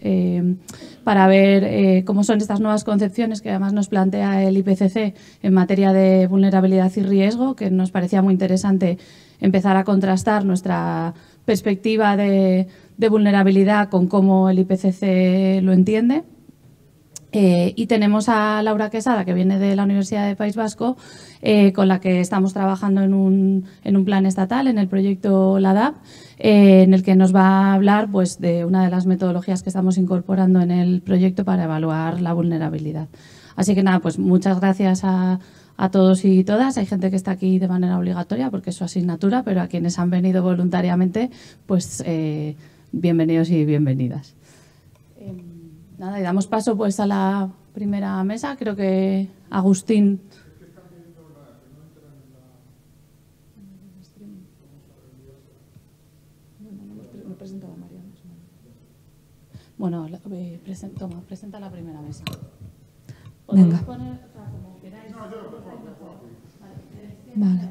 eh, para ver eh, cómo son estas nuevas concepciones que además nos plantea el IPCC en materia de vulnerabilidad y riesgo, que nos parecía muy interesante empezar a contrastar nuestra perspectiva de, de vulnerabilidad con cómo el IPCC lo entiende. Eh, y tenemos a Laura Quesada, que viene de la Universidad de País Vasco, eh, con la que estamos trabajando en un, en un, plan estatal, en el proyecto LADAP, eh, en el que nos va a hablar pues, de una de las metodologías que estamos incorporando en el proyecto para evaluar la vulnerabilidad. Así que nada, pues muchas gracias a, a todos y todas. Hay gente que está aquí de manera obligatoria porque es su asignatura, pero a quienes han venido voluntariamente, pues bienvenidos y bienvenidas. Nada, y damos paso pues a la primera mesa. Creo que Agustín. Bueno, eh, presenta, toma, presenta la primera mesa. Venga. Vale.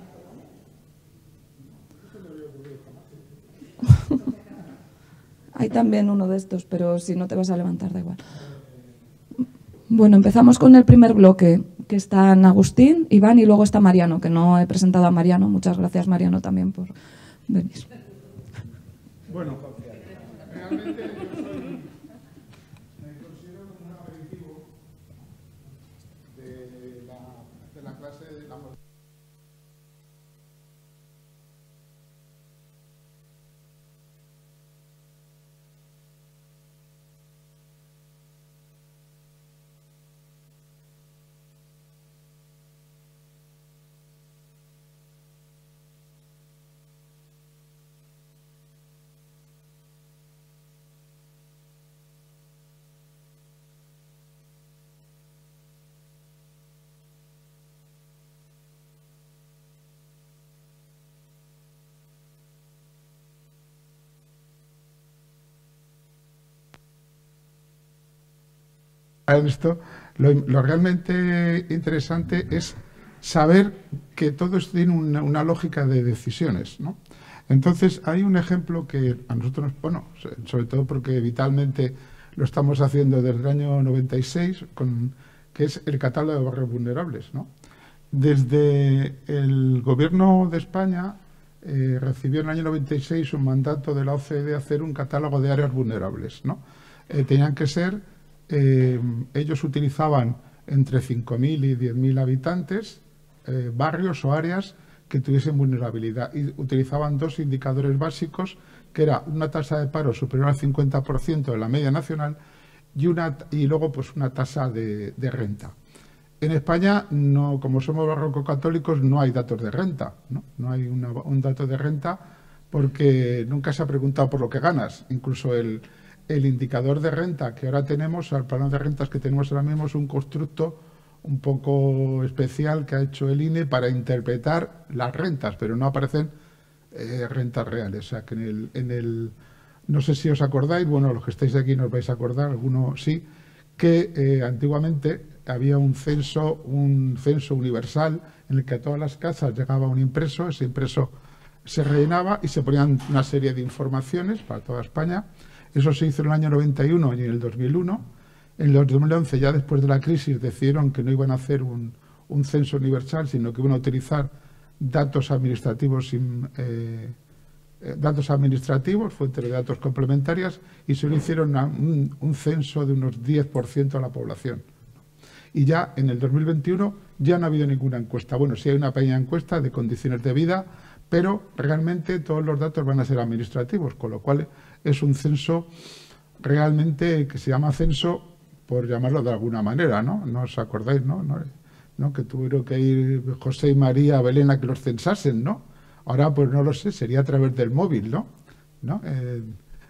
Hay también uno de estos, pero si no te vas a levantar, da igual. Bueno, empezamos con el primer bloque, que están Agustín, Iván y luego está Mariano, que no he presentado a Mariano. Muchas gracias, Mariano, también por venir. Bueno, realmente esto, lo, lo, realmente interesante es saber que todo esto tiene una, una, lógica de decisiones, ¿no? Entonces, hay un ejemplo que a nosotros, bueno, sobre todo porque vitalmente lo estamos haciendo desde el año 96, con, que es el catálogo de barrios vulnerables, ¿no? Desde el gobierno de España eh, recibió en el año 96 un mandato de la OCDE hacer un catálogo de áreas vulnerables, ¿no? Eh, tenían que ser eh, ellos utilizaban entre 5.000 y 10.000 habitantes, eh, barrios o áreas que tuviesen vulnerabilidad y utilizaban dos indicadores básicos, que era una tasa de paro superior al 50% de la media nacional y, luego pues una tasa de, renta. En España, como somos barroco-católicos, no hay datos de renta, no, hay un dato de renta porque nunca se ha preguntado por lo que ganas. Incluso el, el indicador de renta que ahora tenemos, el plano de rentas que tenemos ahora mismo es un constructo un poco especial que ha hecho el INE para interpretar las rentas, pero no aparecen eh, rentas reales. O sea, que en el, en el, no sé si os acordáis, bueno, los que estáis aquí no os vais a acordar, algunos sí, que eh, antiguamente había un censo, un censo universal en el que a todas las casas llegaba un impreso, ese impreso se rellenaba y se ponían una serie de informaciones para toda España eso se hizo en el año 91 y en el 2001. En el 2011, ya después de la crisis, decidieron que no iban a hacer un, censo universal, sino que iban a utilizar datos administrativos, eh, eh, datos administrativos, fuentes de datos complementarias, y se hicieron un, un censo de unos 10% de la población. Y ya en el 2021 ya no ha habido ninguna encuesta. Bueno, sí hay una pequeña encuesta de condiciones de vida, pero realmente todos los datos van a ser administrativos, con lo cual es un censo realmente que se llama censo por llamarlo de alguna manera, ¿no? ¿No os acordáis, no? ¿No? Que tuvieron que ir José y María a Belén a que los censasen, ¿no? Ahora, pues no lo sé, sería a través del móvil, ¿no? ¿No? Eh,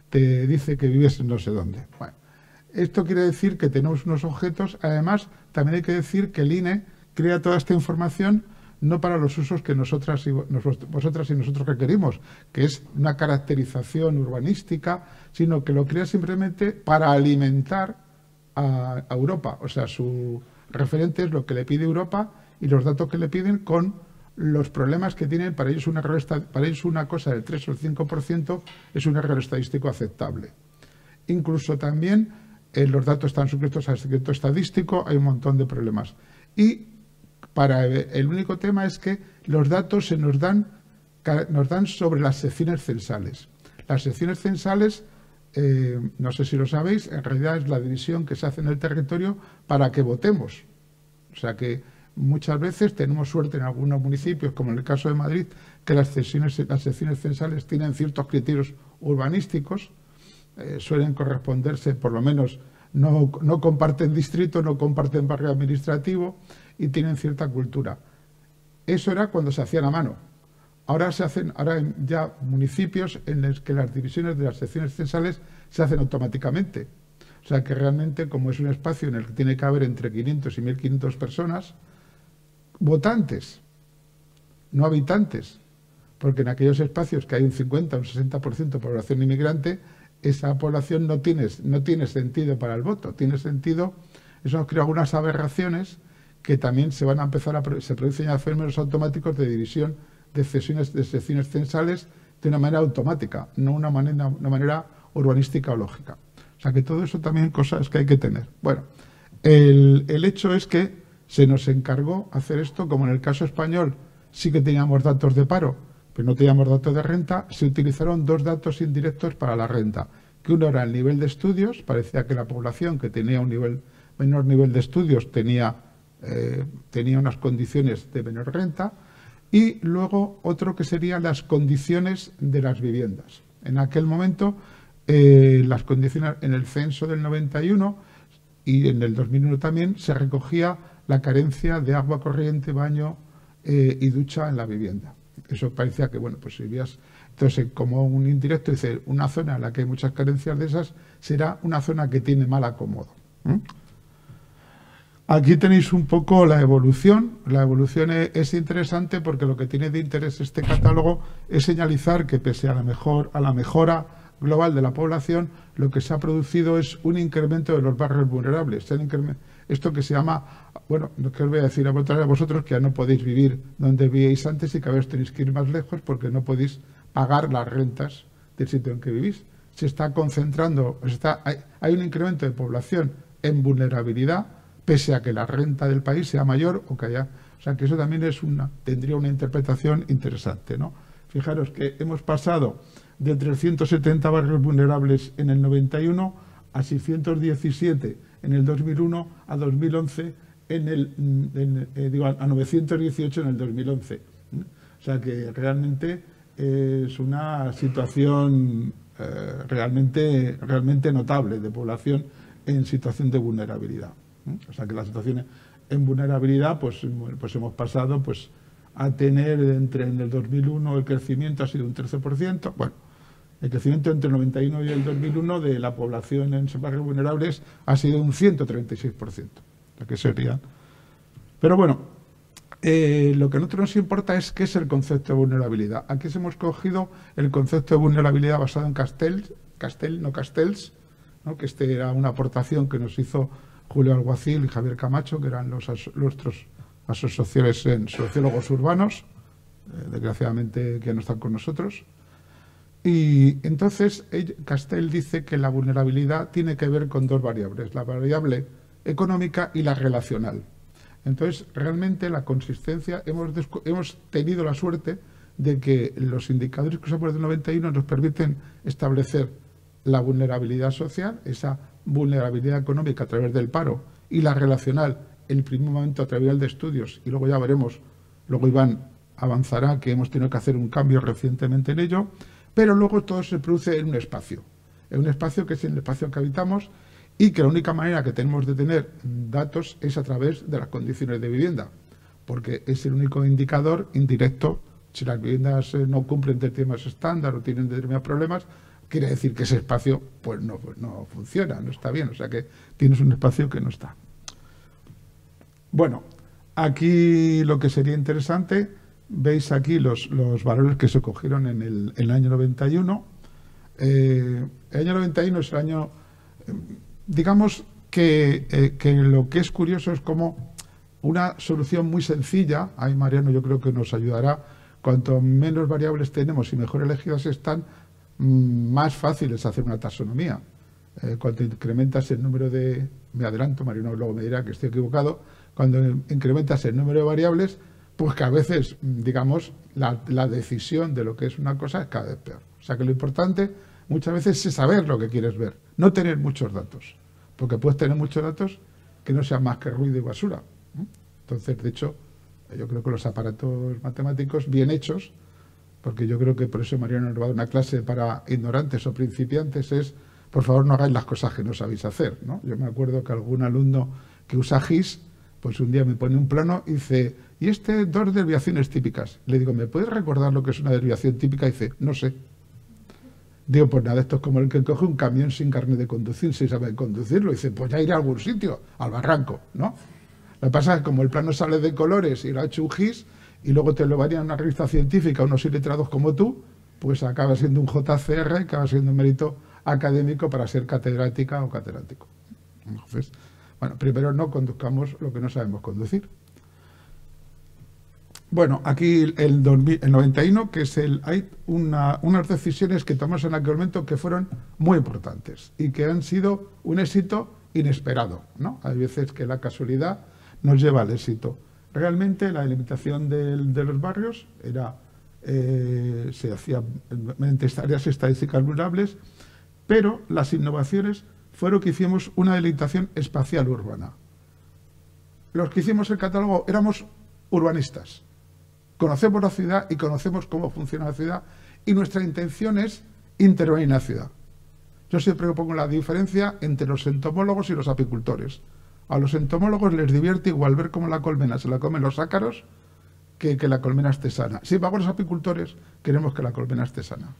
te dice que vives en no sé dónde. Bueno, esto quiere decir que tenemos unos objetos. Además, también hay que decir que el INE crea toda esta información no para los usos que nosotras y, vosotras y nosotros requerimos, que es una caracterización urbanística, sino que lo crea simplemente para alimentar a, Europa. O sea, su referente es lo que le pide Europa y los datos que le piden con los problemas que tienen, para ellos una, para ellos una cosa del 3 o el 5% es un error estadístico aceptable. incluso también eh, los datos están sujetos al secreto estadístico, hay un montón de problemas. Y para el único tema es que los datos se nos dan, sobre las secciones censales. Las secciones censales, eh, no sé si lo sabéis, en realidad es la división que se hace en el territorio para que votemos. O sea que muchas veces tenemos suerte en algunos municipios, como en el caso de Madrid, que las secciones, censales tienen ciertos criterios urbanísticos, eh, suelen corresponderse, por lo menos no, no comparten distrito, no comparten barrio administrativo y tienen cierta cultura. Eso era cuando se hacían a mano. Ahora se hacen, ahora ya municipios en los que las divisiones de las secciones censales se hacen automáticamente. O sea que realmente, como es un espacio en el que tiene que haber entre 500 y 1.500 personas, votantes, no habitantes, porque en aquellos espacios que hay un 50 o un 60% de población inmigrante, esa población no tiene, no tiene sentido para el voto, tiene sentido, eso nos crea algunas aberraciones que también se van a empezar a, se producen ya fenómenos automáticos de división de sesiones, de secciones censales de una manera automática, no una manera, una manera urbanística o lógica. O sea que todo eso también cosas que hay que tener. Bueno, el, el hecho es que se nos encargó hacer esto, como en el caso español sí que teníamos datos de paro, pero no teníamos datos de renta, se utilizaron dos datos indirectos para la renta, que uno era el nivel de estudios, parecía que la población que tenía un nivel, menor nivel de estudios tenía, eh, tenía unas condiciones de menor renta, y luego otro que serían las condiciones de las viviendas. En aquel momento, eh, las condiciones en el censo del 91 y en el 2001 también se recogía la carencia de agua corriente, baño eh, y ducha en la vivienda. Eso parecía que, bueno, pues si vivías, entonces como un indirecto, dice, una zona en la que hay muchas carencias de esas, será una zona que tiene mal acomodo. Aquí tenéis un poco la evolución. La evolución e, es, interesante porque lo que tiene de interés este catálogo es señalizar que pese a la, mejor, a la mejora global de la población, lo que se ha producido es un incremento de los barrios vulnerables. Esto que se llama, bueno, no que os voy a decir a vosotros que ya no podéis vivir donde vivíais antes y que a veces tenéis que ir más lejos porque no podéis pagar las rentas del sitio en que vivís. Se está concentrando, está, hay, hay un incremento de población en vulnerabilidad, pese a que la renta del país sea mayor o que haya. O sea que eso también es una, tendría una interpretación interesante. ¿no? Fijaros que hemos pasado de 370 barrios vulnerables en el 91 a 617 en el 2001 a 2011 en el eh, digo, a 918 en el 2011. O sea que realmente es una situación eh, realmente, realmente notable de población en situación de vulnerabilidad. O sea que las situaciones en vulnerabilidad, pues, pues hemos pasado pues, a tener entre en el 2001 el crecimiento ha sido un 13%. Bueno, el crecimiento entre el 91 y el 2001 de la población en barrios vulnerables ha sido un 136%. Lo que sería. Pero bueno, eh, lo que a nosotros nos importa es qué es el concepto de vulnerabilidad. Aquí hemos cogido el concepto de vulnerabilidad basado en Castells, Castell, no Castells, ¿no? que este era una aportación que nos hizo Julio Alguacil y Javier Camacho, que eran los, nuestros sociólogos urbanos, eh, desgraciadamente que no están con nosotros. Y entonces Castell dice que la vulnerabilidad tiene que ver con dos variables, la variable económica y la relacional. Entonces, realmente la consistencia, hemos, hemos tenido la suerte de que los indicadores que usamos del 91 nos permiten establecer la vulnerabilidad social, esa vulnerabilidad económica a través del paro, y la relacional, el primer momento a través de estudios, y luego ya veremos, luego Iván avanzará que hemos tenido que hacer un cambio recientemente en ello, pero luego todo se produce en un espacio, en un espacio que es el espacio que habitamos y que la única manera que tenemos de tener datos es a través de las condiciones de vivienda, porque es el único indicador indirecto. Si las viviendas eh, no cumplen determinados estándares o tienen determinados problemas, quiere decir que ese espacio pues no, pues no funciona, no está bien, o sea que tienes un espacio que no está. Bueno, aquí lo que sería interesante Veis aquí los, los valores que se cogieron en el, año 91. Eh, el año 91 es el año, eh, digamos que, eh, que, lo que es curioso es como una solución muy sencilla, ahí Mariano yo creo que nos ayudará, cuanto menos variables tenemos y mejor elegidas están, más fácil es hacer una taxonomía. eh, cuando incrementas el número de, me adelanto, Marino luego me dirá que estoy equivocado, cuando incrementas el número de variables, pues que a veces, digamos, la, la, decisión de lo que es una cosa es cada vez peor. O sea que lo importante muchas veces es saber lo que quieres ver, no tener muchos datos, porque puedes tener muchos datos que no sean más que ruido y basura. Entonces, de hecho, yo creo que los aparatos matemáticos bien hechos, porque yo creo que por eso Mariano nos va a dar una clase para ignorantes o principiantes, es por favor no hagáis las cosas que no sabéis hacer. ¿no? Yo me acuerdo que algún alumno que usa GIS, pues un día me pone un plano y dice, ¿y este dos desviaciones típicas? Le digo, ¿me puedes recordar lo que es una desviación típica? Y dice, no sé. Digo, pues nada, esto es como el que coge un camión sin carne de conducir, si sabe conducirlo. Y dice, pues ya iré a algún sitio, al barranco, ¿no? Lo que pasa es que como el plano sale de colores y lo ha hecho un GIS, y luego te lo varían a una revista científica, unos iletrados como tú, pues acaba siendo un JCR, acaba siendo un mérito académico para ser catedrática o catedrático. Bueno, primero no conduzcamos lo que no sabemos conducir. Bueno, aquí el, 91, que es el, hay unas decisiones que tomamos en aquel momento que fueron muy importantes y que han sido un éxito inesperado. ¿no? Hay veces que la casualidad nos lleva al éxito. Realmente la delimitación de los barrios era, eh, se hacía mediante áreas estadísticas vulnerables pero las innovaciones fueron que hicimos una delimitación espacial urbana. Los que hicimos el catálogo éramos urbanistas. Conocemos la ciudad y conocemos cómo funciona la ciudad y nuestra intención es intervenir en la ciudad. Yo siempre pongo la diferencia entre los entomólogos y los apicultores. A los entomólogos les divierte igual ver cómo la colmena se la comen los ácaros que que la colmena esté sana. Si vamos los apicultores queremos que la colmena esté sana.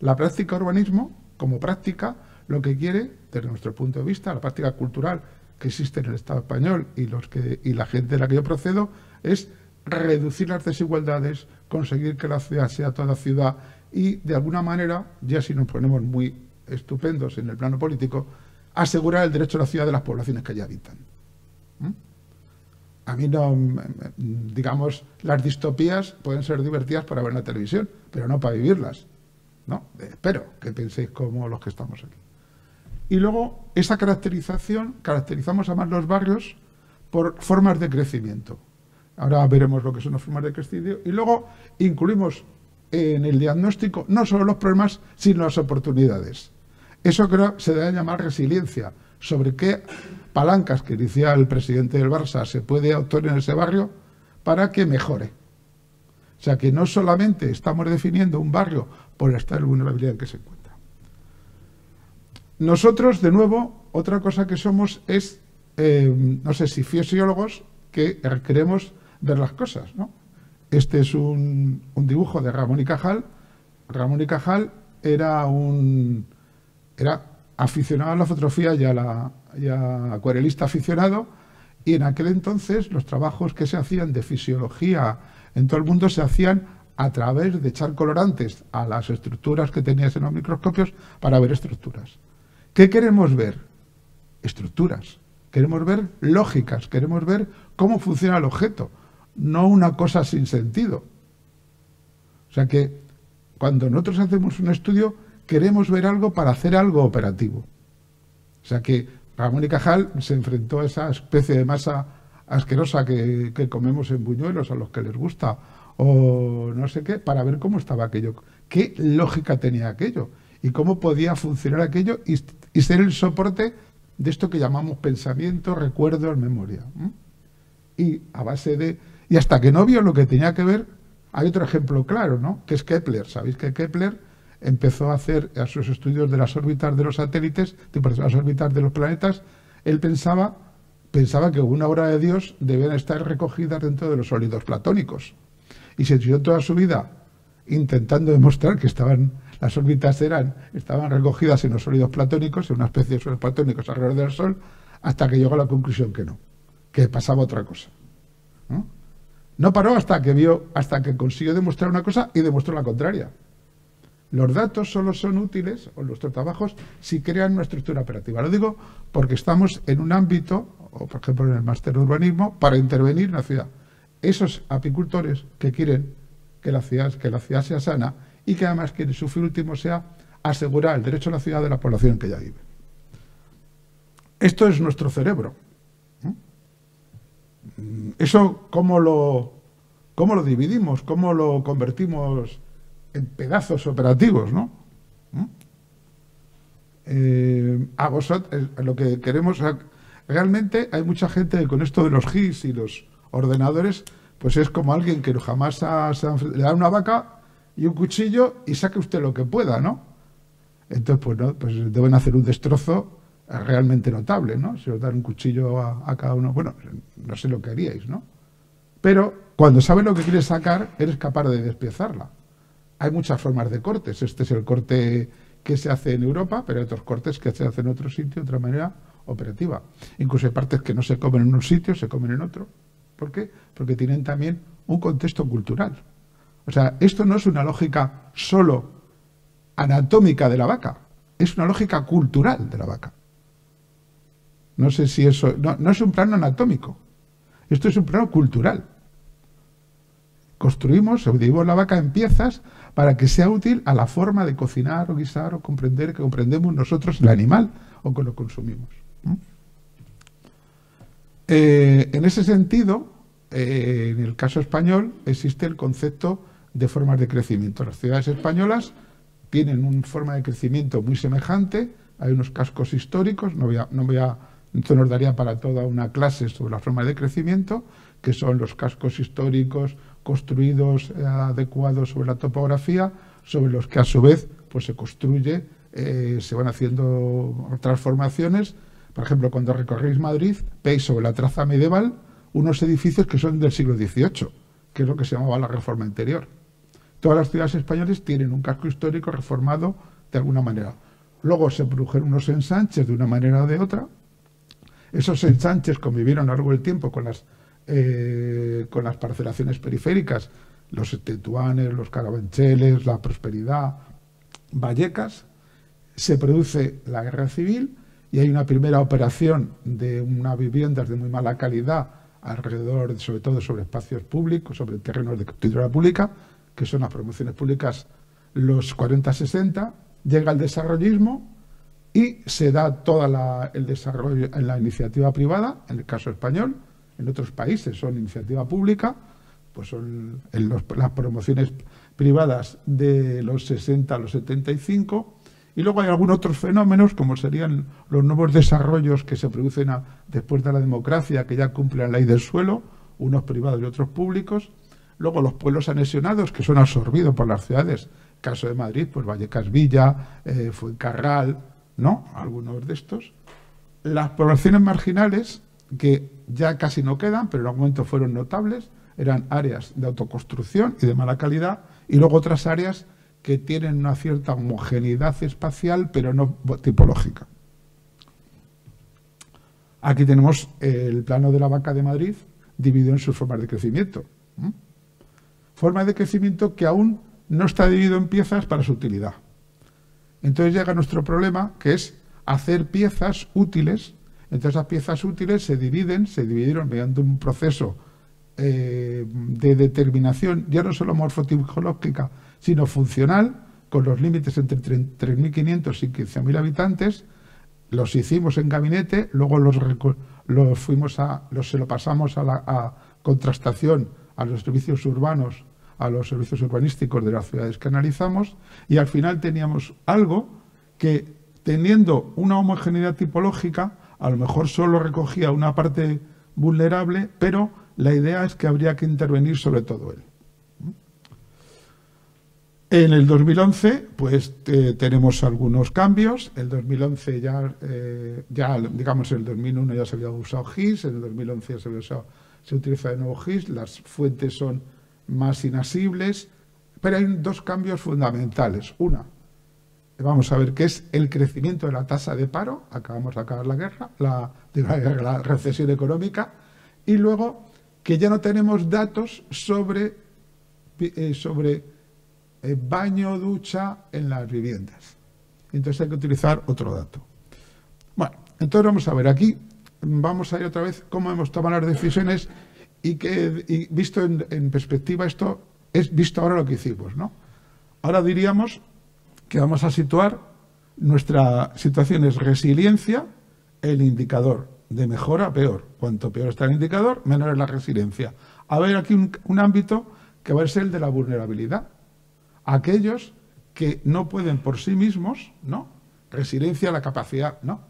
La práctica urbanismo como práctica lo que quiere, desde nuestro punto de vista, la práctica cultural que existe en el Estado español y, los que, y la gente de la que yo procedo, es reducir las desigualdades, conseguir que la ciudad sea toda ciudad y, de alguna manera, ya si nos ponemos muy estupendos en el plano político, asegurar el derecho a la ciudad de las poblaciones que allí habitan. ¿Mm? A mí no, digamos, las distopías pueden ser divertidas para ver en la televisión, pero no para vivirlas. ¿no? Espero que penséis como los que estamos aquí. Y luego, esa caracterización, caracterizamos además los barrios por formas de crecimiento. Ahora veremos lo que son las formas de crecimiento. Y luego incluimos en el diagnóstico no solo los problemas, sino las oportunidades. Eso creo se debe llamar resiliencia. Sobre qué palancas que decía el presidente del Barça se puede obtener en ese barrio para que mejore. O sea que no solamente estamos definiendo un barrio por estado de vulnerabilidad en que se encuentra. Nosotros, de nuevo, otra cosa que somos es, eh, no sé si fisiólogos, que queremos ver las cosas. Este es un, dibujo de Ramón y Cajal. Ramón y Cajal era un era aficionado a la fotografía y, a la, acuarelista aficionado, y en aquel entonces los trabajos que se hacían de fisiología en todo el mundo se hacían a través de echar colorantes a las estructuras que tenías en los microscopios para ver estructuras. ¿Qué queremos ver? Estructuras. Queremos ver lógicas, queremos ver cómo funciona el objeto, no una cosa sin sentido. O sea que cuando nosotros hacemos un estudio, queremos ver algo para hacer algo operativo. O sea que Ramón y Cajal se enfrentó a esa especie de masa asquerosa que, comemos en buñuelos a los que les gusta o no sé qué, para ver cómo estaba aquello, qué lógica tenía aquello y cómo podía funcionar aquello y, ser el soporte de esto que llamamos pensamiento, recuerdo, memoria. Y a base de... Y hasta que no vio lo que tenía que ver, hay otro ejemplo claro, ¿no? Que es Kepler. Sabéis que Kepler empezó a hacer a sus estudios de las órbitas de los satélites, de las órbitas de los planetas, él pensaba pensaba que una obra de Dios debían estar recogidas dentro de los sólidos platónicos. Y se dio toda su vida intentando demostrar que estaban, las órbitas eran, estaban recogidas en los sólidos platónicos, en una especie de sólidos platónicos alrededor del Sol, hasta que llegó a la conclusión que no, que pasaba otra cosa. ¿no? no paró hasta que vio, hasta que consiguió demostrar una cosa y demostró la contraria. Los datos solo son útiles, o nuestros trabajos, si crean una estructura operativa. Lo digo porque estamos en un ámbito o por ejemplo en el máster de urbanismo, para intervenir en la ciudad. Esos apicultores que quieren que la ciudad, que sea sana y que además quieren su fin último sea asegurar el derecho a la ciudad de la población que ya vive. Esto es nuestro cerebro. Eso, ¿cómo lo, ¿cómo lo dividimos? ¿Cómo lo convertimos en pedazos operativos? ¿no? Eh, a vosotros, lo que queremos... Realmente hay mucha gente que con esto de los GIS y los ordenadores, pues es como alguien que jamás le da una vaca y un cuchillo y saque usted lo que pueda, ¿no? Entonces, pues, ¿no? pues deben hacer un destrozo realmente notable, ¿no? Si os dan un cuchillo a, cada uno, bueno, no sé lo que haríais, ¿no? Pero cuando sabes lo que quieres sacar, eres capaz de despiezarla. Hay muchas formas de cortes. Este es el corte que se hace en Europa, pero hay otros cortes que se hacen en otro sitio de otra manera operativa. Incluso hay partes que no se comen en un sitio, se comen en otro. ¿Por qué? Porque tienen también un contexto cultural. O sea, esto no es una lógica solo anatómica de la vaca, es una lógica cultural de la vaca. No sé si eso, no, es un plano anatómico, esto es un plano cultural. Construimos, dividimos la vaca en piezas para que sea útil a la forma de cocinar o guisar o comprender que comprendemos nosotros el animal o que lo consumimos. Eh, en ese sentido, eh, en el caso español, existe el concepto de formas de crecimiento. Las ciudades españolas tienen una forma de crecimiento muy semejante, hay unos cascos históricos, no voy a, no voy a, esto nos daría para toda una clase sobre las formas de crecimiento, que son los cascos históricos construidos eh, adecuados sobre la topografía, sobre los que a su vez pues se construye, eh, se van haciendo transformaciones. Por ejemplo, cuando recorréis Madrid, veis sobre la traza medieval unos edificios que son del siglo XVIII, que es lo que se llamaba la reforma interior. Todas las ciudades españolas tienen un casco histórico reformado de alguna manera. Luego se produjeron unos ensanches de una manera o de otra. Esos ensanches convivieron a lo largo del tiempo con las, eh, con las parcelaciones periféricas, los tetuanes, los carabancheles, la prosperidad, Vallecas. Se produce la guerra civil y hay una primera operación de unas viviendas de muy mala calidad alrededor, sobre todo sobre espacios públicos, sobre terrenos de titular pública, que son las promociones públicas los 40-60, llega el desarrollismo y se da todo el desarrollo en la iniciativa privada, en el caso español, en otros países son iniciativa pública, pues son las promociones privadas de los 60 a los 75, y luego hay algunos otros fenómenos, como serían los nuevos desarrollos que se producen después de la democracia, que ya cumplen la ley del suelo, unos privados y otros públicos, Luego los pueblos anexionados que son absorbidos por las ciudades, caso de Madrid, pues Vallecas Villa, eh, Fuencarral, ¿no? Algunos de estos. Las poblaciones marginales, que ya casi no quedan, pero en algún momento fueron notables, eran áreas de autoconstrucción y de mala calidad, y luego otras áreas que tienen una cierta homogeneidad espacial, pero no tipológica. Aquí tenemos el plano de la vaca de Madrid dividido en sus formas de crecimiento forma de crecimiento que aún no está dividido en piezas para su utilidad. Entonces llega nuestro problema, que es hacer piezas útiles. Entonces las piezas útiles se dividen, se dividieron mediante un proceso eh, de determinación, ya no solo morfoticológica, sino funcional, con los límites entre 3.500 y 15.000 habitantes. Los hicimos en gabinete, luego los, los fuimos a, los, se lo pasamos a la contrastación a los servicios urbanos, a los servicios urbanísticos de las ciudades que analizamos, y al final teníamos algo que, teniendo una homogeneidad tipológica, a lo mejor solo recogía una parte vulnerable, pero la idea es que habría que intervenir sobre todo él. En el 2011, pues tenemos algunos cambios. El 2011 ya, eh, ya, digamos, en el 2001 ya se había usado GIS, en el 2011 ya se había usado se utiliza de nuevo GIS, las fuentes son más inasibles, pero hay dos cambios fundamentales. Una, vamos a ver qué es el crecimiento de la tasa de paro, acabamos de acabar la guerra, la, la recesión económica, y luego que ya no tenemos datos sobre, eh, sobre eh, baño, ducha en las viviendas. Entonces hay que utilizar otro dato. Bueno, entonces vamos a ver aquí vamos a ir otra vez cómo hemos tomado las decisiones y que visto en, perspectiva esto es visto ahora lo que hicimos, ¿no? Ahora diríamos que vamos a situar nuestra situación es resiliencia el indicador de mejor a peor. Cuanto peor está el indicador, menor es la resiliencia. A ver aquí un, ámbito que va a ser el de la vulnerabilidad. Aquellos que no pueden por sí mismos, ¿no? Resiliencia, la capacidad, ¿no?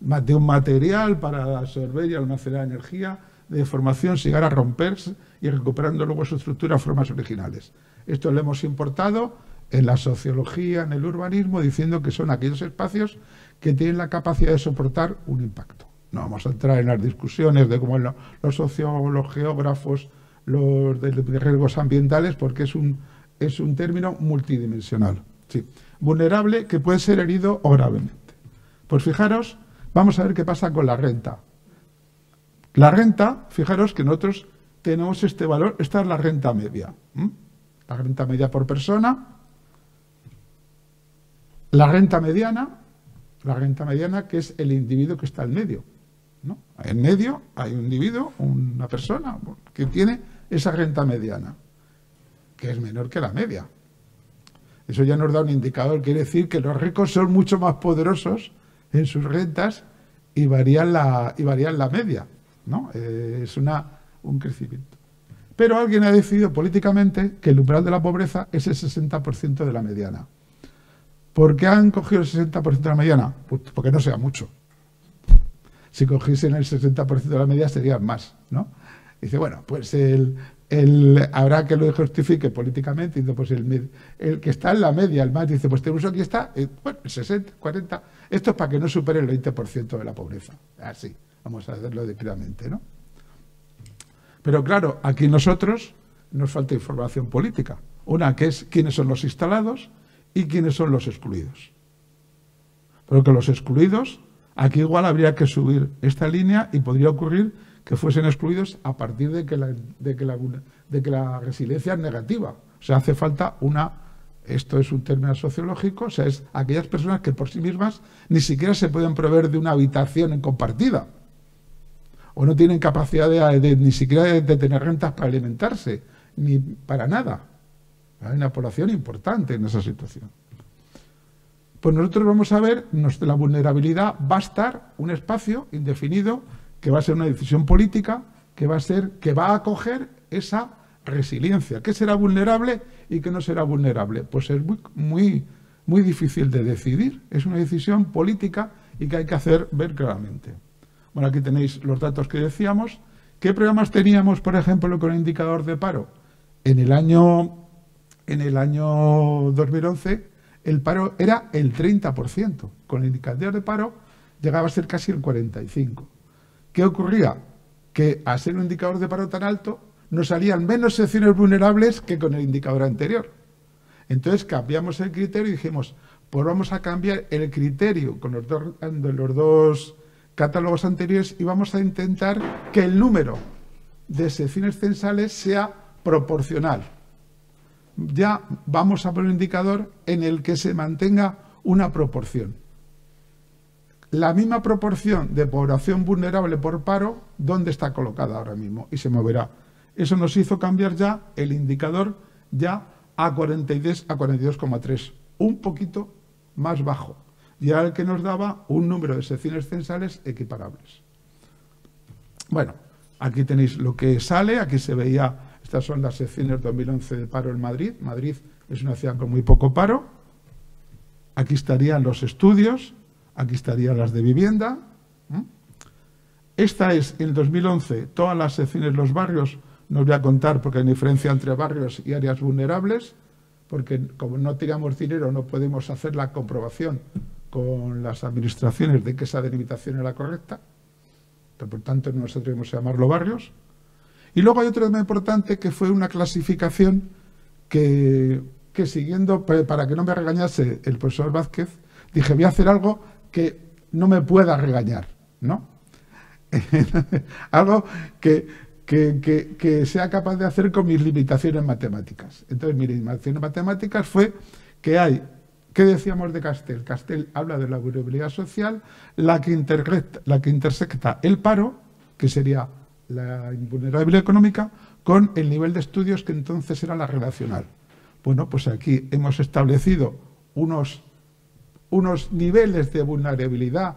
De un material para absorber y almacenar energía, de formación, llegar a romperse y recuperando luego su estructura formas originales. Esto lo hemos importado en la sociología, en el urbanismo, diciendo que son aquellos espacios que tienen la capacidad de soportar un impacto. No vamos a entrar en las discusiones de cómo los sociólogos, geógrafos, los de, riesgos ambientales, porque es un, es un término multidimensional. Vulnerable que puede ser herido o gravemente. Pues fijaros, vamos a ver qué pasa con la renta. La renta, fijaros que nosotros tenemos este valor, esta es la renta media. La renta media por persona, la renta mediana, la renta mediana que es el individuo que está en medio. ¿no? En medio hay un individuo, una persona que tiene esa renta mediana, que es menor que la media. Eso ya nos da un indicador, quiere decir que los ricos son mucho más poderosos en sus rentas y varían la, y varían la media. ¿no? Eh, es una, un crecimiento. Pero alguien ha decidido políticamente que el umbral de la pobreza es el 60% de la mediana. ¿Por qué han cogido el 60% de la mediana? Pues porque no sea mucho. Si cogiesen el 60% de la media serían más, ¿no? Dice, bueno, pues el, habrá que lo justifique políticamente, dice, pues el, el, que está en la media, el más, dice, pues tenemos aquí está, eh, bueno, 60, 40, esto es para que no supere el 20% de la pobreza. Así, vamos a hacerlo directamente, ¿no? Pero claro, aquí nosotros nos falta información política. Una que es quiénes son los instalados, y quiénes son los excluidos. Porque los excluidos, aquí igual habría que subir esta línea y podría ocurrir que fuesen excluidos a partir de que la, de que la, de que la resiliencia es negativa. O sea, hace falta una, esto es un término sociológico, o sea, es aquellas personas que por sí mismas ni siquiera se pueden proveer de una habitación en compartida o no tienen capacidad de, ni siquiera de tener rentas para alimentarse, ni para nada. Hay una población importante en esa situación. Pues nosotros vamos a ver, la vulnerabilidad va a estar un espacio indefinido que va a ser una decisión política que va a ser que va a acoger esa resiliencia. ¿Qué será vulnerable y qué no será vulnerable? Pues es muy, muy, muy difícil de decidir. Es una decisión política y que hay que hacer ver claramente. Bueno, aquí tenéis los datos que decíamos. ¿Qué programas teníamos, por ejemplo, con el indicador de paro? En el año en el año 2011 el paro era el 30%. Con el indicador de paro llegaba a ser casi el 45%. ¿Qué ocurría? Que a ser un indicador de paro tan alto nos salían menos secciones vulnerables que con el indicador anterior. Entonces cambiamos el criterio y dijimos, pues vamos a cambiar el criterio con los dos, los dos catálogos anteriores y vamos a intentar que el número de secciones censales sea proporcional ya vamos a poner un indicador en el que se mantenga una proporción. La misma proporción de población vulnerable por paro, ¿dónde está colocada ahora mismo? Y se moverá. Eso nos hizo cambiar ya el indicador ya a 42 a 42,3, un poquito más bajo, ya el que nos daba un número de secciones censales equiparables. Bueno, aquí tenéis lo que sale, aquí se veía estas son las secciones 2011 de paro en Madrid. Madrid es una ciudad con muy poco paro. Aquí estarían los estudios, aquí estarían las de vivienda. Esta es, en 2011, todas las secciones, los barrios, no os voy a contar porque hay diferencia entre barrios y áreas vulnerables, porque como no tiramos dinero no podemos hacer la comprobación con las administraciones de que esa delimitación era correcta, por tanto no nos atrevemos a llamarlo barrios. Y luego hay otro tema importante que fue una clasificación que, siguiendo, para que no me regañase el profesor Vázquez, dije, voy a hacer algo que no me pueda regañar, ¿no? algo que, que, sea capaz de hacer con mis limitaciones matemáticas. Entonces, mi limitación matemáticas fue que hay, ¿qué decíamos de Castel? Castel habla de la vulnerabilidad social, la que, la que intersecta el paro, que sería la invulnerabilidad económica con el nivel de estudios que entonces era la relacional. Bueno, pues aquí hemos establecido unos, unos niveles de vulnerabilidad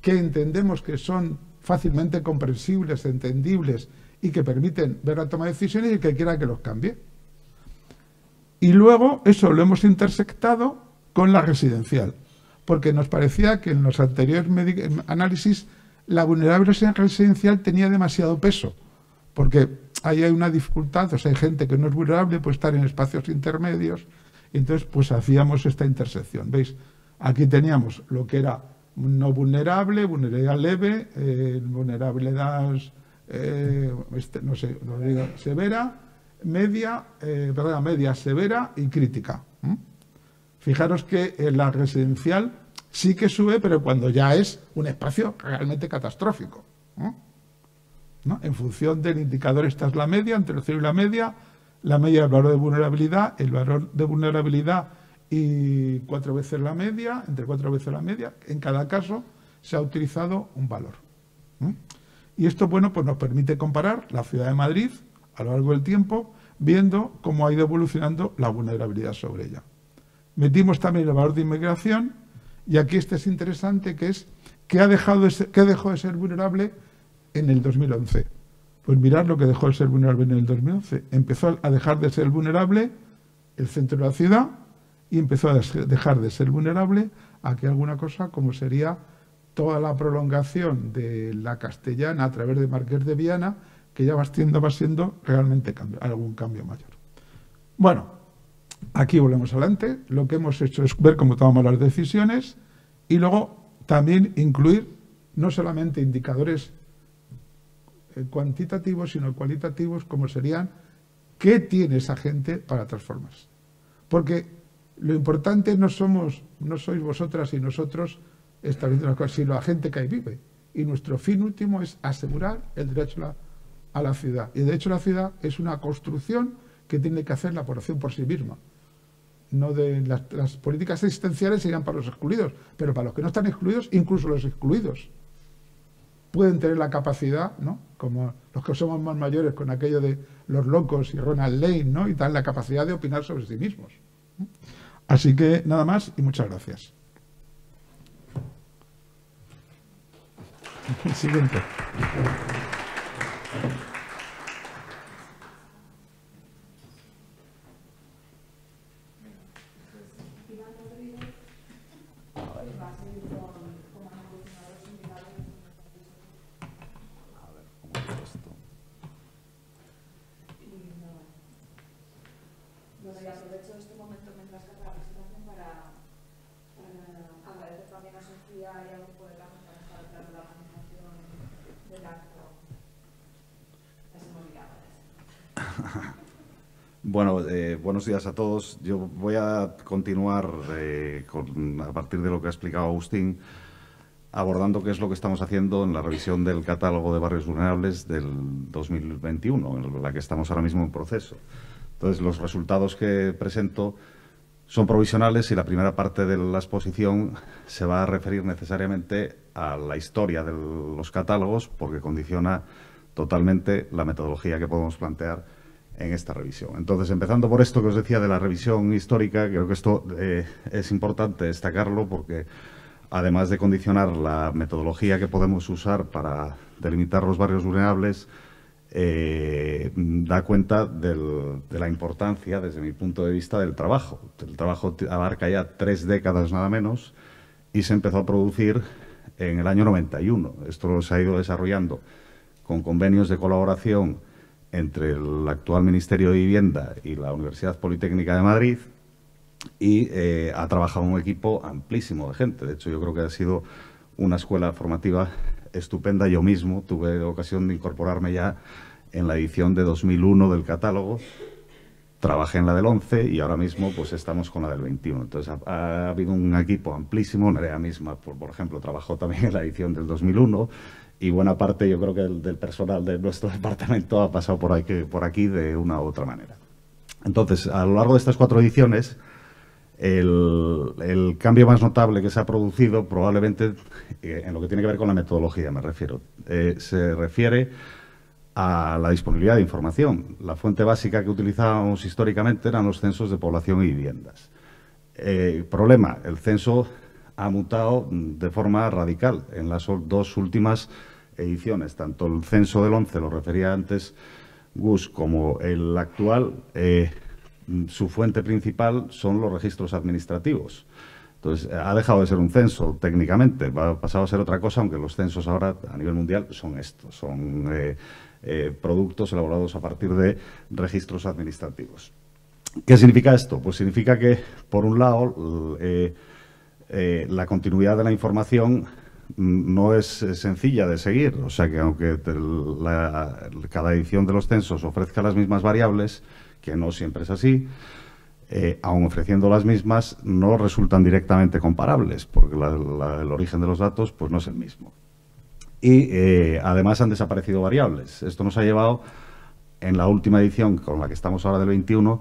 que entendemos que son fácilmente comprensibles, entendibles y que permiten ver la toma de decisiones y que quiera que los cambie. Y luego eso lo hemos intersectado con la residencial, porque nos parecía que en los anteriores análisis la vulnerabilidad residencial tenía demasiado peso, porque ahí hay una dificultad, o sea, hay gente que no es vulnerable, puede estar en espacios intermedios, y entonces pues hacíamos esta intersección. ¿Veis? Aquí teníamos lo que era no vulnerable, vulnerabilidad leve, eh, vulnerabilidad eh, este, no sé, severa, media, eh, perdón, media, severa y crítica. Fijaros que la residencial sí que sube, pero cuando ya es un espacio realmente catastrófico. ¿no? En función del indicador, esta es la media, entre el cero y la media, la media del valor de vulnerabilidad, el valor de vulnerabilidad y cuatro veces la media, entre cuatro veces la media, en cada caso se ha utilizado un valor. Y esto, bueno, pues nos permite comparar la ciudad de Madrid a lo largo del tiempo, viendo cómo ha ido evolucionando la vulnerabilidad sobre ella. Metimos también el valor de inmigración, y aquí este es interesante, que es ¿qué, ha dejado dejó de ser vulnerable en el 2011? Pues mirar lo que dejó de ser vulnerable en el 2011. Empezó a dejar de ser vulnerable el centro de la ciudad y empezó a dejar de ser vulnerable a que alguna cosa como sería toda la prolongación de la castellana a través de Marqués de Viana, que ya va siendo, va siendo realmente algún cambio mayor. Bueno, aquí volvemos adelante. Lo que hemos hecho es ver cómo tomamos las decisiones y luego también incluir no solamente indicadores eh, cuantitativos, sino cualitativos, como serían qué tiene esa gente para transformarse. Porque lo importante no somos, no sois vosotras y nosotros estableciendo las cosas, sino la gente que ahí vive. Y nuestro fin último es asegurar el derecho a la, ciudad. Y el derecho a la ciudad es una construcción que tiene que hacer la población por sí misma. No de las, políticas existenciales serían para los excluidos, pero para los que no están excluidos, incluso los excluidos pueden tener la capacidad, ¿no? como los que somos más mayores con aquello de los locos y Ronald Lane, ¿no? y tal, la capacidad de opinar sobre sí mismos. Así que nada más y muchas gracias. Siguiente. Bueno, eh, buenos días a todos. Yo voy a continuar eh, a partir de lo que ha explicado Agustín, abordando qué es lo que estamos haciendo en la revisión del catálogo de barrios vulnerables del 2021, en la que estamos ahora mismo en proceso. Entonces, los resultados que presento son provisionales y la primera parte de la exposición se va a referir necesariamente a la historia de los catálogos, porque condiciona totalmente la metodología que podemos plantear en esta revisión. Entonces, empezando por esto que os decía de la revisión histórica, creo que esto eh, es importante destacarlo porque, además de condicionar la metodología que podemos usar para delimitar los barrios vulnerables, eh, da cuenta de la importancia, desde mi punto de vista, del trabajo. El trabajo abarca ya tres décadas nada menos y se empezó a producir en el año 91. Esto se ha ido desarrollando con convenios de colaboración entre el actual Ministerio de Vivienda y la Universidad Politécnica de Madrid y eh, ha trabajado un equipo amplísimo de gente. De hecho, yo creo que ha sido una escuela formativa estupenda. Yo mismo tuve ocasión de incorporarme ya en la edición de 2001 del catálogo. Trabajé en la del 11 y ahora mismo pues estamos con la del 21. Entonces ha, habido un equipo amplísimo. Nerea misma, por, por ejemplo, trabajó también en la edición del 2001 y buena parte yo creo que del, personal de nuestro departamento ha pasado por aquí, por aquí de una u otra manera. Entonces, a lo largo de estas cuatro ediciones, el, cambio más notable que se ha producido probablemente, eh, en lo que tiene que ver con la metodología me refiero, eh, se refiere a la disponibilidad de información. La fuente básica que utilizábamos históricamente eran los censos de población y viviendas. Eh, problema, el censo ha mutado de forma radical en las dos últimas ediciones. Tanto el censo del 11, lo refería antes Gus, como el actual, eh, su fuente principal son los registros administrativos. Entonces, ha dejado de ser un censo técnicamente, ha pasado a ser otra cosa, aunque los censos ahora a nivel mundial son estos, son eh, eh, productos elaborados a partir de registros administrativos. ¿Qué significa esto? Pues significa que, por un lado, la continuidad de la información no es sencilla de seguir. O sea que aunque cada edición de los censos ofrezca las mismas variables, que no siempre es así, eh, aun ofreciendo las mismas, no resultan directamente comparables, porque el origen de los datos pues, no es el mismo. Y eh, además han desaparecido variables. Esto nos ha llevado, en la última edición, con la que estamos ahora del 21,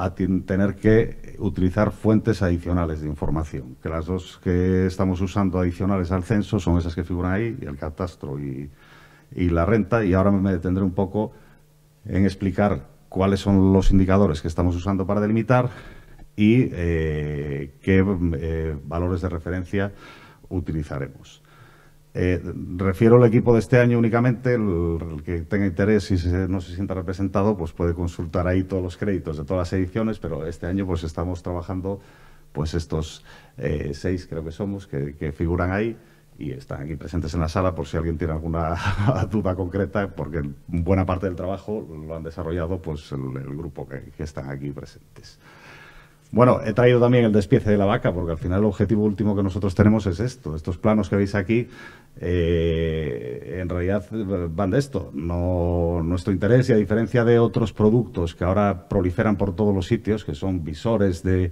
a tener que utilizar fuentes adicionales de información, que las dos que estamos usando adicionales al censo son esas que figuran ahí, el catastro y, la renta, y ahora me detendré un poco en explicar cuáles son los indicadores que estamos usando para delimitar y eh, qué eh, valores de referencia utilizaremos. Eh, refiero al equipo de este año únicamente, el, que tenga interés y no se sienta representado, pues puede consultar ahí todos los créditos de todas las ediciones, pero este año pues estamos trabajando pues estos eh, seis, creo que somos, que, figuran ahí y están aquí presentes en la sala por si alguien tiene alguna duda concreta, porque buena parte del trabajo lo han desarrollado pues el, grupo que están aquí presentes. Bueno, he traído también el despiece de la vaca, porque al final el objetivo último que nosotros tenemos es esto. Estos planos que veis aquí, eh, en realidad van de esto. No, nuestro interés, y a diferencia de otros productos que ahora proliferan por todos los sitios, que son visores de,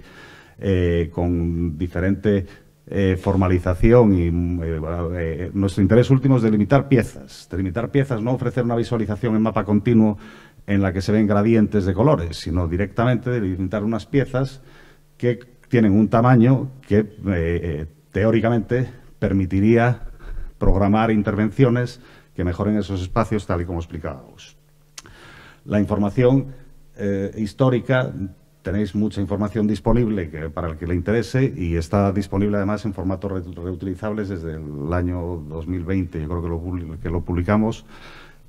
eh, con diferente eh, formalización y nuestro interés último es delimitar piezas. Delimitar piezas, no ofrecer una visualización en mapa continuo en la que se ven gradientes de colores, sino directamente delimitar unas piezas que tienen un tamaño que eh, teóricamente permitiría programar intervenciones que mejoren esos espacios tal y como explicábamos. La información eh, histórica, tenéis mucha información disponible para el que le interese y está disponible además en formatos reutilizables desde el año 2020, yo creo que lo, que lo publicamos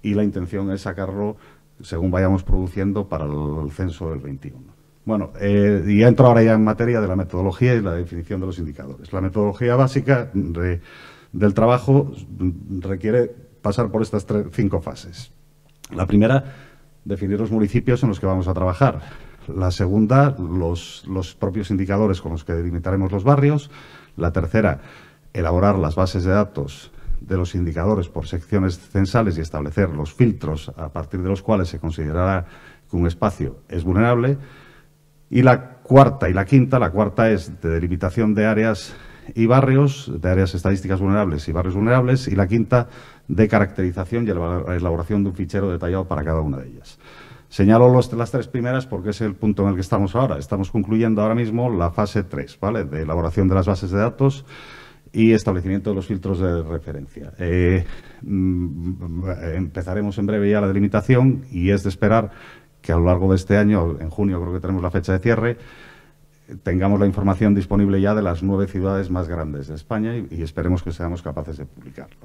y la intención es sacarlo según vayamos produciendo para el censo del 21. Bueno, eh, y entro ahora ya en materia de la metodología y la definición de los indicadores. La metodología básica del trabajo requiere pasar por estas cinco fases. La primera, definir los municipios en los que vamos a trabajar. La segunda, los, los propios indicadores con los que delimitaremos los barrios. La tercera, elaborar las bases de datos de los indicadores por secciones censales y establecer los filtros a partir de los cuales se considerará que un espacio es vulnerable. Y la cuarta y la quinta, la cuarta es de delimitación de áreas y barrios, de áreas estadísticas vulnerables y barrios vulnerables, y la quinta de caracterización y elaboración de un fichero detallado para cada una de ellas. Señalo las tres primeras porque es el punto en el que estamos ahora. Estamos concluyendo ahora mismo la fase 3, ¿vale? De elaboración de las bases de datos y establecimiento de los filtros de referencia. Eh, mm, empezaremos en breve ya la delimitación y es de esperar que a lo largo de este año, en junio creo que tenemos la fecha de cierre, tengamos la información disponible ya de las nueve ciudades más grandes de España y, esperemos que seamos capaces de publicarlo.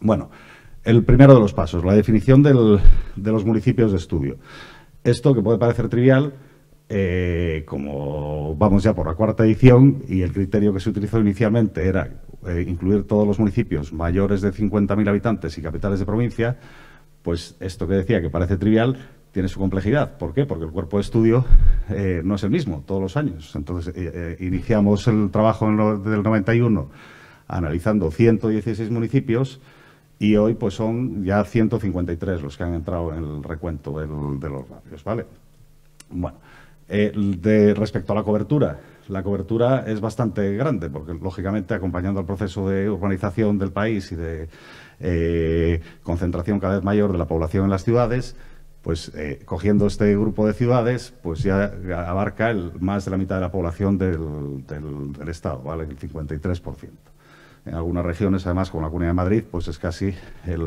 Bueno, el primero de los pasos, la definición de los municipios de estudio. Esto que puede parecer trivial, eh, como vamos ya por la cuarta edición y el criterio que se utilizó inicialmente era eh, incluir todos los municipios mayores de 50.000 habitantes y capitales de provincia, pues esto que decía que parece trivial tiene su complejidad. ¿Por qué? Porque el cuerpo de estudio eh, no es el mismo todos los años. Entonces, iniciamos el trabajo en lo, del 91 analizando 116 municipios y hoy pues son ya 153 los que han entrado en el recuento de los barrios, ¿vale? Bueno, eh, de, respecto a la cobertura, la cobertura es bastante grande, porque lógicamente acompañando al proceso de urbanización del país y de eh, concentración cada vez mayor de la población en las ciudades, pues eh, cogiendo este grupo de ciudades, pues ya abarca el, más de la mitad de la población del, Estado, ¿vale? El 53%. En algunas regiones, además, como la Comunidad de Madrid, pues es casi el,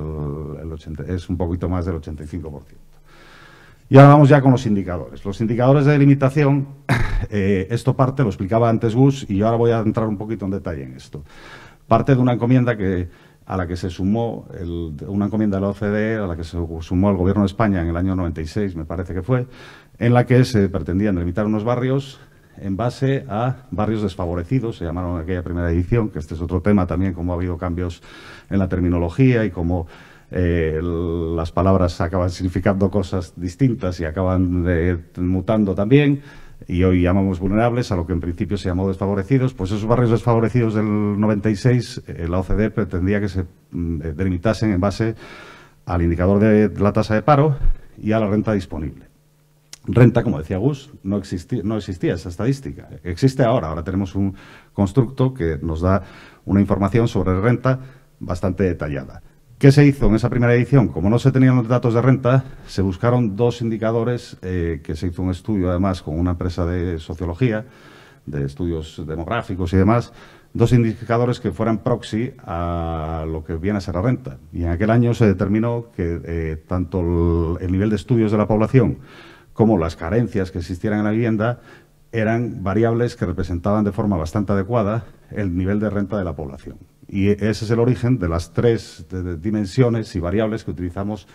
es un poquito más del 85%. Y ahora vamos ya con los indicadores. Los indicadores de delimitación, eh, esto parte, lo explicaba antes Gus, y ahora voy a entrar un poquito en detalle en esto. Parte de una encomienda que, a la que se sumó, una encomienda de la OCDE, a la que se sumó el Gobierno de España en el año 96, me parece que fue, en la que se pretendían delimitar unos barrios en base a barrios desfavorecidos, se llamaron aquella primera edición, que este es otro tema también, como ha habido cambios en la terminología y cómo eh, las palabras acaban significando cosas distintas y acaban mutando también. Y hoy llamamos vulnerables a lo que en principio se llamó desfavorecidos. Pues esos barrios desfavorecidos del 96, eh, la OCDE pretendía que se mm, delimitasen en base al indicador de la tasa de paro y a la renta disponible. Renta, como decía Gus, no existía, no existía esa estadística. Existe ahora. Ahora tenemos un constructo que nos da una información sobre renta bastante detallada. ¿Qué se hizo en esa primera edición? Como no se tenían los datos de renta, se buscaron dos indicadores, eh, que se hizo un estudio además con una empresa de sociología, de estudios demográficos y demás, dos indicadores que fueran proxy a lo que viene a ser la renta. Y en aquel año se determinó que eh, tanto el nivel de estudios de la población como las carencias que existieran en la vivienda eran variables que representaban de forma bastante adecuada el nivel de renta de la población. Y ese es el origen de las tres dimensiones y variables que utilizamos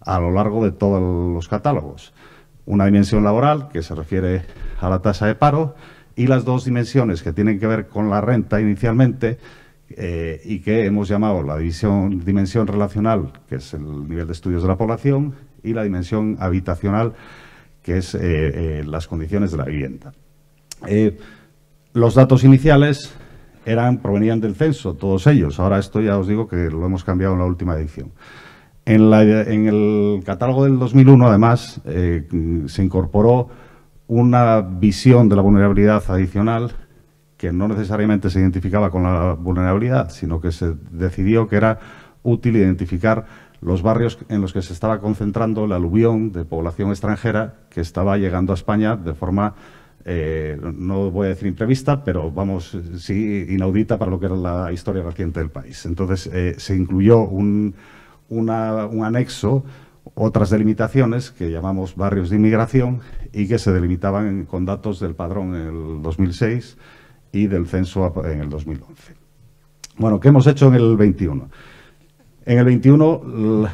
a lo largo de todos los catálogos. Una dimensión laboral, que se refiere a la tasa de paro, y las dos dimensiones que tienen que ver con la renta inicialmente eh, y que hemos llamado la dimensión relacional, que es el nivel de estudios de la población, y la dimensión habitacional, que es eh, eh, las condiciones de la vivienda. los datos iniciales eran, provenían del censo, todos ellos. Ahora esto ya os digo que lo hemos cambiado en la última edición. En, el catálogo del 2001, además, eh, se incorporó una visión de la vulnerabilidad adicional que no necesariamente se identificaba con la vulnerabilidad, sino que se decidió que era útil identificar los barrios en los que se estaba concentrando la aluvión de población extranjera que estaba llegando a España de forma eh, no voy a decir imprevista, pero vamos, sí inaudita para lo que era la historia reciente del país. Entonces eh, se incluyó un, anexo, otras delimitaciones que llamamos barrios de inmigración y que se delimitaban con datos del padrón en el 2006 y del censo en el 2011. Bueno, ¿qué hemos hecho en el 21? En el 21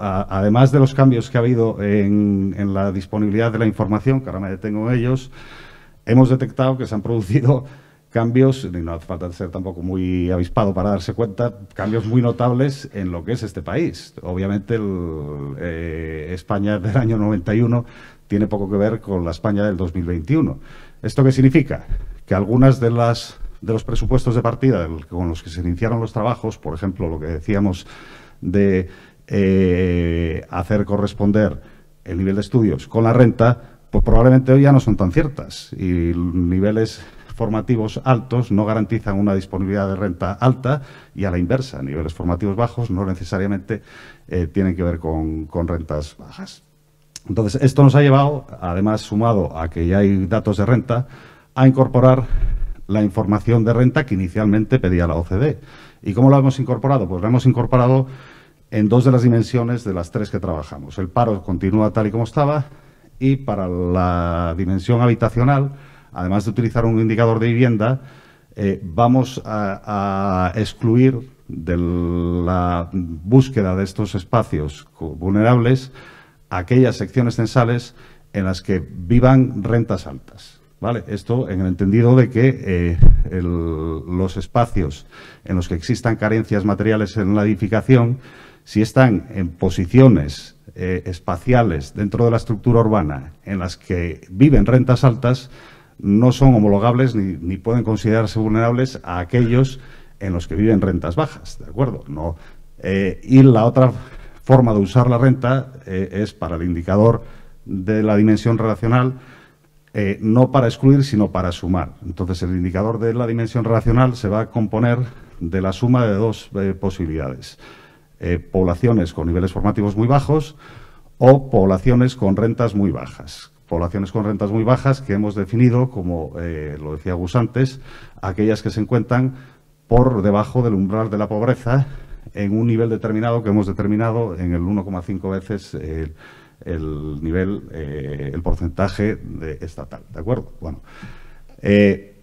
además de los cambios que ha habido en, la disponibilidad de la información, que ahora me detengo en ellos, hemos detectado que se han producido cambios, y no hace falta ser tampoco muy avispado para darse cuenta, cambios muy notables en lo que es este país. Obviamente eh, España del año 91 tiene poco que ver con la España del 2021. ¿Esto qué significa? Que algunas de las de los presupuestos de partida con los que se iniciaron los trabajos, por ejemplo, lo que decíamos de eh, hacer corresponder el nivel de estudios con la renta, pues probablemente hoy ya no son tan ciertas y niveles formativos altos no garantizan una disponibilidad de renta alta y a la inversa, niveles formativos bajos no necesariamente eh, tienen que ver con, rentas bajas. Entonces, esto nos ha llevado, además sumado a que ya hay datos de renta, a incorporar la información de renta que inicialmente pedía la OCDE. ¿Y cómo lo hemos incorporado? Pues lo hemos incorporado en dos de las dimensiones de las tres que trabajamos. El paro continúa tal y como estaba y para la dimensión habitacional, además de utilizar un indicador de vivienda, eh, vamos a, excluir de la búsqueda de estos espacios vulnerables aquellas secciones censales en las que vivan rentas altas. ¿vale? Esto en el entendido de que eh, los espacios en los que existan carencias materiales en la edificación si están en posiciones eh, espaciales dentro de la estructura urbana en las que viven rentas altas, no son homologables ni, pueden considerarse vulnerables a aquellos en los que viven rentas bajas, ¿de acuerdo? No, eh, y la otra forma de usar la renta eh, es para el indicador de la dimensión relacional, no para excluir, sino para sumar. Entonces, el indicador de la dimensión relacional se va a componer de la suma de dos posibilidades. Eh, poblaciones con niveles formativos muy bajos o poblaciones con rentas muy bajas. Poblaciones con rentas muy bajas que hemos definido como, eh, lo decía Gus antes, aquellas que se encuentran por debajo del umbral de la pobreza en un nivel determinado que hemos determinado en el 1,5 veces el nivel, eh, el porcentaje de estatal. ¿De acuerdo? Bueno, eh,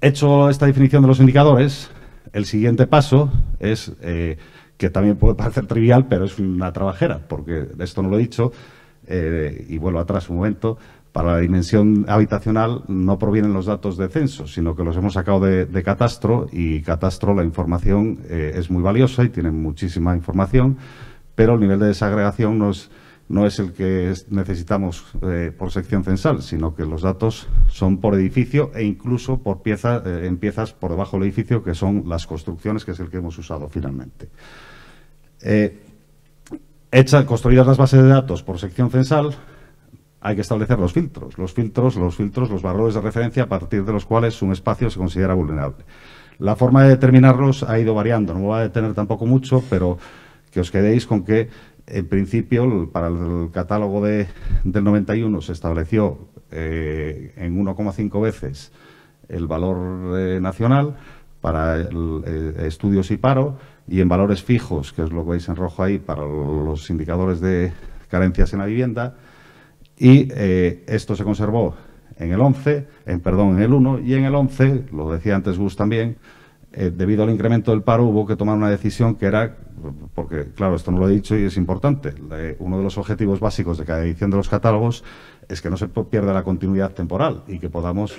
hecho esta definición de los indicadores, el siguiente paso es, eh, que también puede parecer trivial, pero es una trabajera, porque esto no lo he dicho, y vuelvo atrás un momento, para la dimensión habitacional no provienen los datos de censo, sino que los hemos sacado de, Catastro y Catastro la información es muy valiosa y tiene muchísima información, pero el nivel de desagregación no es no es el que necesitamos eh, por sección censal, sino que los datos son por edificio e incluso por eh, en piezas por debajo del edificio, que son las construcciones, que es el que hemos usado finalmente. Eh, hecha, construidas las bases de datos por sección censal, hay que establecer los filtros. Los filtros, los filtros, los valores de referencia a partir de los cuales un espacio se considera vulnerable. La forma de determinarlos ha ido variando, no voy a detener tampoco mucho, pero que os quedéis con que en principio, para el catálogo de, del 91 se estableció eh, en 1,5 veces el valor eh, nacional para eh, estudios y paro y en valores fijos, que es lo que veis en rojo ahí, para los indicadores de carencias en la vivienda. Y esto se conservó en el 11, en, perdón, en el 1 y en el 11, lo decía antes Gus también, eh, debido al incremento del paro hubo que tomar una decisión que era, porque claro, esto no lo he dicho y es importante, uno de los objetivos básicos de cada edición de los catálogos es que no se pierda la continuidad temporal y que podamos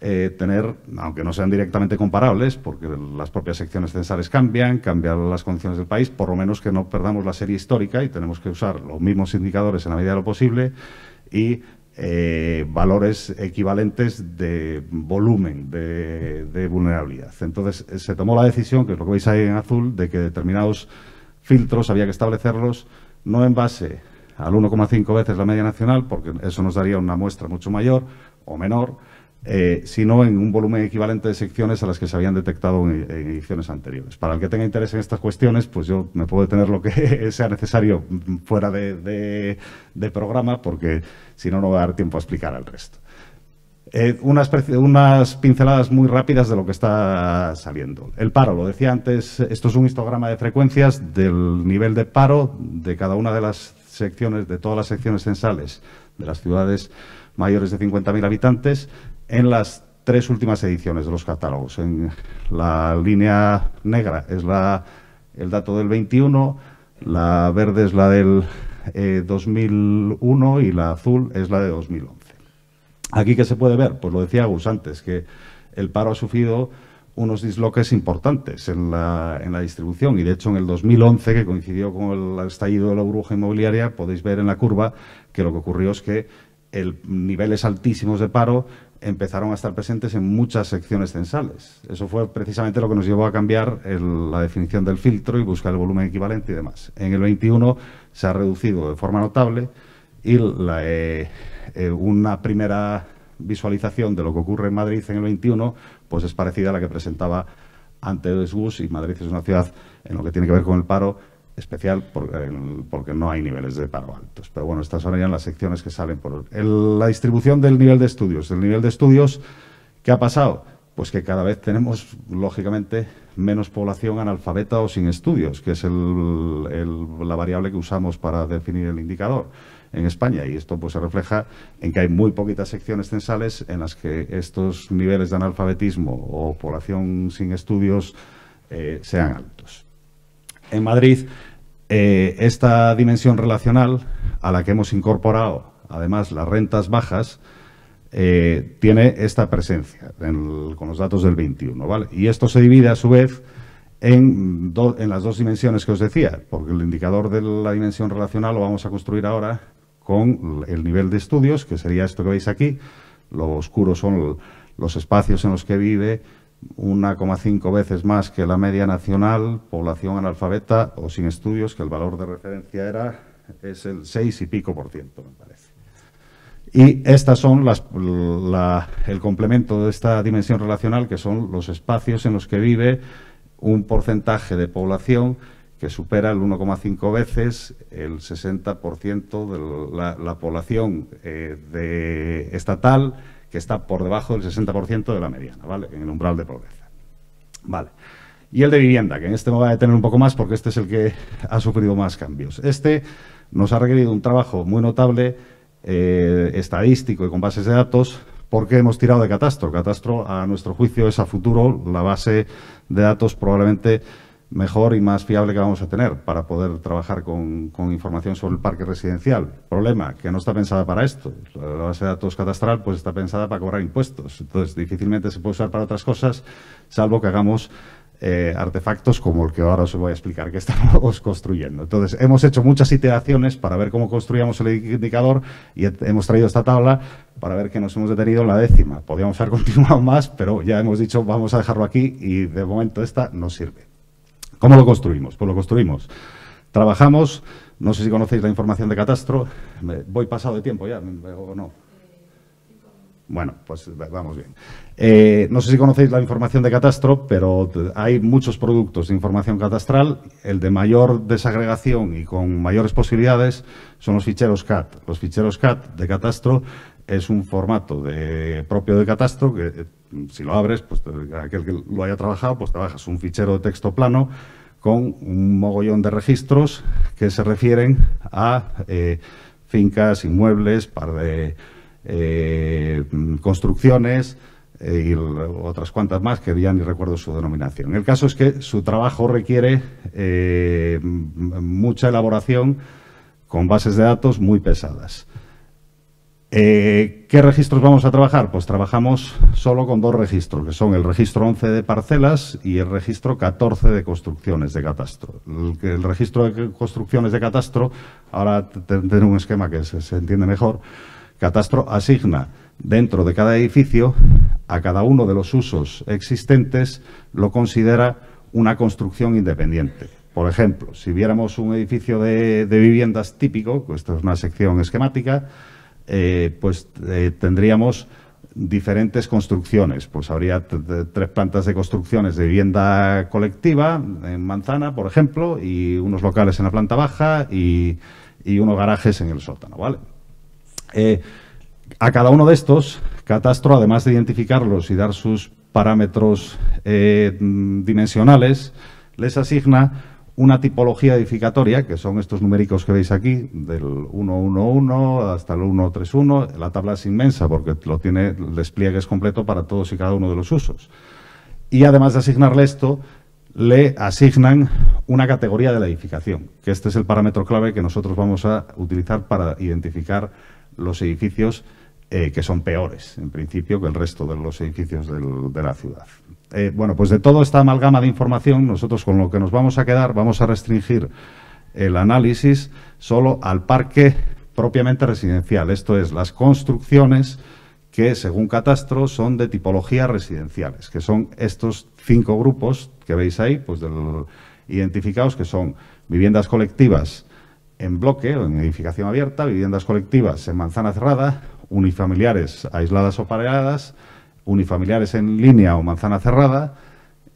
eh, tener, aunque no sean directamente comparables, porque las propias secciones censales cambian, cambian las condiciones del país, por lo menos que no perdamos la serie histórica y tenemos que usar los mismos indicadores en la medida de lo posible y eh, valores equivalentes de volumen de, vulnerabilidad. Entonces, eh, se tomó la decisión, que es lo que veis ahí en azul, de que determinados filtros había que establecerlos no en base al 1,5 veces la media nacional, porque eso nos daría una muestra mucho mayor o menor, eh, sino en un volumen equivalente de secciones a las que se habían detectado en, ediciones anteriores. Para el que tenga interés en estas cuestiones, pues yo me puedo detener lo que sea necesario fuera de, programa, porque si no, no va a dar tiempo a explicar el resto. Eh, unas, unas, pinceladas muy rápidas de lo que está saliendo. El paro, lo decía antes, esto es un histograma de frecuencias del nivel de paro de cada una de las secciones, de todas las secciones censales de las ciudades mayores de 50.000 habitantes en las tres últimas ediciones de los catálogos. En la línea negra es la, el dato del 21, la verde es la del 2001 eh, y la azul es la de 2011. Aquí que se puede ver, pues lo decía Gus antes, que el paro ha sufrido unos disloques importantes en la, en la distribución y de hecho en el 2011, que coincidió con el estallido de la burbuja inmobiliaria, podéis ver en la curva que lo que ocurrió es que el niveles altísimos de paro empezaron a estar presentes en muchas secciones censales. Eso fue precisamente lo que nos llevó a cambiar la definición del filtro y buscar el volumen equivalente y demás. En el 21 se ha reducido de forma notable y eh, eh, una primera visualización de lo que ocurre en Madrid en el 21 pues es parecida a la que presentaba antes Gus y Madrid es una ciudad en lo que tiene que ver con el paro especial porque no hay niveles de paro altos. Pero bueno, estas son las secciones que salen por la distribución del nivel de estudios. El nivel de estudios, ¿qué ha pasado? Pues que cada vez tenemos, lógicamente, menos población analfabeta o sin estudios, que es la variable que usamos para definir el indicador en España. Y esto pues, se refleja en que hay muy poquitas secciones censales en las que estos niveles de analfabetismo o población sin estudios eh, sean altos en Madrid, eh, esta dimensión relacional a la que hemos incorporado, además, las rentas bajas, eh, tiene esta presencia con los datos del 21. ¿vale? Y esto se divide, a su vez, en, las dos dimensiones que os decía, porque el indicador de la dimensión relacional lo vamos a construir ahora con el nivel de estudios, que sería esto que veis aquí. Lo oscuro son los espacios en los que vive, 1,5 veces más que la media nacional, población analfabeta o sin estudios, que el valor de referencia era es el 6 y pico por ciento, me parece. Y estas son las, el complemento de esta dimensión relacional, que son los espacios en los que vive un porcentaje de población que supera el 1,5 veces el 60% de la, la población eh, estatal que está por debajo del 60% de la mediana, ¿vale? En el umbral de pobreza. Vale. Y el de vivienda, que en este me voy a detener un poco más porque este es el que ha sufrido más cambios. Este nos ha requerido un trabajo muy notable, eh, estadístico y con bases de datos, porque hemos tirado de Catastro. Catastro, a nuestro juicio, es a futuro la base de datos probablemente mejor y más fiable que vamos a tener para poder trabajar con, información sobre el parque residencial. Problema, que no está pensada para esto. La base de datos catastral pues está pensada para cobrar impuestos. Entonces, difícilmente se puede usar para otras cosas, salvo que hagamos eh, artefactos como el que ahora os voy a explicar que estamos construyendo. Entonces, hemos hecho muchas iteraciones para ver cómo construíamos el indicador y hemos traído esta tabla para ver que nos hemos detenido en la décima. Podríamos haber continuado más, pero ya hemos dicho vamos a dejarlo aquí y de momento esta nos sirve. ¿Cómo lo construimos? Pues lo construimos. Trabajamos, no sé si conocéis la información de catastro, voy pasado de tiempo ya, o no. Bueno, pues vamos bien. Eh, no sé si conocéis la información de catastro, pero hay muchos productos de información catastral. El de mayor desagregación y con mayores posibilidades son los ficheros CAT. Los ficheros CAT de catastro es un formato propio de catastro que si lo abres, pues aquel que lo haya trabajado, pues trabajas un fichero de texto plano con un mogollón de registros que se refieren a eh, fincas, inmuebles, par de eh, construcciones y otras cuantas más que ya ni recuerdo su denominación. El caso es que su trabajo requiere mucha elaboración con bases de datos muy pesadas. Eh, ¿Qué registros vamos a trabajar? Pues trabajamos solo con dos registros, que son el registro 11 de parcelas y el registro 14 de construcciones de catastro. El, registro de construcciones de catastro, ahora tendré un esquema que se, entiende mejor, catastro asigna dentro de cada edificio a cada uno de los usos existentes, lo considera una construcción independiente. Por ejemplo, si viéramos un edificio de, de viviendas típico, esto es una sección esquemática, eh, pues eh, tendríamos diferentes construcciones. Pues habría tres plantas de construcciones de vivienda colectiva en Manzana, por ejemplo, y unos locales en la planta baja y, unos garajes en el sótano, ¿vale? Eh, a cada uno de estos, Catastro, además de identificarlos y dar sus parámetros dimensionales, les asigna una tipología edificatoria, que son estos numéricos que veis aquí, del 111 hasta el 131. La tabla es inmensa porque lo tiene, el despliegue es completo para todos y cada uno de los usos. Y además de asignarle esto, le asignan una categoría de la edificación, que este es el parámetro clave que nosotros vamos a utilizar para identificar los edificios eh, que son peores, en principio, que el resto de los edificios de la ciudad. Eh, bueno, pues de toda esta amalgama de información, nosotros con lo que nos vamos a quedar, vamos a restringir el análisis solo al parque propiamente residencial, esto es, las construcciones que, según Catastro, son de tipología residenciales, que son estos cinco grupos que veis ahí, pues identificados, que son viviendas colectivas en bloque o en edificación abierta, viviendas colectivas en manzana cerrada, unifamiliares aisladas o pareadas, unifamiliares en línea o manzana cerrada,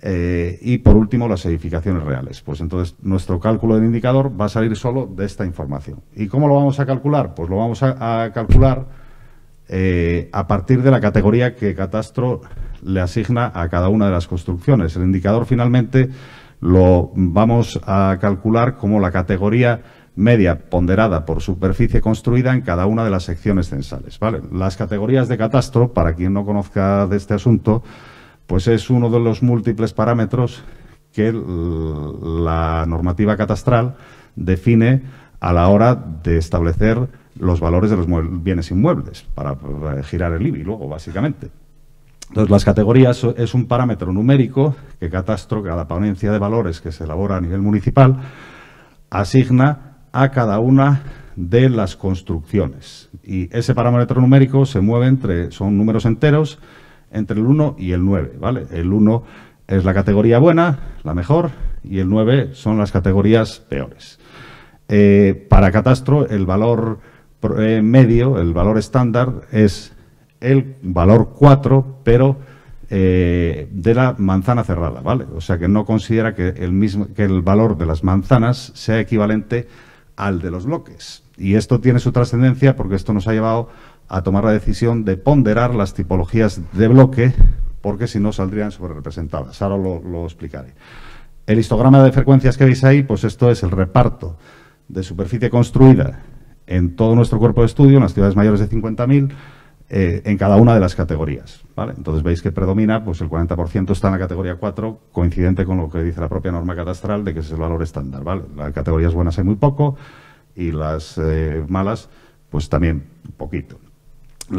eh, y por último las edificaciones reales. Pues entonces nuestro cálculo del indicador va a salir solo de esta información. ¿Y cómo lo vamos a calcular? Pues lo vamos a, calcular eh, a partir de la categoría que Catastro le asigna a cada una de las construcciones. El indicador finalmente lo vamos a calcular como la categoría media ponderada por superficie construida en cada una de las secciones censales. Las categorías de catastro, para quien no conozca de este asunto, pues es uno de los múltiples parámetros que la normativa catastral define a la hora de establecer los valores de los bienes inmuebles, para, girar el IBI luego, básicamente. Entonces, las categorías es un parámetro numérico que Catastro, cada ponencia de valores que se elabora a nivel municipal, asigna a cada una de las construcciones. Y ese parámetro numérico se mueve entre, son números enteros, entre el 1 y el 9, ¿vale? El 1 es la categoría buena, la mejor, y el 9 son las categorías peores. Eh, para catastro, el valor eh, medio, el valor estándar, es el valor 4, pero eh, de la manzana cerrada, ¿vale? O sea que no considera que el, mismo, que el valor de las manzanas sea equivalente al de los bloques. Y esto tiene su trascendencia porque esto nos ha llevado a tomar la decisión de ponderar las tipologías de bloque, porque si no saldrían sobre representadas. Ahora lo, explicaré. El histograma de frecuencias que veis ahí, pues esto es el reparto de superficie construida en todo nuestro cuerpo de estudio, en las ciudades mayores de 50.000, eh, en cada una de las categorías. ¿vale? Entonces veis que predomina, pues el 40% está en la categoría 4, coincidente con lo que dice la propia norma catastral de que es el valor estándar. Las categorías buenas hay muy poco y las eh, malas, pues también un poquito.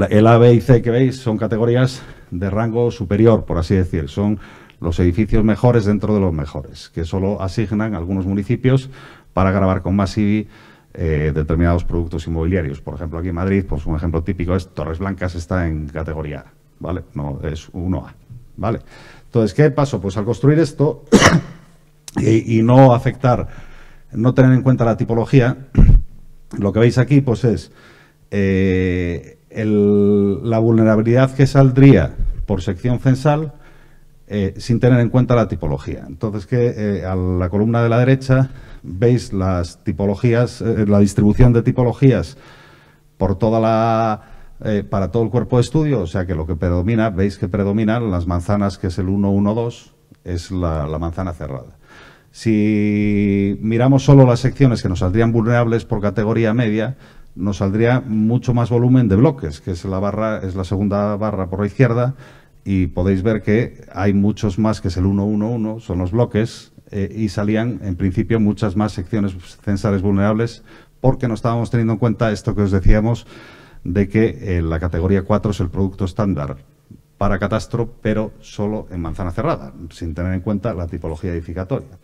el A, B y C que veis son categorías de rango superior, por así decir. Son los edificios mejores dentro de los mejores, que solo asignan algunos municipios para grabar con más IBI eh, determinados productos inmobiliarios. Por ejemplo, aquí en Madrid, pues un ejemplo típico es Torres Blancas está en categoría A, ¿vale? No, es 1A, ¿vale? Entonces, ¿qué pasó? Pues al construir esto y, no afectar, no tener en cuenta la tipología, lo que veis aquí, pues es eh, la vulnerabilidad que saldría por sección censal eh, sin tener en cuenta la tipología. Entonces, que a la columna de la derecha veis las tipologías, eh, la distribución de tipologías por toda la, eh, para todo el cuerpo de estudio, o sea que lo que predomina, veis que predominan las manzanas, que es el 1, 1, 2, es la, manzana cerrada. Si miramos solo las secciones que nos saldrían vulnerables por categoría media, nos saldría mucho más volumen de bloques, que es la barra, es la segunda barra por la izquierda, y podéis ver que hay muchos más, que es el 1, 1, 1, son los bloques, eh, y salían en principio muchas más secciones censales vulnerables porque no estábamos teniendo en cuenta esto que os decíamos de que eh, la categoría 4 es el producto estándar para catastro, pero solo en manzana cerrada, sin tener en cuenta la tipología edificatoria.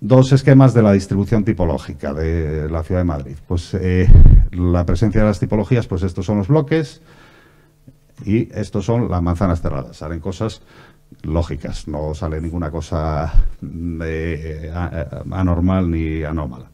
Dos esquemas de la distribución tipológica de la Ciudad de Madrid. Pues eh, la presencia de las tipologías, pues estos son los bloques y estos son las manzanas cerradas. Salen cosas lógicas, no sale ninguna cosa eh, anormal ni anómala.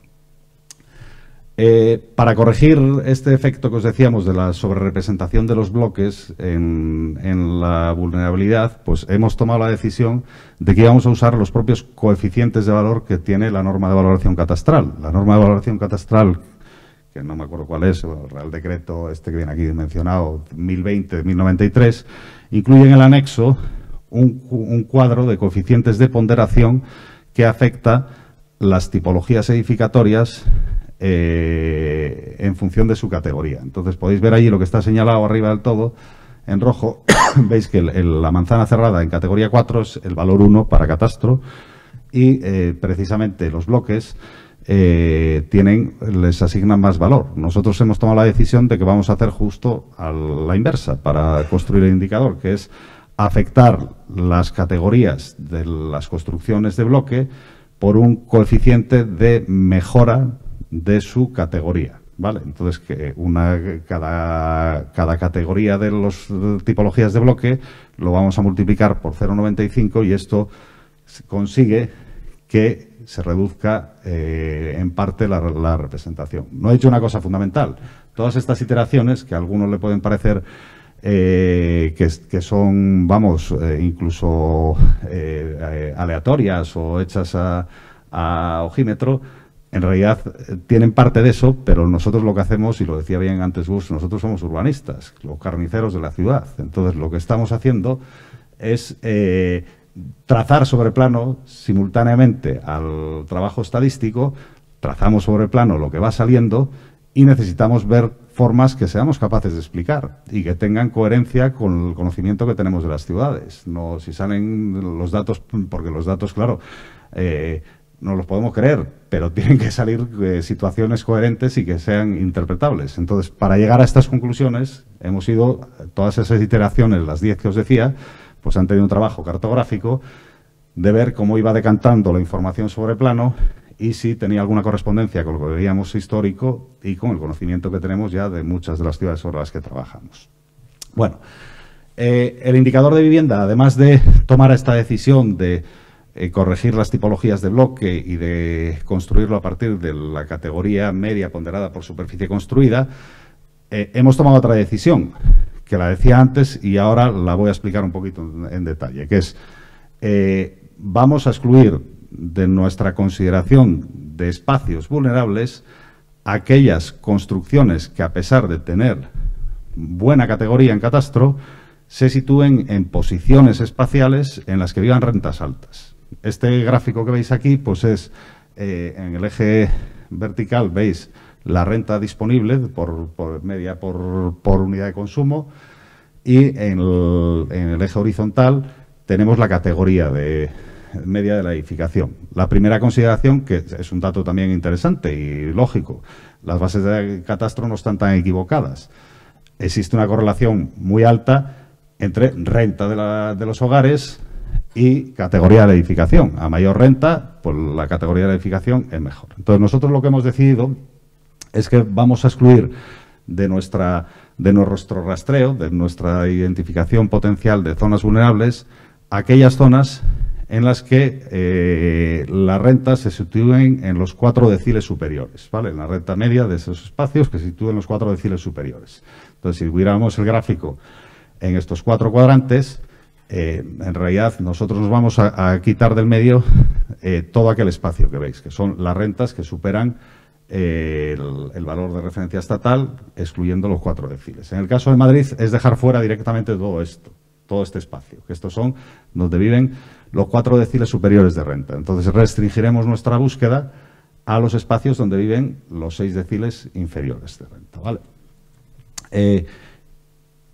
Eh, para corregir este efecto que os decíamos de la sobrerepresentación de los bloques en, la vulnerabilidad, pues hemos tomado la decisión de que íbamos a usar los propios coeficientes de valor que tiene la norma de valoración catastral. La norma de valoración catastral, que no me acuerdo cuál es, el Real Decreto este que viene aquí mencionado, 1020-1093, incluye en el anexo un, cuadro de coeficientes de ponderación que afecta las tipologías edificatorias eh, en función de su categoría. Entonces podéis ver allí lo que está señalado arriba del todo, en rojo, veis que la manzana cerrada en categoría 4 es el valor 1 para catastro y eh, precisamente los bloques eh, tienen, les asignan más valor. Nosotros hemos tomado la decisión de que vamos a hacer justo a la inversa para construir el indicador, que es afectar las categorías de las construcciones de bloque por un coeficiente de mejora de su categoría. ¿Vale? Entonces, que cada categoría de las tipologías de bloque lo vamos a multiplicar por 0,95 y esto consigue que se reduzca eh, en parte la, la, representación. No he hecho una cosa fundamental. Todas estas iteraciones, que a algunos le pueden parecer eh, que, son, vamos, eh, incluso eh, aleatorias o hechas a, ojímetro, en realidad tienen parte de eso, pero nosotros lo que hacemos, y lo decía bien antes Gus, nosotros somos urbanistas, los carniceros de la ciudad. Entonces lo que estamos haciendo es trazar sobre plano simultáneamente al trabajo estadístico, trazamos sobre plano lo que va saliendo y necesitamos ver formas que seamos capaces de explicar y que tengan coherencia con el conocimiento que tenemos de las ciudades. No si salen los datos, porque los datos, claro, eh, no los podemos creer, pero tienen que salir eh, situaciones coherentes y que sean interpretables. Entonces, para llegar a estas conclusiones, hemos ido, todas esas iteraciones, las 10 que os decía, pues han tenido un trabajo cartográfico de ver cómo iba decantando la información sobre plano y si tenía alguna correspondencia con lo que veíamos histórico y con el conocimiento que tenemos ya de muchas de las ciudades sobre las que trabajamos. Bueno, eh, el indicador de vivienda, además de tomar esta decisión de eh, corregir las tipologías de bloque y de construirlo a partir de la categoría media ponderada por superficie construida, eh, hemos tomado otra decisión, que la decía antes y ahora la voy a explicar un poquito en detalle, que es, vamos a excluir de nuestra consideración de espacios vulnerables aquellas construcciones que a pesar de tener buena categoría en catastro, se sitúen en posiciones espaciales en las que vivan rentas altas. Este gráfico que veis aquí pues es eh, en el eje vertical veis la renta disponible por, media por, por, unidad de consumo y en el, eje horizontal tenemos la categoría de media de la edificación. La primera consideración, que es un dato también interesante y lógico, las bases de catastro no están tan equivocadas. Existe una correlación muy alta entre renta de, los hogares y categoría de edificación. A mayor renta, pues la categoría de edificación es mejor. Entonces, nosotros lo que hemos decidido es que vamos a excluir de, de nuestro rastreo, de nuestra identificación potencial de zonas vulnerables, aquellas zonas en las que eh, las rentas se sitúen en los cuatro deciles superiores, ¿vale? En la renta media de esos espacios que se sitúen en los cuatro deciles superiores. Entonces, si hubiéramos el gráfico en estos cuatro cuadrantes, eh, en realidad nosotros nos vamos a, quitar del medio eh, todo aquel espacio que veis, que son las rentas que superan el, valor de referencia estatal, excluyendo los cuatro deciles. En el caso de Madrid es dejar fuera directamente todo esto, todo este espacio, que estos son donde viven los cuatro deciles superiores de renta. Entonces restringiremos nuestra búsqueda a los espacios donde viven los seis deciles inferiores de renta. ¿vale? Eh,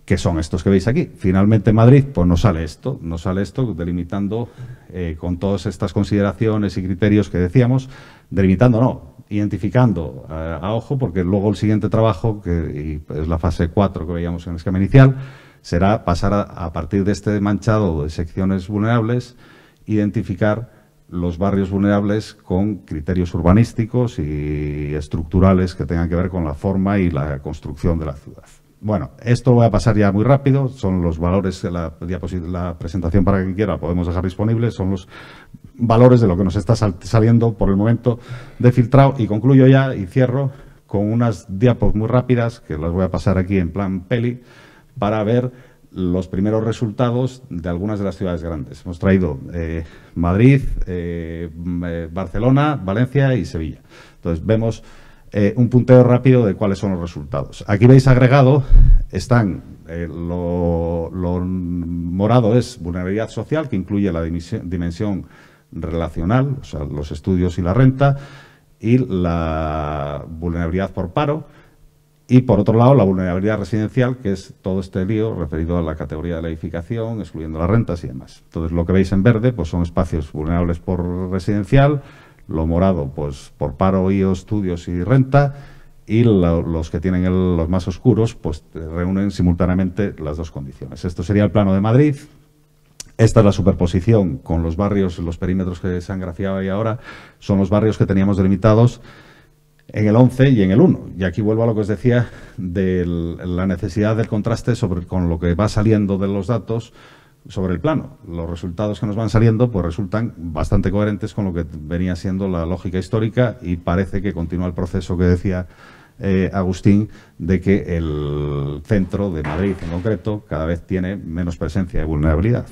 que son estos que veis aquí. Finalmente en Madrid, pues no sale esto, no sale esto delimitando eh, con todas estas consideraciones y criterios que decíamos, delimitando no, identificando eh, a, ojo, porque luego el siguiente trabajo, que es la fase 4 que veíamos en el esquema inicial, será pasar a, partir de este manchado de secciones vulnerables, identificar los barrios vulnerables con criterios urbanísticos y estructurales que tengan que ver con la forma y la construcción de la ciudad. Bueno, esto voy a pasar ya muy rápido, son los valores, la, la presentación para quien quiera podemos dejar disponibles, son los valores de lo que nos está saliendo por el momento de filtrado y concluyo ya y cierro con unas diapos muy rápidas que las voy a pasar aquí en plan peli para ver los primeros resultados de algunas de las ciudades grandes. Hemos traído eh, Madrid, eh, eh, Barcelona, Valencia y Sevilla. Entonces vemos un punteo rápido de cuáles son los resultados. Aquí veis agregado, están, lo, lo, morado es vulnerabilidad social, que incluye la dimensión relacional, o sea, los estudios y la renta, y la vulnerabilidad por paro, y por otro lado la vulnerabilidad residencial, que es todo este lío referido a la categoría de la edificación, excluyendo las rentas y demás. Entonces lo que veis en verde pues son espacios vulnerables por residencial, lo morado pues por paro y estudios y renta, y los que tienen los más oscuros pues reúnen simultáneamente las dos condiciones. Esto sería el plano de Madrid, esta es la superposición con los barrios, los perímetros que se han grafiado ahí ahora, son los barrios que teníamos delimitados en el 11 y en el 1. Y aquí vuelvo a lo que os decía de la necesidad del contraste sobre, con lo que va saliendo de los datos sobre el plano. Los resultados que nos van saliendo pues resultan bastante coherentes con lo que venía siendo la lógica histórica y parece que continúa el proceso que decía eh, Agustín de que el centro de Madrid en concreto cada vez tiene menos presencia y vulnerabilidad.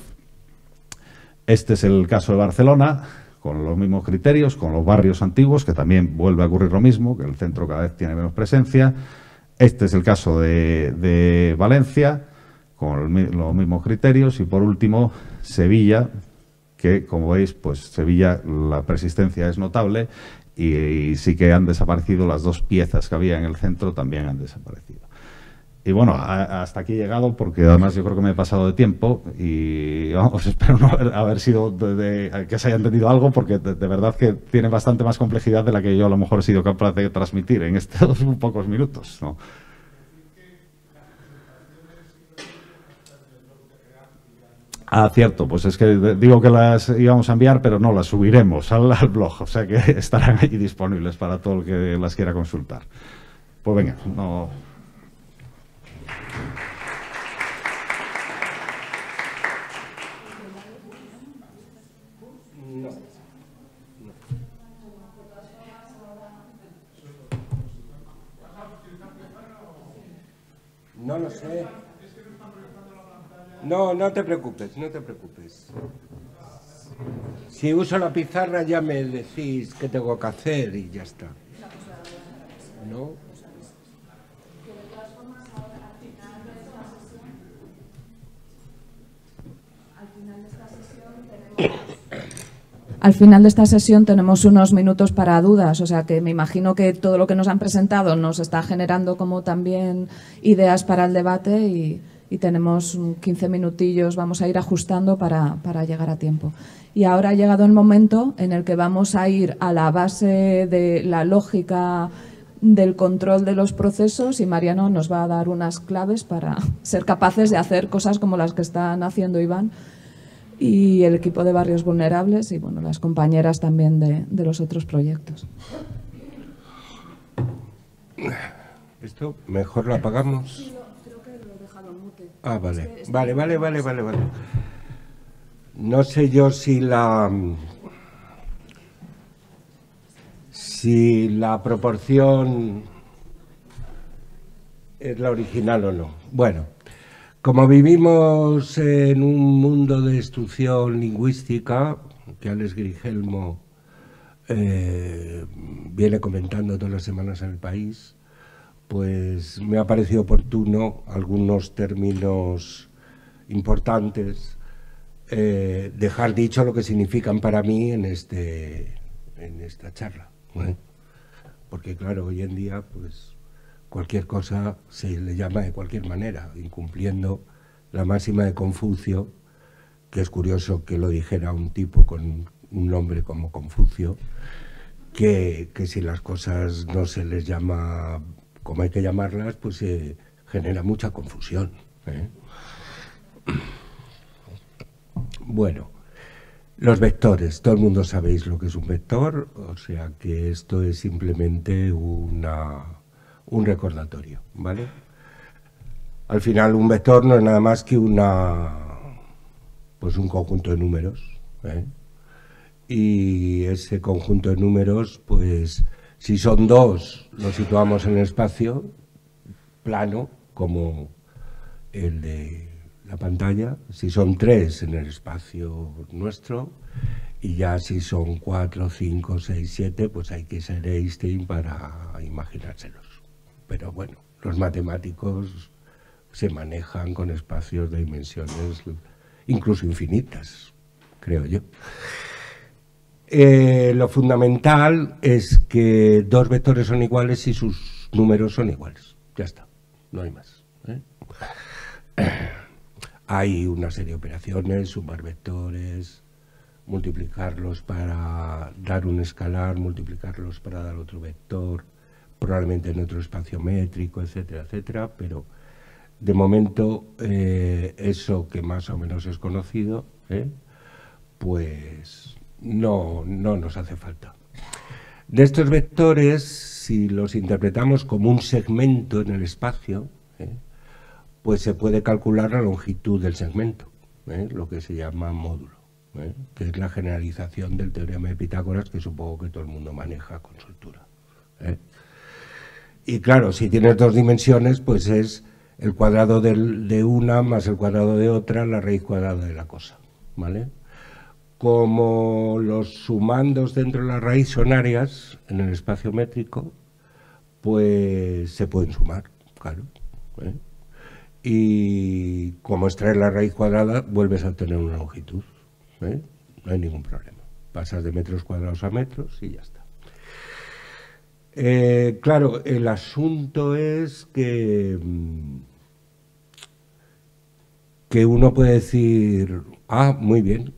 Este es el caso de Barcelona, con los mismos criterios, con los barrios antiguos, que también vuelve a ocurrir lo mismo, que el centro cada vez tiene menos presencia. Este es el caso de, Valencia, con los mismos criterios. Y por último, Sevilla, que como veis, pues Sevilla la persistencia es notable y sí que han desaparecido las dos piezas que había en el centro, también han desaparecido. Y bueno, hasta aquí he llegado porque además yo creo que me he pasado de tiempo y vamos, espero no haber, sido de, que se haya entendido algo porque de, verdad que tiene bastante más complejidad de la que yo a lo mejor he sido capaz de transmitir en estos pocos minutos. ¿no? Ah, cierto, pues es que digo que las íbamos a enviar, pero no, las subiremos al, al blog, o sea que estarán ahí disponibles para todo el que las quiera consultar. Pues venga, no... No, no te preocupes, no te preocupes. Si uso la pizarra ya me decís qué tengo que hacer y ya está. ¿No? Al final de esta sesión tenemos unos minutos para dudas, o sea que me imagino que todo lo que nos han presentado nos está generando como también ideas para el debate y, tenemos 15 minutillos, vamos a ir ajustando para, para, llegar a tiempo. Y ahora ha llegado el momento en el que vamos a ir a la base de la lógica del control de los procesos y Mariano nos va a dar unas claves para ser capaces de hacer cosas como las que están haciendo Iván y el equipo de barrios vulnerables y bueno, las compañeras también de, de los otros proyectos. ¿Esto mejor lo apagamos? Ah, vale. Vale, vale, vale, vale, vale. No sé yo si la si la proporción es la original o no. Bueno, como vivimos en un mundo de destrucción lingüística, que Alex Grigelmo eh, viene comentando todas las semanas en el país, pues me ha parecido oportuno algunos términos importantes eh, dejar dicho lo que significan para mí en, este, en esta charla. ¿eh? Porque claro, hoy en día pues cualquier cosa se le llama de cualquier manera, incumpliendo la máxima de Confucio, que es curioso que lo dijera un tipo con un nombre como Confucio, que, si las cosas no se les llama como hay que llamarlas, pues se genera mucha confusión. ¿eh? Bueno, los vectores, todo el mundo sabéis lo que es un vector, o sea que esto es simplemente una un recordatorio, ¿vale? Al final un vector no es nada más que una pues un conjunto de números, ¿eh? y ese conjunto de números, pues si son dos, lo situamos en el espacio plano, como el de la pantalla, si son tres en el espacio nuestro, y ya si son cuatro, cinco, seis, siete, pues hay que ser Einstein para imaginárselos pero bueno, los matemáticos se manejan con espacios de dimensiones incluso infinitas, creo yo. Eh, lo fundamental es que dos vectores son iguales y sus números son iguales. Ya está, no hay más. ¿eh? Hay una serie de operaciones, sumar vectores, multiplicarlos para dar un escalar, multiplicarlos para dar otro vector, probablemente en otro espacio métrico, etcétera, etcétera, pero de momento eh, eso que más o menos es conocido, ¿eh? pues no, no nos hace falta. De estos vectores, si los interpretamos como un segmento en el espacio, ¿eh? pues se puede calcular la longitud del segmento, lo que se llama módulo, que es la generalización del teorema de Pitágoras que supongo que todo el mundo maneja con soltura. Y claro, si tienes dos dimensiones, pues es el cuadrado de una más el cuadrado de otra, la raíz cuadrada de la cosa, ¿vale? Como los sumandos dentro de la raíz son áreas en el espacio métrico, pues se pueden sumar, claro. ¿eh? Y como extraer la raíz cuadrada, vuelves a obtener una longitud. ¿eh? No hay ningún problema. Pasas de metros cuadrados a metros y ya está. Eh, claro, el asunto es que, mm, que uno puede decir, ah, muy bien,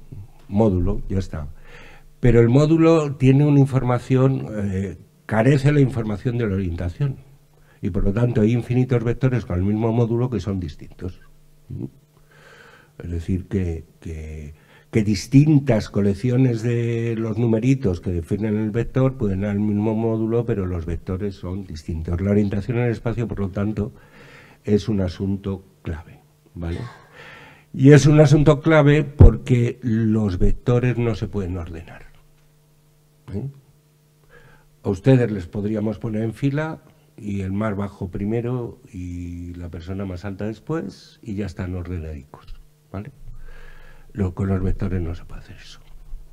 módulo, ya está. Pero el módulo tiene una información, eh, carece la información de la orientación. Y por lo tanto hay infinitos vectores con el mismo módulo que son distintos. ¿Mm? Es decir, que que distintas colecciones de los numeritos que definen el vector pueden dar el mismo módulo, pero los vectores son distintos. La orientación en el espacio, por lo tanto, es un asunto clave, ¿vale? Y es un asunto clave porque los vectores no se pueden ordenar. ¿eh? A ustedes les podríamos poner en fila y el más bajo primero y la persona más alta después y ya están ordenadicos, ¿vale? Con los vectores no se puede hacer eso.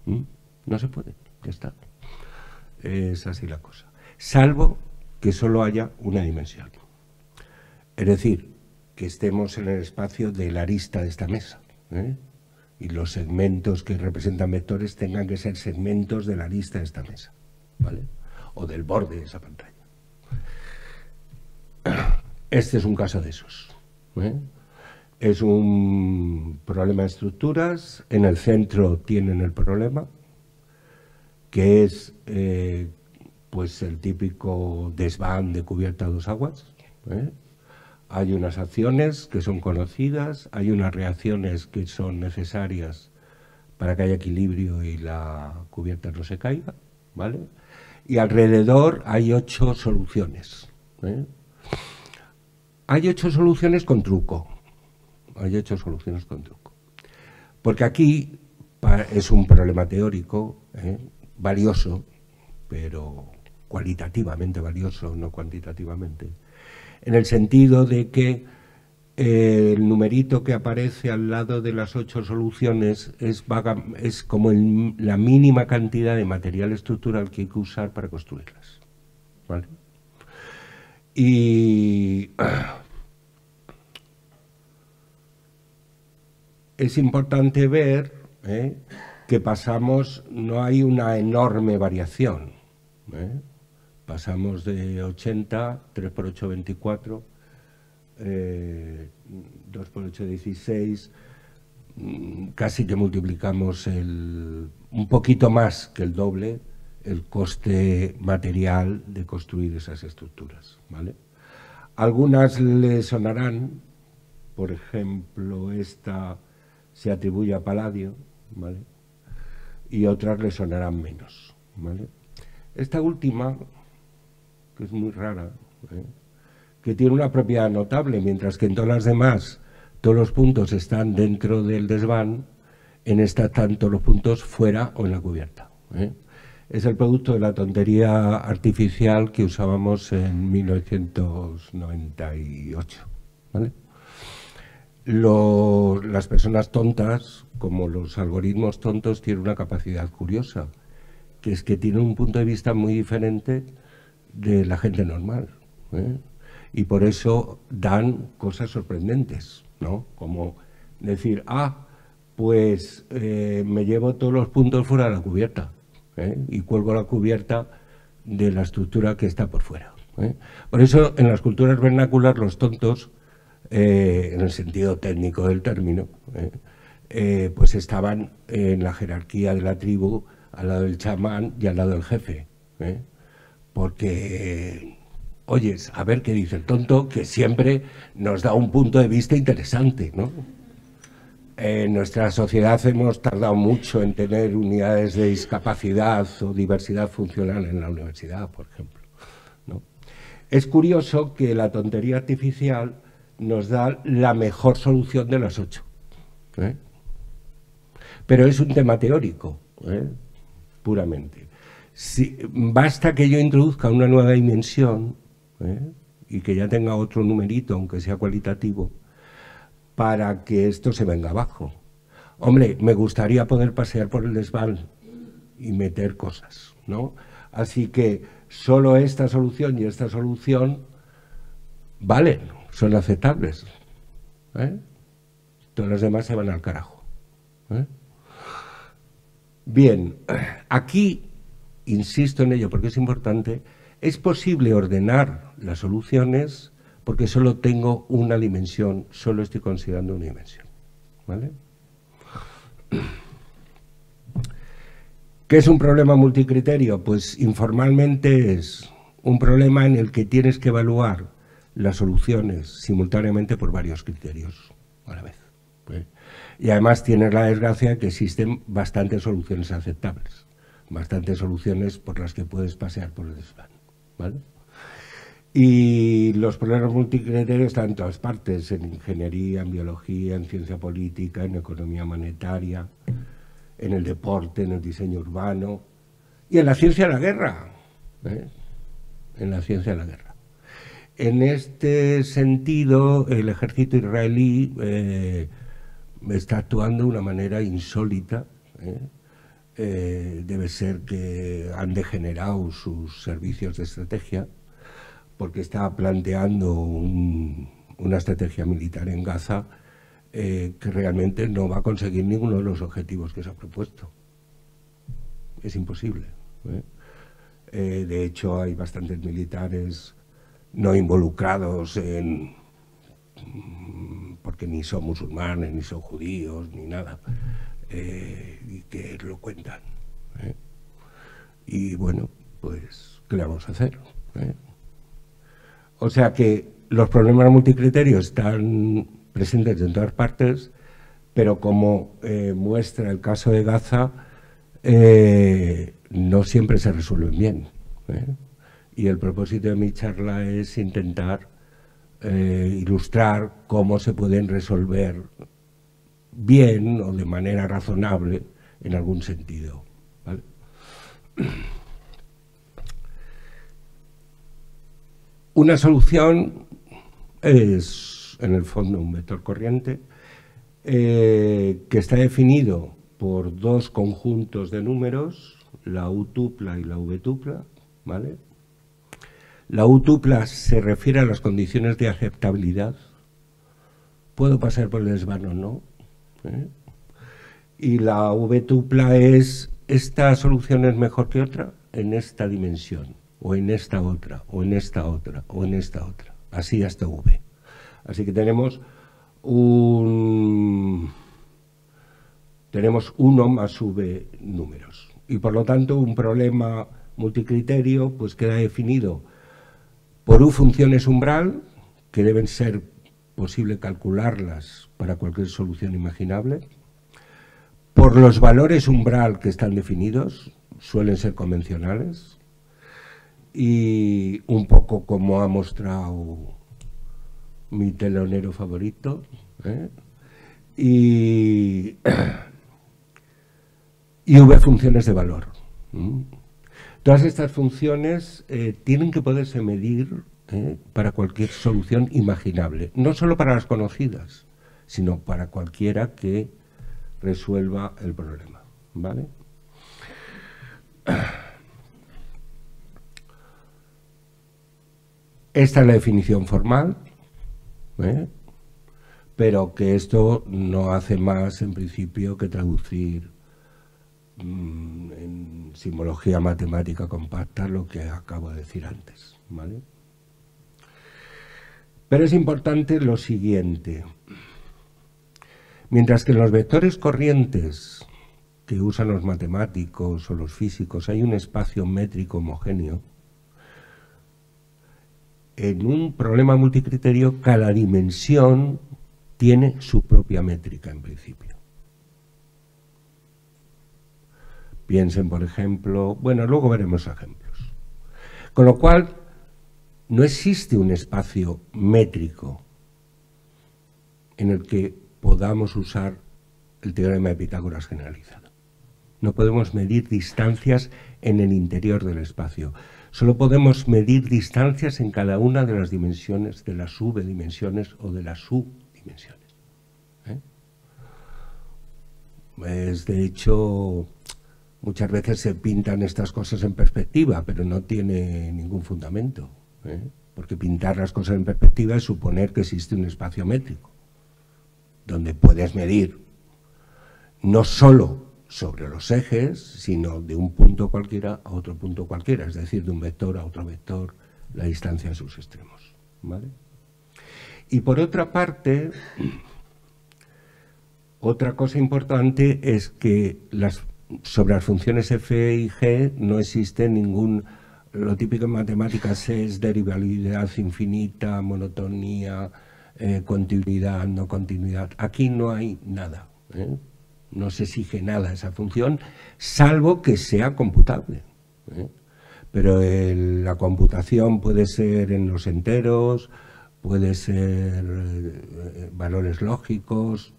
¿Mm? No se puede, ya está. Es así la cosa. Salvo que solo haya una dimensión. Es decir, que estemos en el espacio de la arista de esta mesa. ¿eh? y los segmentos que representan vectores tengan que ser segmentos de la lista de esta mesa, ¿vale? O del borde de esa pantalla. Este es un caso de esos. ¿eh? Es un problema de estructuras, en el centro tienen el problema, que es eh, pues el típico desván de cubierta a dos aguas. ¿eh? Hay unas acciones que son conocidas, hay unas reacciones que son necesarias para que haya equilibrio y la cubierta no se caiga, ¿vale? Y alrededor hay ocho soluciones. ¿eh? Hay ocho soluciones con truco. Hay ocho soluciones con truco. Porque aquí es un problema teórico, ¿eh? valioso, pero cualitativamente valioso, no cuantitativamente en el sentido de que eh, el numerito que aparece al lado de las ocho soluciones es, es como la mínima cantidad de material estructural que hay que usar para construirlas. ¿vale? Y es importante ver ¿eh? que pasamos, no hay una enorme variación. ¿eh? Pasamos de 80, 3 por 8, 24, 2 por 8, 16, casi que multiplicamos el, un poquito más que el doble el coste material de construir esas estructuras. ¿vale? Algunas le sonarán, por ejemplo, esta se atribuye a Paladio, ¿vale? y otras le sonarán menos. ¿vale? Esta última que es muy rara, ¿eh? que tiene una propiedad notable, mientras que en todas las demás todos los puntos están dentro del desván, en esta están todos los puntos fuera o en la cubierta. ¿eh? Es el producto de la tontería artificial que usábamos en 1998. Las personas tontas, como los algoritmos tontos, tienen una capacidad curiosa, que es que tienen un punto de vista muy diferente de la gente normal. ¿eh? Y por eso dan cosas sorprendentes, ¿no? Como decir, ah, pues eh, me llevo todos los puntos fuera de la cubierta ¿eh? y cuelgo la cubierta de la estructura que está por fuera. Por eso en las culturas vernáculas los tontos, en el sentido técnico del término, pues estaban en la jerarquía de la tribu al lado del chamán y al lado del jefe porque oyes, a ver qué dice el tonto, que siempre nos da un punto de vista interesante, ¿no? En nuestra sociedad hemos tardado mucho en tener unidades de discapacidad o diversidad funcional en la universidad, por ejemplo. ¿no? Es curioso que la tontería artificial nos da la mejor solución de las ocho. ¿eh? Pero es un tema teórico, ¿eh? puramente. Si, basta que yo introduzca una nueva dimensión ¿eh? y que ya tenga otro numerito, aunque sea cualitativo, para que esto se venga abajo. Hombre, me gustaría poder pasear por el desván y meter cosas, ¿no? Así que solo esta solución y esta solución valen, son aceptables. ¿eh? Todas las demás se van al carajo. ¿eh? Bien, aquí insisto en ello porque es importante, es posible ordenar las soluciones porque solo tengo una dimensión, solo estoy considerando una dimensión. ¿Vale? ¿Qué es un problema multicriterio? Pues informalmente es un problema en el que tienes que evaluar las soluciones simultáneamente por varios criterios a la vez. Y además tienes la desgracia de que existen bastantes soluciones aceptables bastantes soluciones por las que puedes pasear por el desván. ¿vale? Y los problemas multicriterios están en todas partes, en ingeniería, en biología, en ciencia política, en economía monetaria, en el deporte, en el diseño urbano y en la ciencia de la guerra. ¿eh? En la ciencia de la guerra. En este sentido, el ejército israelí eh, está actuando de una manera insólita. ¿eh? Eh, debe ser que han degenerado sus servicios de estrategia, porque está planteando una estrategia militar en Gaza que realmente no va a conseguir ninguno de los objetivos que se ha propuesto. Es imposible. de hecho, hay bastantes militares no involucrados en porque ni son musulmanes, ni son judíos, ni nada, y que lo cuentan. Y bueno, pues, ¿qué le vamos a hacer? O sea que los problemas multicriterios están presentes en todas partes, pero como eh, muestra el caso de Gaza, eh, no siempre se resuelven bien. ¿Eh? Y el propósito de mi charla es intentar ilustrar cómo se pueden resolver bien o de manera razonable en algún sentido. Una solución es, en el fondo, un vector corriente eh, que está definido por dos conjuntos de números, la U tupla y la V tupla, ¿vale? La U tupla se refiere a las condiciones de aceptabilidad. Puedo pasar por el desván o no. ¿Eh? Y la V tupla es, esta solución es mejor que otra en esta dimensión, o en esta otra, o en esta otra, o en esta otra así hasta V. Así que tenemos un tenemos uno más V números. Y por lo tanto un problema multicriterio pues queda definido por U funciones umbral, que deben ser posible calcularlas para cualquier solución imaginable, por los valores umbral que están definidos, suelen ser convencionales, y un poco como ha mostrado mi telonero favorito. ¿eh? Y, y V funciones de valor. Todas estas funciones eh, tienen que poderse medir ¿eh? para cualquier solución imaginable, no solo para las conocidas, sino para cualquiera que resuelva el problema. ¿Vale? Esta es la definición formal, ¿eh? pero que esto no hace más en principio que traducir mm, en simbología matemática compacta lo que acabo de decir antes. Pero es importante lo siguiente. Mientras que en los vectores corrientes que usan los matemáticos o los físicos hay un espacio métrico homogéneo, en un problema multicriterio cada dimensión tiene su propia métrica en principio. Piensen, por ejemplo, bueno, luego veremos ejemplos. Con lo cual, no existe un espacio métrico en el que podamos usar el teorema de Pitágoras generalizado. No podemos medir distancias en el interior del espacio. Solo podemos medir distancias en cada una de las dimensiones, de las subdimensiones o de las subdimensiones. ¿eh? Pues, de hecho, muchas veces se pintan estas cosas en perspectiva, pero no tiene ningún fundamento. ¿eh? Porque pintar las cosas en perspectiva es suponer que existe un espacio métrico, donde puedes medir no solo sobre los ejes, sino de un punto cualquiera a otro punto cualquiera, es decir, de un vector a otro vector, la distancia en sus extremos. Y por otra parte, otra cosa importante es que las, sobre las funciones f y g no existe ningún, lo típico en matemáticas es derivabilidad infinita, monotonía, eh, continuidad, no continuidad. Aquí no hay nada. ¿eh? no se exige nada esa función, salvo que sea computable. ¿eh? Pero la computación puede ser en los enteros, puede ser valores lógicos,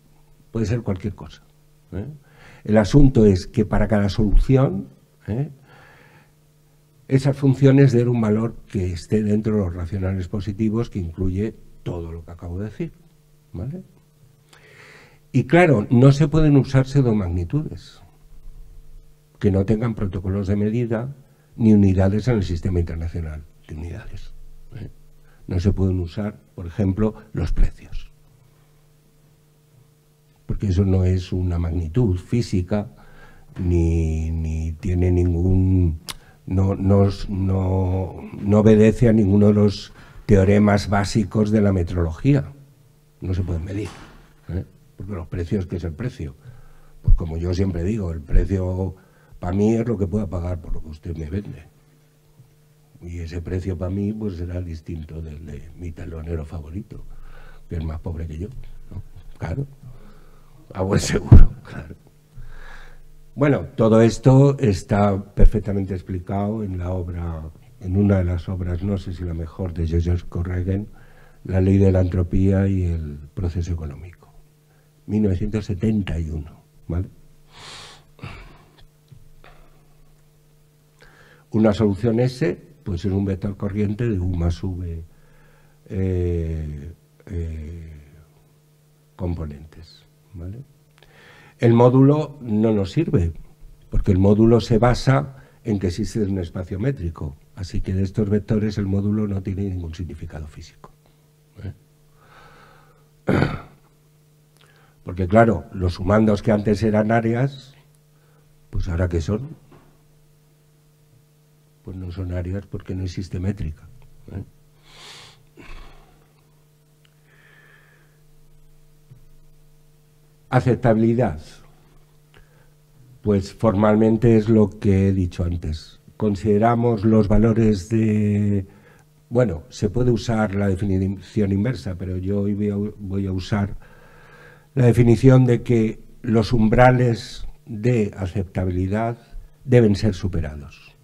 puede ser cualquier cosa. ¿Eh? El asunto es que para cada solución, esas funciones den un valor que esté dentro de los racionales positivos, que incluye todo lo que acabo de decir. ¿vale? Y claro, no se pueden usar pseudomagnitudes que no tengan protocolos de medida ni unidades en el sistema internacional de unidades. ¿eh? No se pueden usar, por ejemplo, los precios. Porque eso no es una magnitud física ni, tiene ningún... No, no, no, obedece a ninguno de los teoremas básicos de la metrología. No se pueden medir, ¿eh? porque los precios, ¿qué es el precio? Pues como yo siempre digo, el precio para mí es lo que pueda pagar por lo que usted me vende. Y ese precio para mí pues será distinto del de mi talonero favorito, que es más pobre que yo. Claro. A buen seguro, claro. Bueno, todo esto está perfectamente explicado en la obra, en una de las obras, no sé si la mejor, de Joseph Corrigan, La ley de la entropía y el proceso económico. 1971, ¿vale? Una solución S, pues es un vector corriente de U más V eh, eh, componentes, ¿vale? El módulo no nos sirve, porque el módulo se basa en que existe un espacio métrico. Así que de estos vectores el módulo no tiene ningún significado físico. Porque claro, los sumandos que antes eran áreas, pues ahora qué son? Pues no son áreas porque no existe métrica. Aceptabilidad. Pues formalmente es lo que he dicho antes. Consideramos los valores de... Bueno, se puede usar la definición inversa, pero yo hoy voy a, usar la definición de que los umbrales de aceptabilidad deben ser superados.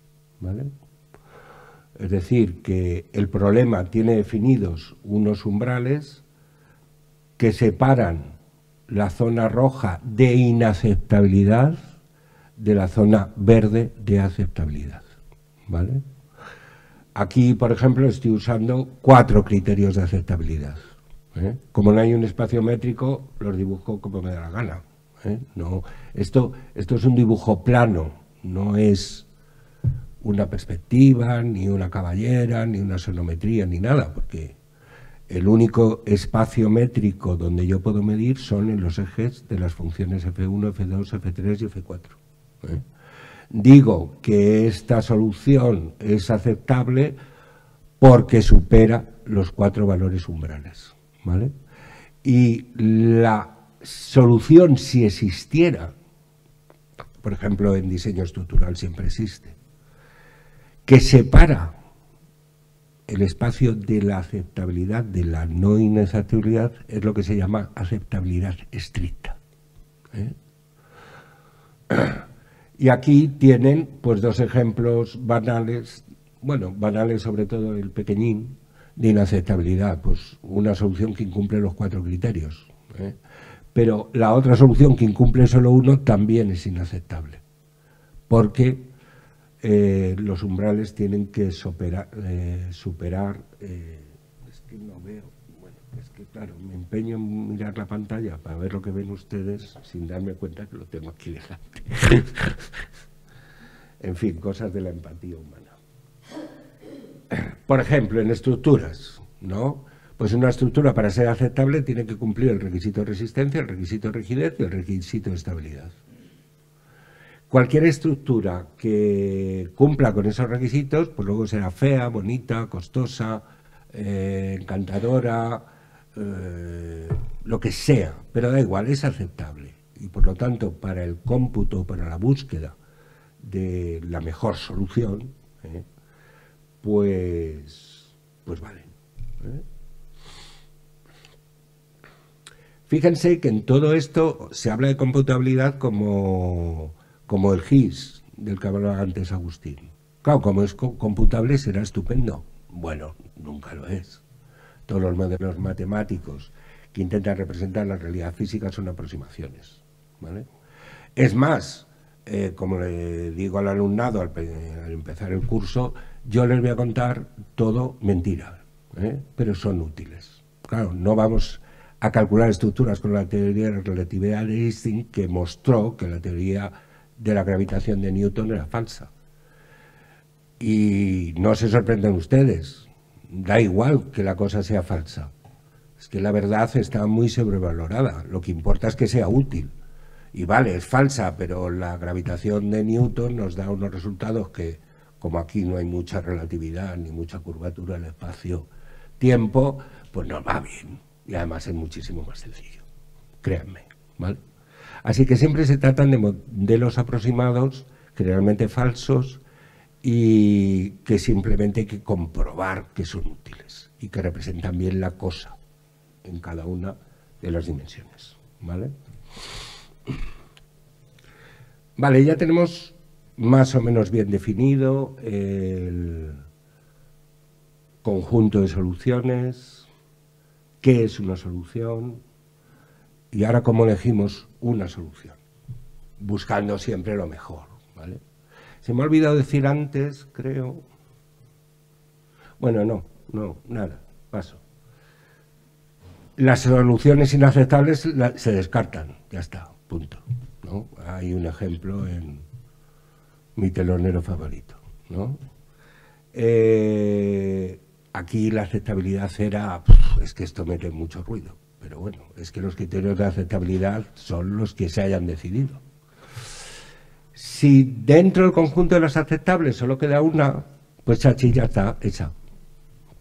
Es decir, que el problema tiene definidos unos umbrales que separan la zona roja de inaceptabilidad de la zona verde de aceptabilidad. ¿vale? Aquí, por ejemplo, estoy usando cuatro criterios de aceptabilidad. ¿eh? Como no hay un espacio métrico, los dibujo como me da la gana. ¿eh? No, esto, esto es un dibujo plano, no es una perspectiva, ni una caballera, ni una sonometría, ni nada, porque el único espacio métrico donde yo puedo medir son en los ejes de las funciones f1, f2, f3 y f4. ¿eh? Digo que esta solución es aceptable porque supera los cuatro valores umbrales. ¿vale? Y la solución, si existiera, por ejemplo, en diseño estructural siempre existe, que separa el espacio de la aceptabilidad, de la no inaceptabilidad, es lo que se llama aceptabilidad estricta. ¿eh? Y aquí tienen pues dos ejemplos banales, bueno, banales sobre todo el pequeñín, de inaceptabilidad, pues una solución que incumple los cuatro criterios. ¿eh? Pero la otra solución que incumple solo uno también es inaceptable, porque eh, los umbrales tienen que superar, eh, superar eh, es que no veo, bueno, es que claro, me empeño en mirar la pantalla para ver lo que ven ustedes sin darme cuenta que lo tengo aquí delante. en fin, cosas de la empatía humana. Por ejemplo, en estructuras, ¿no? Pues una estructura para ser aceptable tiene que cumplir el requisito de resistencia, el requisito de rigidez y el requisito de estabilidad. Cualquier estructura que cumpla con esos requisitos, pues luego será fea, bonita, costosa, eh, encantadora, eh, lo que sea, pero da igual, es aceptable. Y por lo tanto, para el cómputo, para la búsqueda de la mejor solución, eh, pues, pues vale. Fíjense que en todo esto se habla de computabilidad como como el GIS del que hablaba antes Agustín. Claro, como es computable será estupendo. Bueno, nunca lo es. Todos los modelos matemáticos que intentan representar la realidad física son aproximaciones. Es más, eh, como le digo al alumnado al, empezar el curso, yo les voy a contar todo mentira, ¿eh? pero son útiles. Claro, no vamos a calcular estructuras con la teoría de la relatividad de Einstein que mostró que la teoría de la gravitación de Newton era falsa. Y no se sorprenden ustedes, da igual que la cosa sea falsa, Es que la verdad está muy sobrevalorada. Lo que importa es que sea útil. Y vale, es falsa, pero la gravitación de Newton nos da unos resultados que, como aquí no hay mucha relatividad ni mucha curvatura en el espacio-tiempo, pues nos va bien. Y además es muchísimo más sencillo. Créanme. ¿vale? Así que siempre se tratan de modelos aproximados, generalmente falsos, y que simplemente hay que comprobar que son útiles y que representan bien la cosa en cada una de las dimensiones. ¿Vale? Vale, ya tenemos más o menos bien definido el conjunto de soluciones, qué es una solución y ahora cómo elegimos una solución, buscando siempre lo mejor. ¿vale? Se me ha olvidado decir antes, creo... Bueno, no, no, nada, paso. Las soluciones inaceptables se descartan, ya está, punto. ¿no? Hay un ejemplo en mi telonero favorito. ¿no? Eh, aquí la aceptabilidad era, es que esto mete mucho ruido, pero bueno, es que los criterios de aceptabilidad son los que se hayan decidido. Si dentro del conjunto de las aceptables solo queda una, pues chachi ya está hecha.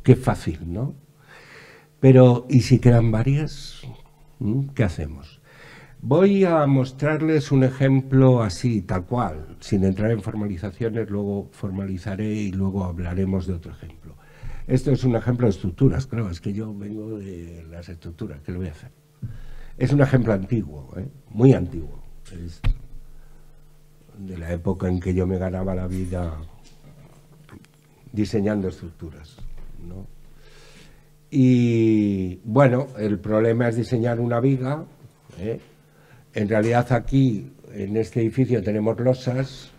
Qué fácil, ¿no? Pero, ¿y si quedan varias? ¿Mm? ¿Qué hacemos? Voy a mostrarles un ejemplo así, tal cual, sin entrar en formalizaciones, luego formalizaré y luego hablaremos de otro ejemplo. Esto es un ejemplo de estructuras, creo, es que yo vengo de las estructuras, ¿qué le voy a hacer? Es un ejemplo antiguo, ¿eh? muy antiguo. De la época en que yo me ganaba la vida diseñando estructuras. ¿no? Y bueno, el problema es diseñar una viga. ¿eh? En realidad aquí, en este edificio, tenemos losas,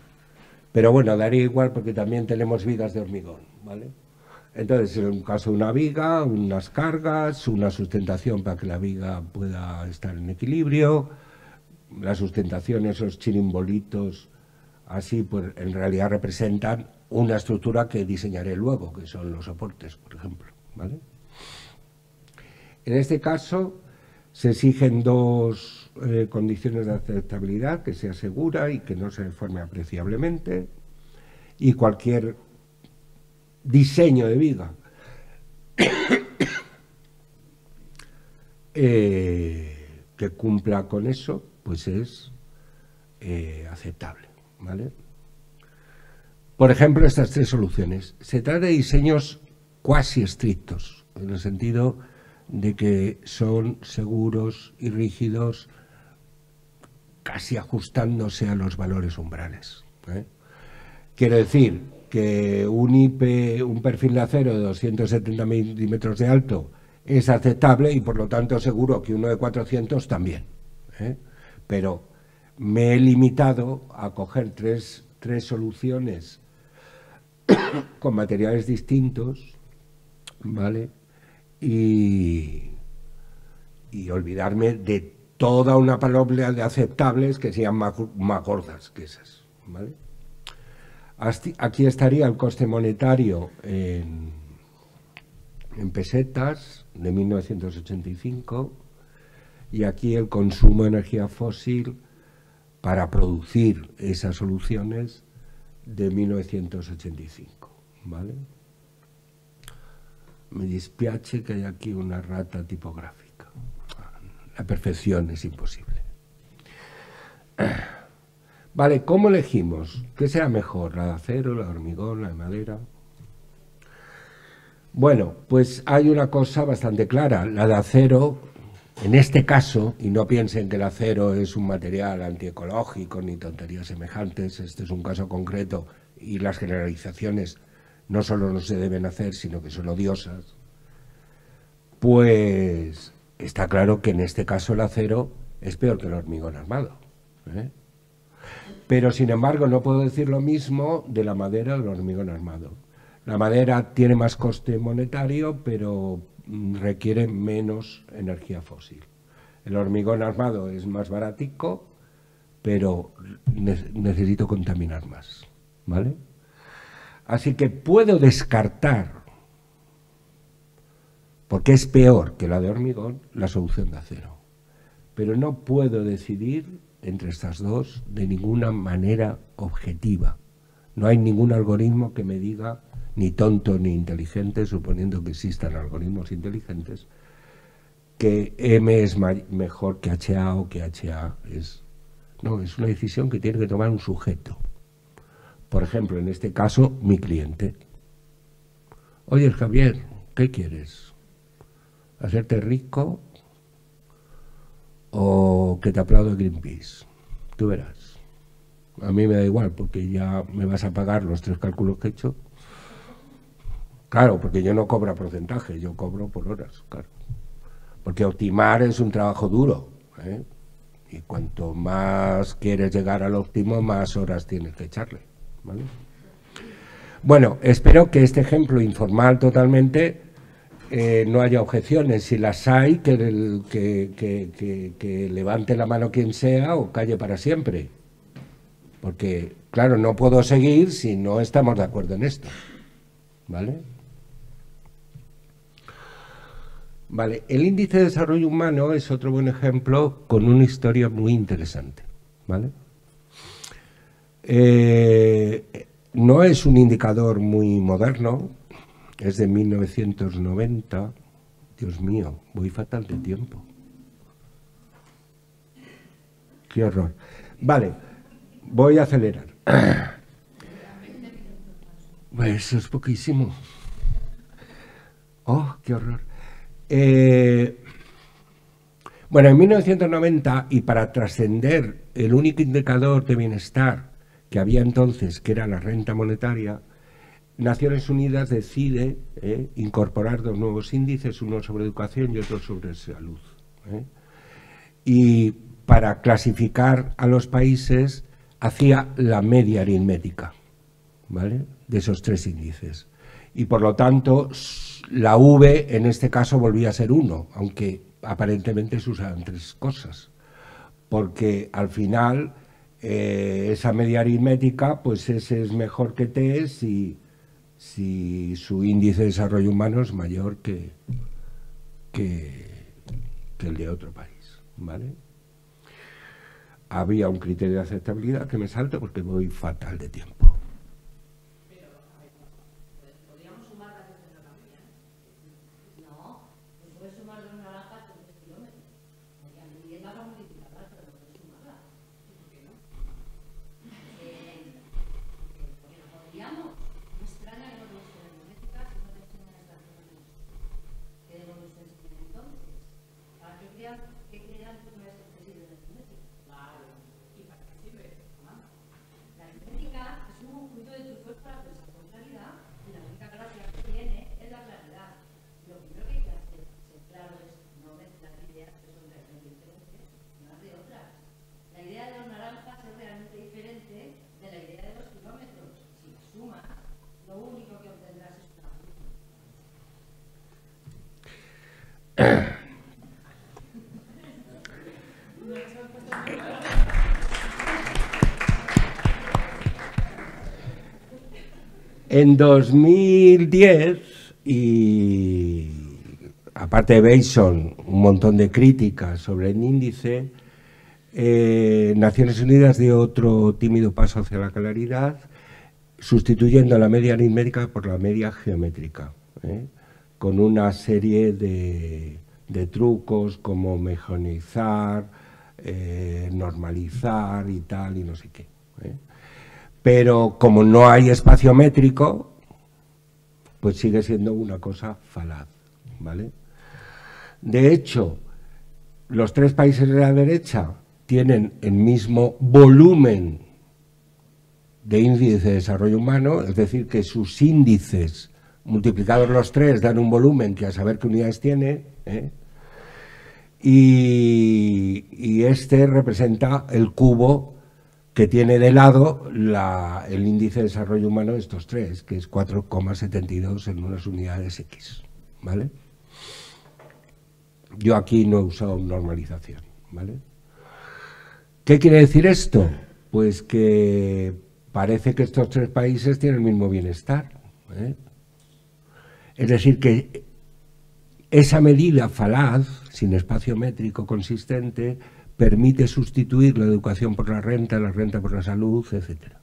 pero bueno, daría igual porque también tenemos vigas de hormigón, ¿vale? Entonces, en un caso de una viga, unas cargas, una sustentación para que la viga pueda estar en equilibrio, la sustentación, esos chirimbolitos, así, pues en realidad representan una estructura que diseñaré luego, que son los soportes, por ejemplo, ¿vale? En este caso, se exigen dos eh, condiciones de aceptabilidad, que sea segura y que no se deforme apreciablemente, y cualquier diseño de viga eh, que cumpla con eso, pues es eh, aceptable. ¿vale? Por ejemplo, estas tres soluciones. Se trata de diseños cuasi estrictos, en el sentido de que son seguros y rígidos casi ajustándose a los valores umbrales. ¿eh? Quiero decir que un IP, un perfil de acero de 270 milímetros de alto es aceptable y por lo tanto seguro que uno de 400 también. ¿eh? Pero me he limitado a coger tres, tres soluciones con materiales distintos, ¿vale? Y, y olvidarme de toda una palabra de aceptables que sean más, gordas que esas. ¿vale? Aquí estaría el coste monetario en, pesetas de 1985 y aquí el consumo de energía fósil para producir esas soluciones de 1985. ¿vale? Me dispiace que hay aquí una rata tipográfica. La perfección es imposible. Vale, ¿cómo elegimos? ¿Qué sea mejor? ¿La de acero, la de hormigón, la de madera? Bueno, pues hay una cosa bastante clara. La de acero, en este caso, y no piensen que el acero es un material antiecológico ni tonterías semejantes, este es un caso concreto y las generalizaciones no solo no se deben hacer, sino que son odiosas, pues está claro que en este caso el acero es peor que el hormigón armado. ¿eh? Pero, sin embargo, no puedo decir lo mismo de la madera o del hormigón armado. La madera tiene más coste monetario, pero mm, requiere menos energía fósil. El hormigón armado es más baratico, pero necesito contaminar más. ¿Vale? Así que puedo descartar porque es peor que la de hormigón, la solución de acero. Pero no puedo decidir entre estas dos de ninguna manera objetiva. No hay ningún algoritmo que me diga, ni tonto ni inteligente, suponiendo que existan algoritmos inteligentes, que M es mejor que HA o que HA es... No, es una decisión que tiene que tomar un sujeto. Por ejemplo, en este caso, mi cliente. Oye, Javier, ¿qué quieres? ¿Hacerte rico o que te aplaude Greenpeace? Tú verás. A mí me da igual porque ya me vas a pagar los tres cálculos que he hecho. Claro, porque yo no cobro porcentaje, yo cobro por horas, claro. Porque optimar es un trabajo duro. ¿eh? Y cuanto más quieres llegar al óptimo, más horas tienes que echarle. Bueno, espero que este ejemplo informal totalmente eh, no haya objeciones. Si las hay, que, levante la mano quien sea o calle para siempre. Porque, claro, no puedo seguir si no estamos de acuerdo en esto. ¿Vale? Vale, el índice de desarrollo humano es otro buen ejemplo con una historia muy interesante. ¿Vale? Eh, no es un indicador muy moderno, es de 1990. Dios mío, voy fatal de tiempo. Qué horror. Vale, voy a acelerar. Pues eso es poquísimo. Oh, qué horror. Eh, bueno, en 1990, y para trascender el único indicador de bienestar que había entonces, que era la renta monetaria, Naciones Unidas decide eh, incorporar dos nuevos índices, uno sobre educación y otro sobre salud. Eh. Y para clasificar a los países hacía la media aritmética ¿vale? de esos tres índices. Y por lo tanto, la V en este caso volvía a ser uno, aunque aparentemente se usaban tres cosas. Porque al final eh, esa media aritmética, pues ese es mejor que T si, si su índice de desarrollo humano es mayor que, que, el de otro país. ¿vale? Había un criterio de aceptabilidad que me salto porque voy fatal de tiempo. En 2010, y aparte de Bason, un montón de críticas sobre el índice, eh, Naciones Unidas dio otro tímido paso hacia la claridad, sustituyendo la media aritmética por la media geométrica, ¿eh? con una serie de, trucos como mejonizar, eh, normalizar y tal, y no sé qué pero como no hay espacio métrico, pues sigue siendo una cosa falaz, ¿vale? De hecho, los tres países de la derecha tienen el mismo volumen de índice de desarrollo humano, es decir, que sus índices multiplicados los tres dan un volumen que a saber qué unidades tiene, ¿eh? y, y este representa el cubo que tiene de lado el índice de desarrollo humano de estos tres, que es 4,72 en unas unidades X. ¿vale? Yo aquí no he usado normalización. ¿vale? ¿Qué quiere decir esto? Pues que parece que estos tres países tienen el mismo bienestar. ¿eh? Es decir, que esa medida falaz, sin espacio métrico consistente, permite sustituir la educación por la renta, la renta por la salud, etc.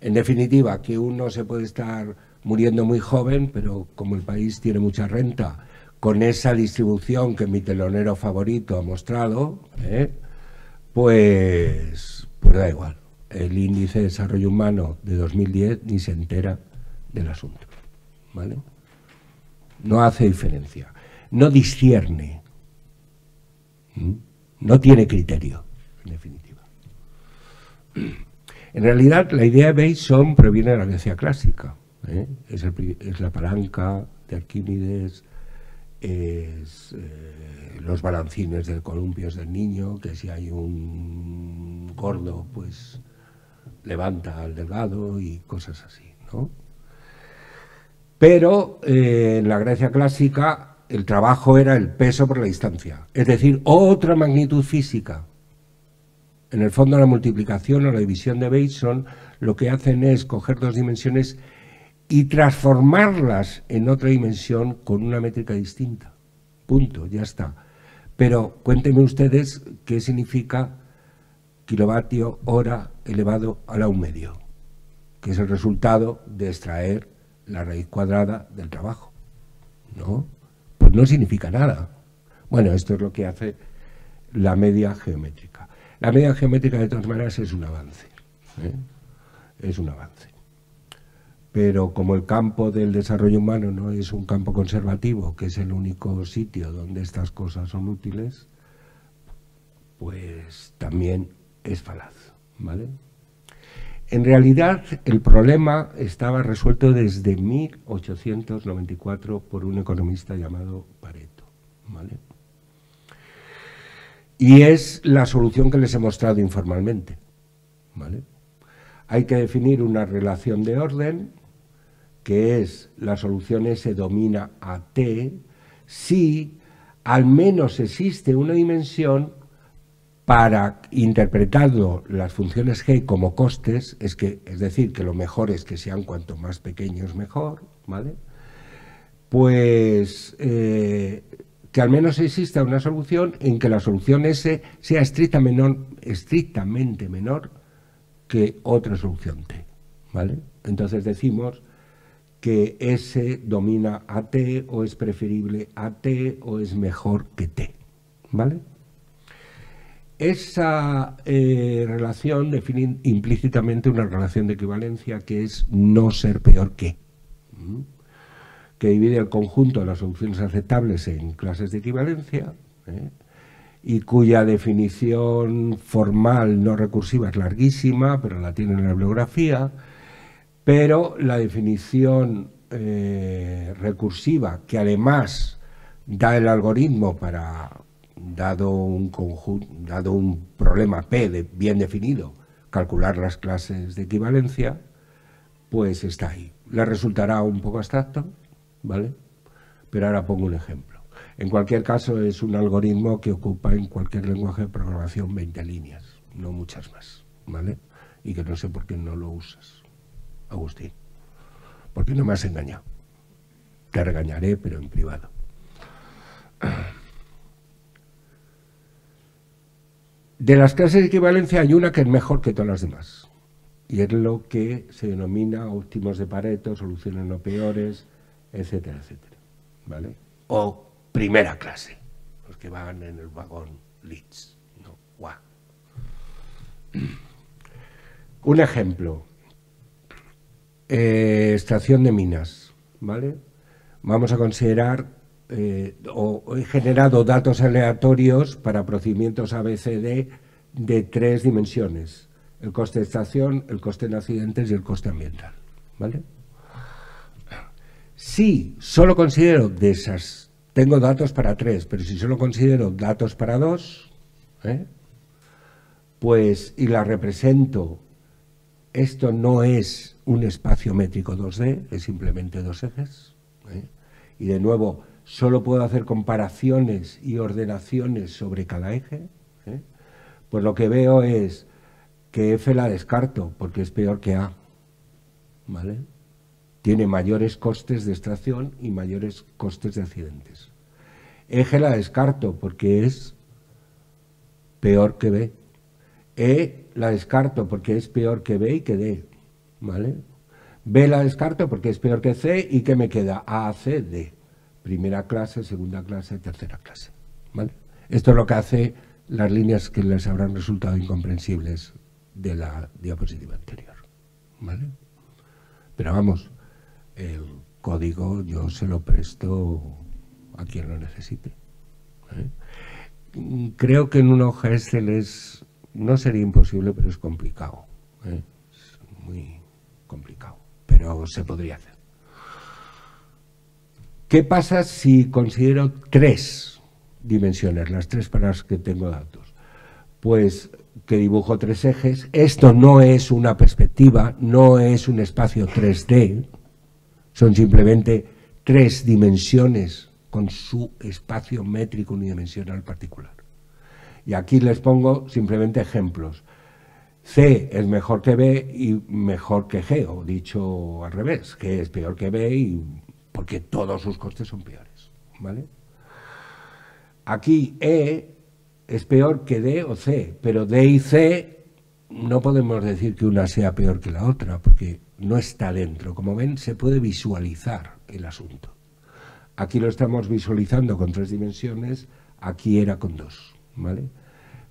En definitiva, que uno se puede estar muriendo muy joven, pero como el país tiene mucha renta, con esa distribución que mi telonero favorito ha mostrado, ¿eh? pues, pues da igual. El índice de desarrollo humano de 2010 ni se entera del asunto. ¿vale? No hace diferencia. No discierne. No tiene criterio, en definitiva. En realidad, la idea de Bateson proviene de la Grecia clásica. ¿eh? Es, la palanca de Arquímedes, es eh, los balancines del columpios del niño, que si hay un gordo, pues levanta al delgado y cosas así, ¿no? Pero eh, en la Grecia clásica el trabajo era el peso por la distancia, es decir, otra magnitud física. En el fondo la multiplicación o la división de Bateson lo que hacen es coger dos dimensiones y transformarlas en otra dimensión con una métrica distinta. Punto, ya está. Pero cuéntenme ustedes qué significa kilovatio hora elevado a la un medio, que es el resultado de extraer la raíz cuadrada del trabajo. ¿No? No significa nada. Bueno, esto es lo que hace la media geométrica. La media geométrica, de todas maneras, es un avance. ¿eh? Es un avance pero como el campo del desarrollo humano no es un campo conservativo, que es el único sitio donde estas cosas son útiles, pues también es falaz, ¿vale? En realidad, el problema estaba resuelto desde 1894 por un economista llamado Pareto, ¿vale? Y es la solución que les he mostrado informalmente, ¿vale? Hay que definir una relación de orden que es la solución S domina a T, si al menos existe una dimensión para interpretando las funciones G como costes, es, decir, que lo mejor es que sean cuanto más pequeños mejor, ¿vale? Pues eh, que al menos exista una solución en que la solución S sea estrictamente menor que otra solución T, ¿vale? Entonces decimos que S domina a T o es preferible a T o es mejor que T. ¿Vale? Esa eh, relación define implícitamente una relación de equivalencia que es no ser peor que, que divide el conjunto de las soluciones aceptables en clases de equivalencia ¿eh? y cuya definición formal no recursiva es larguísima, pero la tiene en la bibliografía, pero la definición eh, recursiva, que además da el algoritmo para, dado un, conjunto, dado un problema P bien definido, calcular las clases de equivalencia, pues está ahí. Le resultará un poco abstracto, ¿vale? Pero ahora pongo un ejemplo. En cualquier caso, es un algoritmo que ocupa en cualquier lenguaje de programación 20 líneas, no muchas más, ¿vale? Y que no sé por qué no lo usas. Agustín, porque no me has engañado. Te regañaré, pero en privado. De las clases de equivalencia hay una que es mejor que todas las demás. Y es lo que se denomina óptimos de Pareto, soluciones no peores, etcétera, etcétera. ¿Vale? O primera clase, los que van en el vagón Leeds. ¿no? Un ejemplo. Eh, extracción de minas, ¿vale? Vamos a considerar, eh, o he generado datos aleatorios para procedimientos ABCD de tres dimensiones, el coste de extracción, el coste de accidentes y el coste ambiental, ¿vale? Si solo considero de esas, tengo datos para tres, pero si solo considero datos para dos, ¿eh? pues, y la represento, esto no es un espacio métrico 2D, es simplemente dos ejes. ¿eh? Y de nuevo, solo puedo hacer comparaciones y ordenaciones sobre cada eje. ¿eh? Pues lo que veo es que F la descarto porque es peor que A. ¿Vale? Tiene mayores costes de extracción y mayores costes de accidentes. E G la descarto porque es peor que B. E la descarto porque es peor que B y que D. ¿Vale? B la descarto porque es peor que C y que me queda A, C, D. Primera clase, segunda clase, tercera clase. Esto es lo que hace las líneas que les habrán resultado incomprensibles de la diapositiva anterior. ¿Vale? Pero vamos, el código yo se lo presto a quien lo necesite. Creo que en una hoja Excel es, no sería imposible, pero es complicado. ¿eh? Es muy complicado, pero se podría hacer. ¿Qué pasa si considero tres dimensiones, las tres para las que tengo datos? Pues que dibujo tres ejes. Esto no es una perspectiva, no es un espacio 3D, son simplemente tres dimensiones con su espacio métrico unidimensional particular. Y aquí les pongo simplemente ejemplos. C es mejor que B y mejor que G, o dicho al revés, G es peor que B y porque todos sus costes son peores. ¿vale? Aquí E es peor que D o C, pero D y C no podemos decir que una sea peor que la otra, porque no está dentro. Como ven, se puede visualizar el asunto. Aquí lo estamos visualizando con tres dimensiones, aquí era con dos. ¿vale?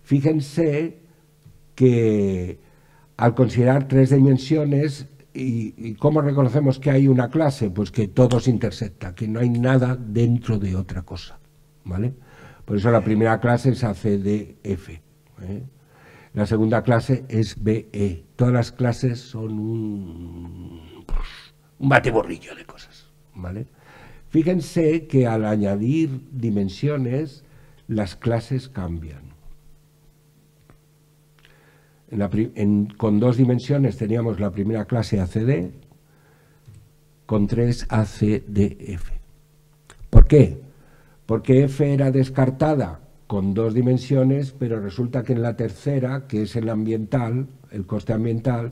Fíjense que al considerar tres dimensiones, y, cómo reconocemos que hay una clase? Pues que todo se intersecta, que no hay nada dentro de otra cosa. ¿vale? Por eso la primera clase es ACDF. ¿eh? La segunda clase es BE. Todas las clases son un, un bateborrillo de cosas. ¿vale? Fíjense que al añadir dimensiones, las clases cambian. Con dos dimensiones teníamos la primera clase ACD, con tres ACDF. ¿Por qué? porque F era descartada con dos dimensiones, pero resulta que en la tercera, que es el ambiental, el coste ambiental,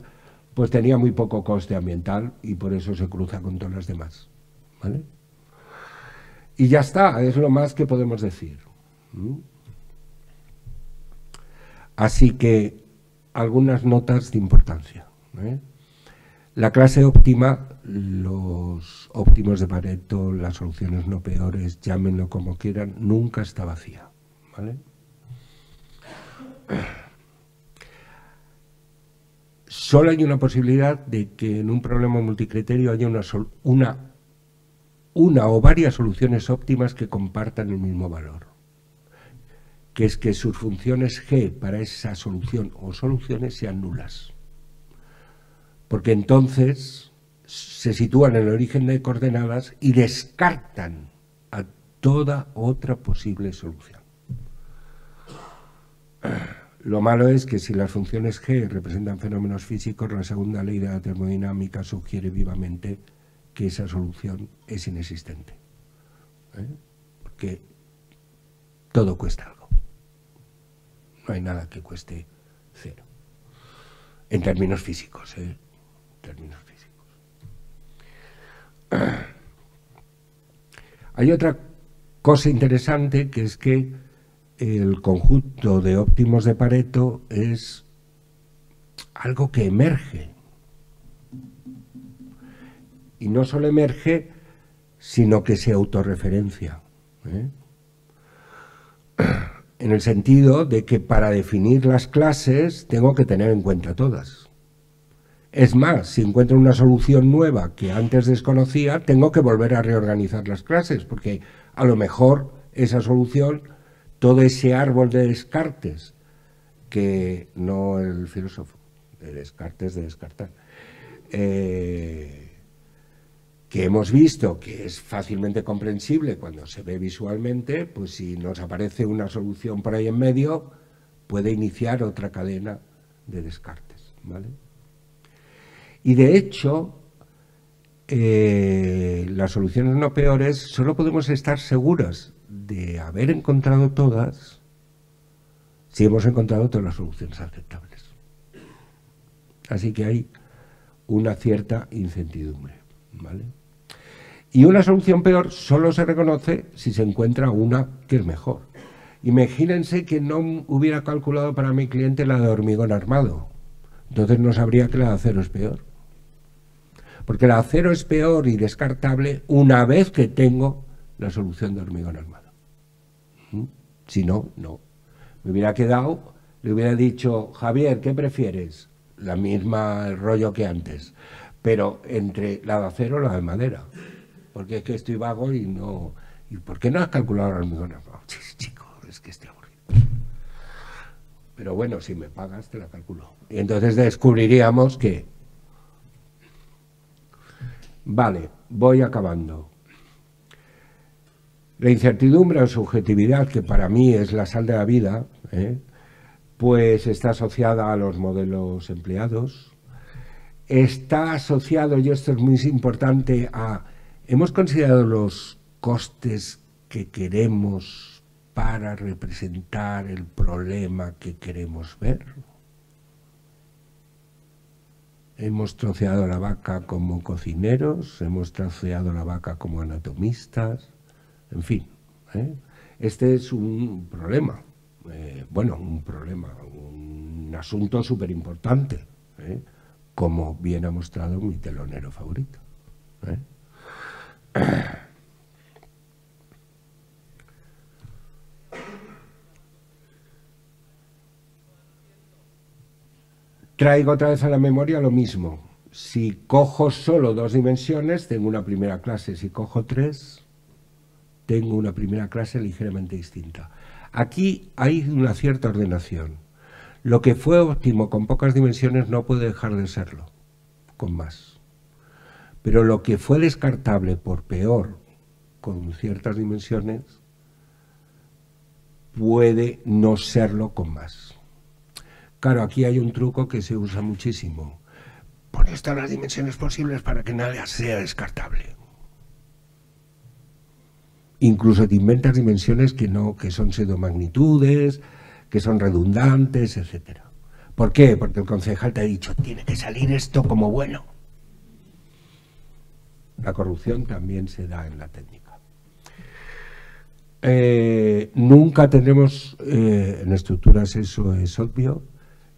pues tenía muy poco coste ambiental y por eso se cruza con todas las demás. ¿vale? Y ya está, es lo más que podemos decir. Así que algunas notas de importancia. ¿eh? La clase óptima, los óptimos de Pareto, las soluciones no peores, llámenlo como quieran, nunca está vacía. ¿vale? Solo hay una posibilidad de que en un problema multicriterio haya una, una, una o varias soluciones óptimas que compartan el mismo valor. Que es que sus funciones G para esa solución o soluciones sean nulas porque entonces se sitúan en el origen de coordenadas y descartan a toda otra posible solución. Lo malo es que si las funciones G representan fenómenos físicos, la segunda ley de la termodinámica sugiere vivamente que esa solución es inexistente. ¿eh? Porque todo cuesta. No hay nada que cueste cero. En términos físicos. ¿eh? términos físicos. Hay otra cosa interesante que es que el conjunto de óptimos de Pareto es algo que emerge. Y no solo emerge, sino que se autorreferencia. ¿eh? En el sentido de que para definir las clases tengo que tener en cuenta todas. Es más, si encuentro una solución nueva que antes desconocía, tengo que volver a reorganizar las clases, porque a lo mejor esa solución, todo ese árbol de descartes, que no el filósofo, de descartes de descartar, eh, que hemos visto que es fácilmente comprensible cuando se ve visualmente, pues si nos aparece una solución por ahí en medio, puede iniciar otra cadena de descartes, ¿vale? Y de hecho, eh, las soluciones no peores solo podemos estar seguras de haber encontrado todas si hemos encontrado todas las soluciones aceptables. Así que hay una cierta incertidumbre. ¿vale? Y una solución peor solo se reconoce si se encuentra una que es mejor. Imagínense que no hubiera calculado para mi cliente la de hormigón armado. Entonces no sabría que la de acero es peor. Porque la de acero es peor y descartable una vez que tengo la solución de hormigón armado. ¿Mm? Si no, no. Me hubiera quedado, le hubiera dicho, Javier, ¿qué prefieres? La misma rollo que antes, pero entre la de acero y la de madera. Porque es que estoy vago y no... ¿Y por qué no has calculado el hormigón armado? Chico, es que estoy aburrido. Pero bueno, si me pagas, te la calculo. Y entonces descubriríamos que... Vale, voy acabando. La incertidumbre o subjetividad, que para mí es la sal de la vida, ¿eh? pues está asociada a los modelos empleados, está asociado, y esto es muy importante, a... Hemos considerado los costes que queremos para representar el problema que queremos ver. Hemos troceado la vaca como cocineros, hemos troceado la vaca como anatomistas, en fin. ¿eh? Este es un problema, eh, bueno, un problema, un asunto súper importante, ¿eh? como bien ha mostrado mi telonero favorito. Traigo otra vez a la memoria lo mismo. Si cojo solo dos dimensiones, tengo una primera clase. Si cojo tres, tengo una primera clase ligeramente distinta. Aquí hay una cierta ordenación. Lo que fue óptimo con pocas dimensiones no puede dejar de serlo con más. Pero lo que fue descartable por peor con ciertas dimensiones puede no serlo con más. Claro, aquí hay un truco que se usa muchísimo. Pones todas las dimensiones posibles para que nada sea descartable. Incluso te inventas dimensiones que no, que son pseudomagnitudes, que son redundantes, etc. ¿Por qué? Porque el concejal te ha dicho, tiene que salir esto como bueno. La corrupción también se da en la técnica. Eh, nunca tenemos, eh, en estructuras eso es obvio,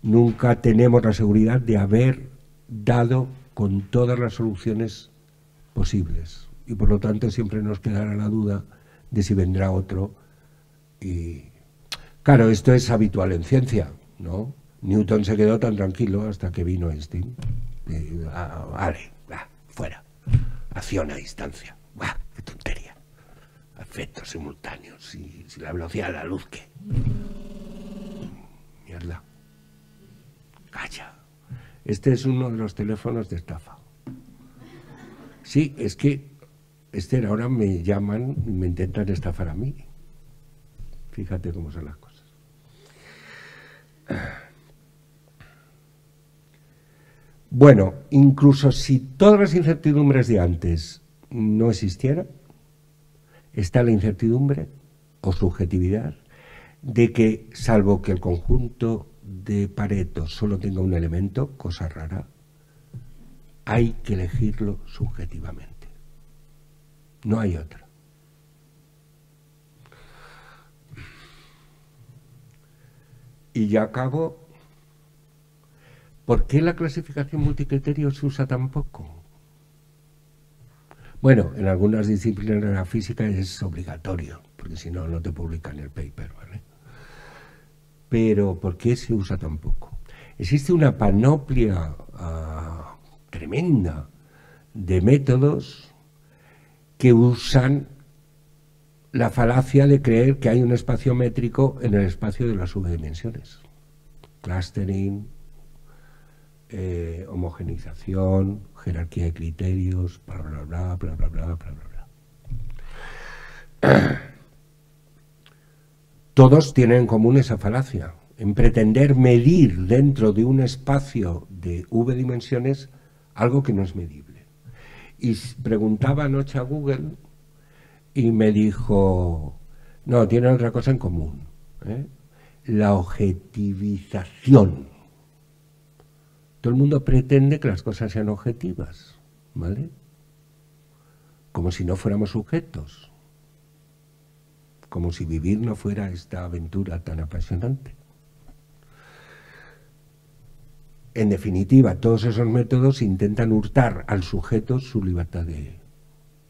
nunca tenemos la seguridad de haber dado con todas las soluciones posibles. Y por lo tanto siempre nos quedará la duda de si vendrá otro. Y claro, esto es habitual en ciencia, ¿no? Newton se quedó tan tranquilo hasta que vino Einstein. Ah, vale, va, fuera. A distancia. ¡Qué tontería! Efectos simultáneos. Y, si la velocidad de la luz, ¿qué? Mierda. Calla. Este es uno de los teléfonos de estafa. Sí, es que, Esther, ahora me llaman me intentan estafar a mí. Fíjate cómo son las cosas. Bueno, incluso si todas las incertidumbres de antes no existieran, está la incertidumbre o subjetividad de que, salvo que el conjunto de Pareto solo tenga un elemento, cosa rara, hay que elegirlo subjetivamente. No hay otra. Y ya acabo. ¿Por qué la clasificación multicriterio se usa tan poco? Bueno, en algunas disciplinas de la física es obligatorio, porque si no, no te publican el paper, ¿vale? Pero ¿por qué se usa tan poco? Existe una panoplia ah, tremenda de métodos que usan la falacia de creer que hay un espacio métrico en el espacio de las subdimensiones. Clustering, eh, homogenización, jerarquía de criterios, bla, bla, bla, bla, bla, bla, bla, bla. Todos tienen en común esa falacia, en pretender medir dentro de un espacio de v dimensiones algo que no es medible. Y preguntaba anoche a Google y me dijo, no, tienen otra cosa en común, ¿eh? la objetivización. Todo el mundo pretende que las cosas sean objetivas, ¿vale? como si no fuéramos sujetos, como si vivir no fuera esta aventura tan apasionante. En definitiva, todos esos métodos intentan hurtar al sujeto su libertad de,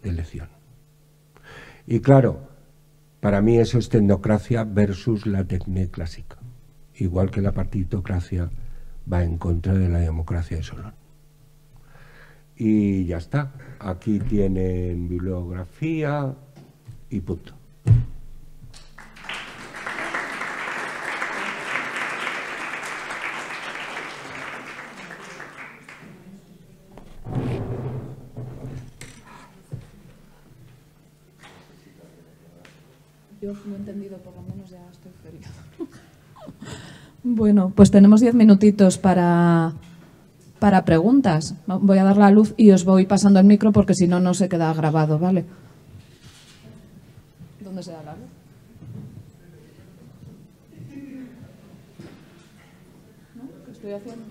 elección. Y claro, para mí eso es tecnocracia versus la técnica clásica, igual que la partitocracia va en contra de la democracia de Solón. Y ya está, aquí tienen bibliografía y punto. Yo lo he entendido, por lo menos ya. Bueno, pues tenemos diez minutitos para, para preguntas. Voy a dar la luz y os voy pasando el micro porque si no, no se queda grabado, ¿vale? ¿Dónde se da la luz? ¿Qué estoy haciendo?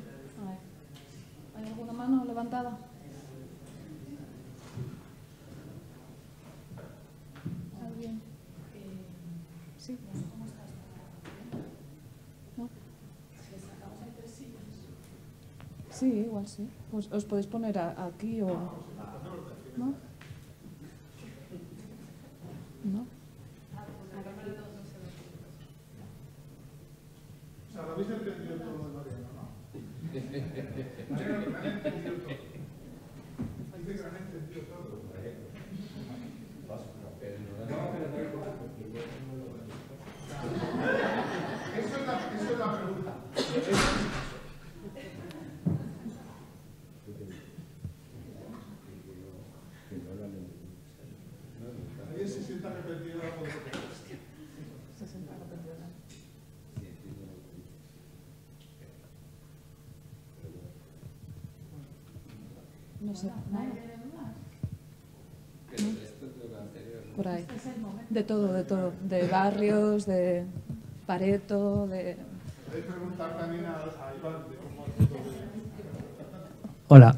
¿Hay alguna mano levantada? Sí, igual sí. Os, os podéis poner a, aquí o... ¿No? ¿No? O sea, lo habéis entendido todo de Mariano, ¿no? Dice que lo han entendido todo. Eso es la, eso es la pregunta. No sé. Por ahí. De todo, de todo. De barrios, de Pareto, de... Hola.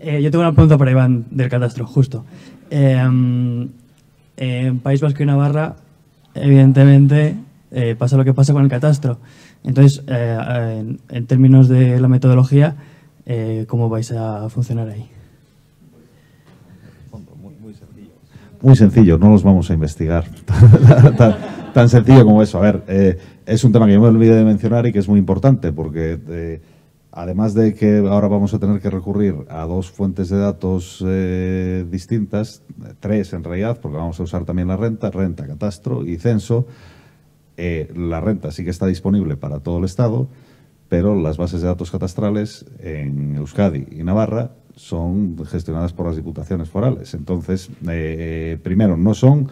Eh, yo tengo una pregunta para Iván del catastro, justo. Em, en País Vasco y Navarra, evidentemente, eh, pasa lo que pasa con el catastro. Entonces, eh, en, términos de la metodología, eh, ¿cómo vais a funcionar ahí? Muy sencillo, no los vamos a investigar. tan, sencillo como eso. A ver, es un tema que yo me olvidé de mencionar y que es muy importante porque además de que ahora vamos a tener que recurrir a dos fuentes de datos eh, distintas, tres en realidad, porque vamos a usar también la renta, renta, catastro y censo. Eh, la renta sí que está disponible para todo el Estado, pero las bases de datos catastrales en Euskadi y Navarra son gestionadas por las diputaciones forales. Entonces, eh, primero, no son,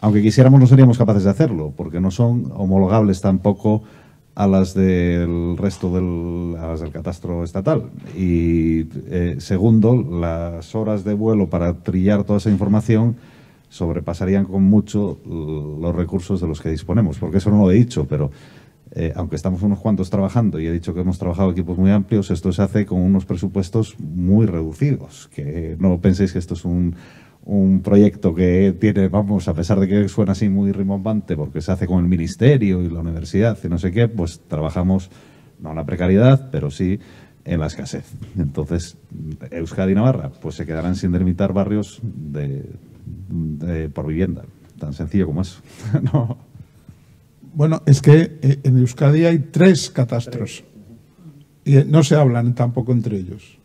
aunque quisiéramos, no seríamos capaces de hacerlo, porque no son homologables tampoco a las del resto del, del catastro estatal. Y eh, segundo, las horas de vuelo para trillar toda esa información sobrepasarían con mucho los recursos de los que disponemos, porque eso no lo he dicho, pero eh, aunque estamos unos cuantos trabajando y he dicho que hemos trabajado equipos muy amplios, esto se hace con unos presupuestos muy reducidos, que no penséis que esto es un, un proyecto que tiene, vamos, a pesar de que suena así muy rimbombante, porque se hace con el ministerio y la universidad y no sé qué, pues trabajamos no en la precariedad, pero sí en la escasez. Entonces, Euskadi y Navarra, pues se quedarán sin delimitar barrios de, por vivienda. Tan sencillo como eso. no. Bueno, es que eh, en Euskadi hay tres catastros y no se hablan tampoco entre ellos.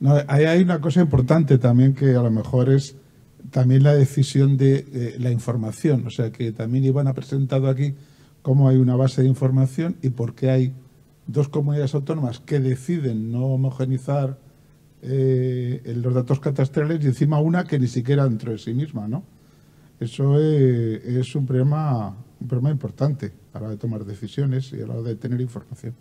No, ahí hay una cosa importante también que a lo mejor es también la decisión de la información. O sea, que también Iván ha presentado aquí cómo hay una base de información y por qué hay dos comunidades autónomas que deciden no homogenizar eh, los datos catastrales y encima una que ni siquiera dentro de sí misma, ¿no? Eso es, es un, problema, un problema importante a la hora de tomar decisiones y a la hora de tener información.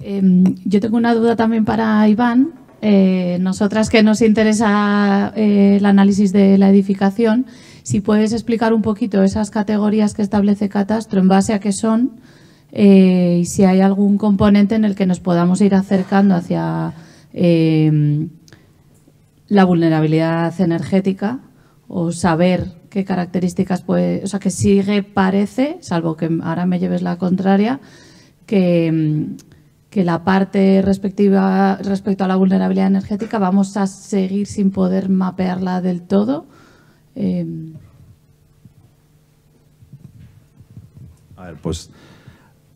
Em, yo tengo una duda también para Iván. Eh, nosotras que nos interesa eh, el análisis de la edificación, si puedes explicar un poquito esas categorías que establece Catastro, en base a qué son, eh, y si hay algún componente en el que nos podamos ir acercando hacia eh, la vulnerabilidad energética o saber qué características puede, o sea, que sigue parece, salvo que ahora me lleves la contraria, que, que la parte respectiva respecto a la vulnerabilidad energética vamos a seguir sin poder mapearla del todo. Eh, a ver, pues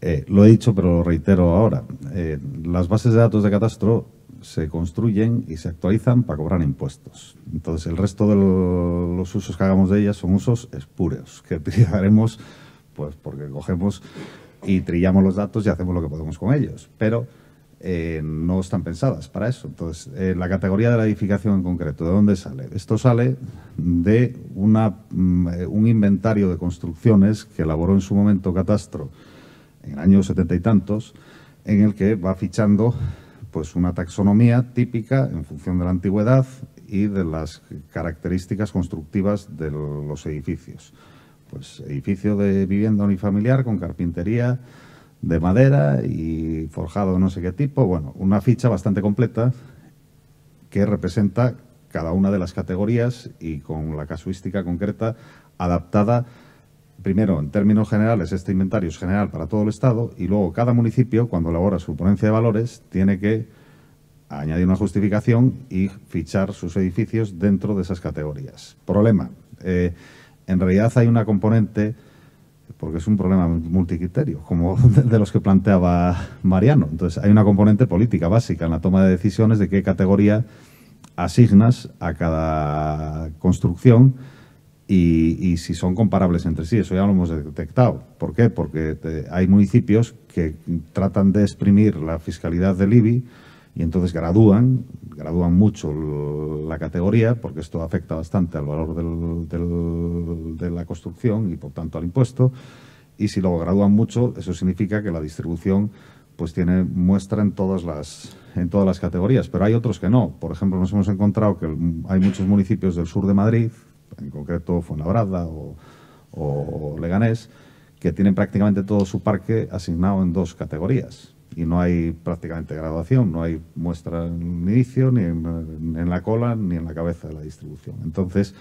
eh, lo he dicho, pero lo reitero ahora. Eh, las bases de datos de catastro se construyen y se actualizan para cobrar impuestos. Entonces, el resto de los usos que hagamos de ellas son usos espúreos, que utilizaremos pues porque cogemos y trillamos los datos y hacemos lo que podemos con ellos. Pero eh, no están pensadas para eso. Entonces, la categoría de la edificación en concreto, ¿de dónde sale? Esto sale de una, mm, un inventario de construcciones que elaboró en su momento Catastro en el año setenta y tantos, en el que va fichando pues una taxonomía típica en función de la antigüedad y de las características constructivas de los edificios. Pues edificio de vivienda unifamiliar con carpintería de madera y forjado de no sé qué tipo. Bueno, una ficha bastante completa que representa cada una de las categorías y con la casuística concreta adaptada primero, en términos generales, este inventario es general para todo el Estado y luego cada municipio, cuando elabora su ponencia de valores, tiene que añadir una justificación y fichar sus edificios dentro de esas categorías. Problema. Eh, en realidad hay una componente, porque es un problema multicriterio, como de los que planteaba Mariano. Entonces, hay una componente política básica en la toma de decisiones de qué categoría asignas a cada construcción y, si son comparables entre sí. Eso ya lo hemos detectado. ¿Por qué? Porque hay municipios que tratan de exprimir la fiscalidad del IBI y entonces gradúan, gradúan mucho la categoría, porque esto afecta bastante al valor de la construcción y por tanto al impuesto. Y si luego gradúan mucho, eso significa que la distribución pues tiene muestra en todas las en todas las categorías, pero hay otros que no. Por ejemplo, nos hemos encontrado que hay muchos municipios del sur de Madrid en concreto Fuenlabrada o, o Leganés, que tienen prácticamente todo su parque asignado en dos categorías y no hay prácticamente graduación, no hay muestra en inicio, ni en, la cola, ni en la cabeza de la distribución. Entonces,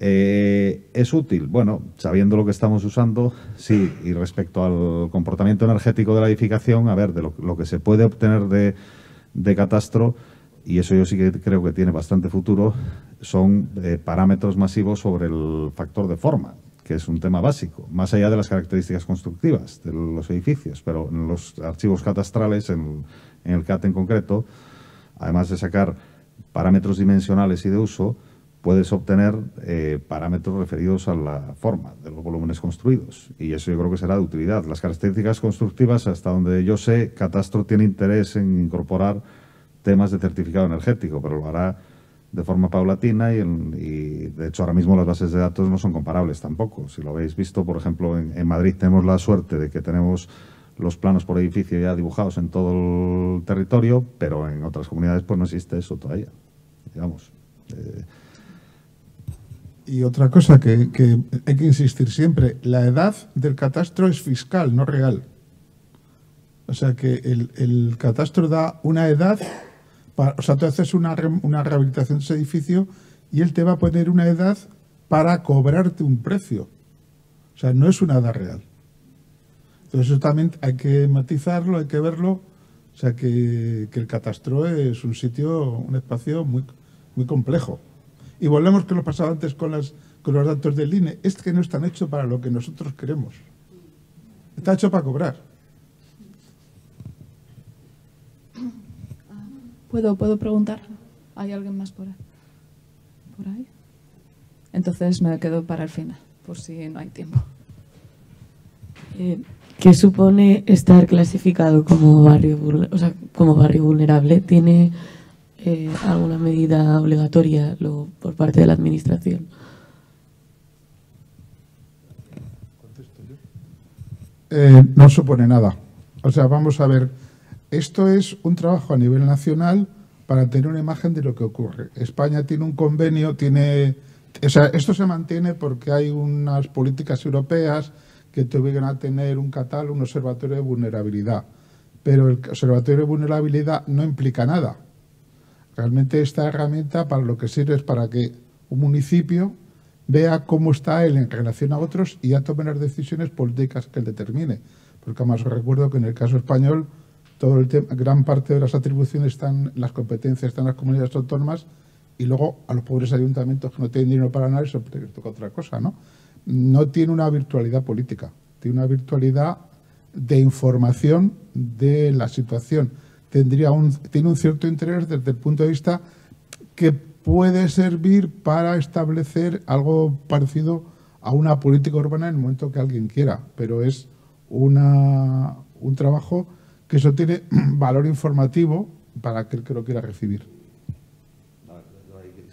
eh, ¿es útil? Bueno, sabiendo lo que estamos usando, sí. Y respecto al comportamiento energético de la edificación, a ver, de lo, que se puede obtener de, de catastro, y eso yo sí que creo que tiene bastante futuro, son eh, parámetros masivos sobre el factor de forma, que es un tema básico, más allá de las características constructivas de los edificios, pero en los archivos catastrales, en, el CAT en concreto, además de sacar parámetros dimensionales y de uso, puedes obtener eh, parámetros referidos a la forma de los volúmenes construidos. Y eso yo creo que será de utilidad. Las características constructivas, hasta donde yo sé, Catastro tiene interés en incorporar temas de certificado energético, pero lo hará de forma paulatina y, de hecho ahora mismo las bases de datos no son comparables tampoco. Si lo habéis visto, por ejemplo, en, Madrid tenemos la suerte de que tenemos los planos por edificio ya dibujados en todo el territorio, pero en otras comunidades pues no existe eso todavía, digamos. Eh, y otra cosa que, hay que insistir siempre, la edad del catastro es fiscal, no real. O sea que el, el catastro da una edad o sea, tú haces una, una rehabilitación de ese edificio y él te va a poner una edad para cobrarte un precio. O sea, no es una edad real. Entonces eso también hay que matizarlo, hay que verlo. O sea, que, el catastro es un sitio, un espacio muy, muy complejo. Y volvemos que lo pasaba antes con, las, con los datos del INE. Es que no están hechos para lo que nosotros queremos. Está hecho para cobrar. ¿Puedo, ¿Puedo preguntar? ¿Hay alguien más por ahí? ¿Por ahí? Entonces me quedo para el final, por si no hay tiempo. Eh, ¿Qué supone estar clasificado como barrio, o sea, como barrio vulnerable? ¿Tiene eh, alguna medida obligatoria lo, por parte de la Administración? Eh, no supone nada. O sea, vamos a ver esto es un trabajo a nivel nacional para tener una imagen de lo que ocurre. España tiene un convenio, tiene, o sea, esto se mantiene porque hay unas políticas europeas que te obligan a tener un catálogo, un observatorio de vulnerabilidad. Pero el observatorio de vulnerabilidad no implica nada. Realmente esta herramienta para lo que sirve es para que un municipio vea cómo está él en relación a otros y ya tome las decisiones políticas que él determine. Porque además recuerdo que en el caso español todo el gran parte de las atribuciones están, las competencias están en las comunidades autónomas y luego a los pobres ayuntamientos que no tienen dinero para nada eso toca otra cosa, ¿no? No tiene una virtualidad política, tiene una virtualidad de información de la situación. Tendría un, tiene un cierto interés desde el punto de vista que puede servir para establecer algo parecido a una política urbana en el momento que alguien quiera, pero es una, un trabajo que eso tiene valor informativo para aquel que lo quiera recibir.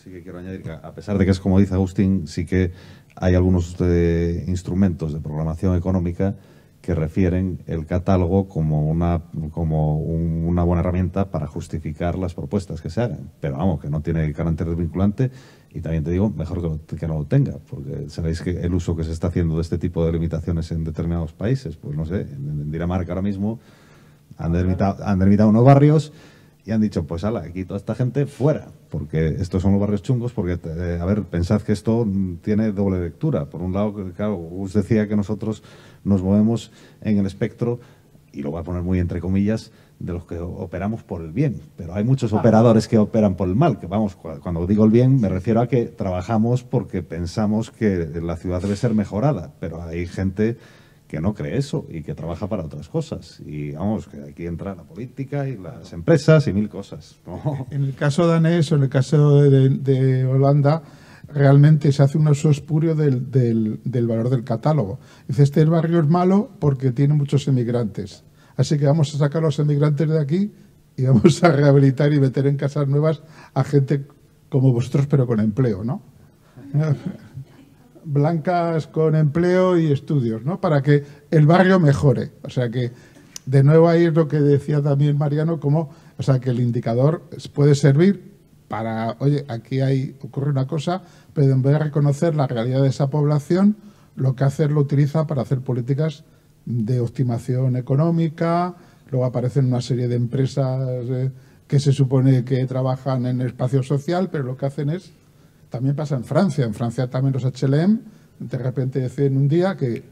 Sí que quiero añadir que, a pesar de que es como dice Agustín, sí que hay algunos instrumentos de programación económica que refieren el catálogo como una, como una buena herramienta para justificar las propuestas que se hagan. Pero vamos, que no tiene carácter vinculante y también te digo, mejor que, no lo tenga, porque sabéis que el uso que se está haciendo de este tipo de limitaciones en determinados países, pues no sé, en, Dinamarca ahora mismo han delimitado, han delimitado unos barrios y han dicho, pues ala, aquí toda esta gente fuera, porque estos son los barrios chungos, porque, eh, a ver, pensad que esto tiene doble lectura. Por un lado, claro, os decía que nosotros nos movemos en el espectro, y lo voy a poner muy entre comillas, de los que operamos por el bien. Pero hay muchos operadores que operan por el mal, que vamos, cuando digo el bien me refiero a que trabajamos porque pensamos que la ciudad debe ser mejorada, pero hay gente que no cree eso y que trabaja para otras cosas. Y vamos, que aquí entra la política y las empresas y mil cosas. En el caso danés o en el caso de, Holanda, realmente se hace un uso espurio del, del, valor del catálogo. Dice, este barrio es malo porque tiene muchos emigrantes. Así que vamos a sacar a los emigrantes de aquí y vamos a rehabilitar y meter en casas nuevas a gente como vosotros, pero con empleo, ¿no? Blancas con empleo y estudios, ¿no? Para que el barrio mejore. O sea que, de nuevo ahí es lo que decía también Mariano, como, o sea, que el indicador puede servir para, oye, aquí hay, ocurre una cosa, pero en vez de reconocer la realidad de esa población, lo que hace lo utiliza para hacer políticas de optimación económica, luego aparecen una serie de empresas eh, que se supone que trabajan en espacio social, pero lo que hacen es también pasa en Francia. En Francia también los HLM de repente deciden un día que,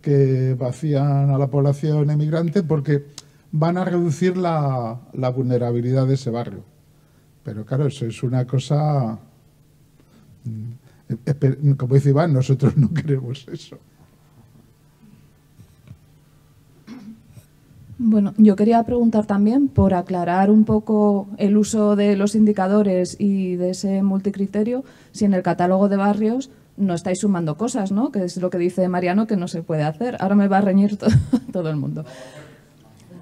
que vacían a la población emigrante porque van a reducir la, la vulnerabilidad de ese barrio. Pero claro, eso es una cosa... Mm, como dice Iván, nosotros no queremos eso. Bueno, yo quería preguntar también, por aclarar un poco el uso de los indicadores y de ese multicriterio, si en el catálogo de barrios no estáis sumando cosas, ¿no? Que es lo que dice Mariano que no se puede hacer. Ahora me va a reñir todo el mundo.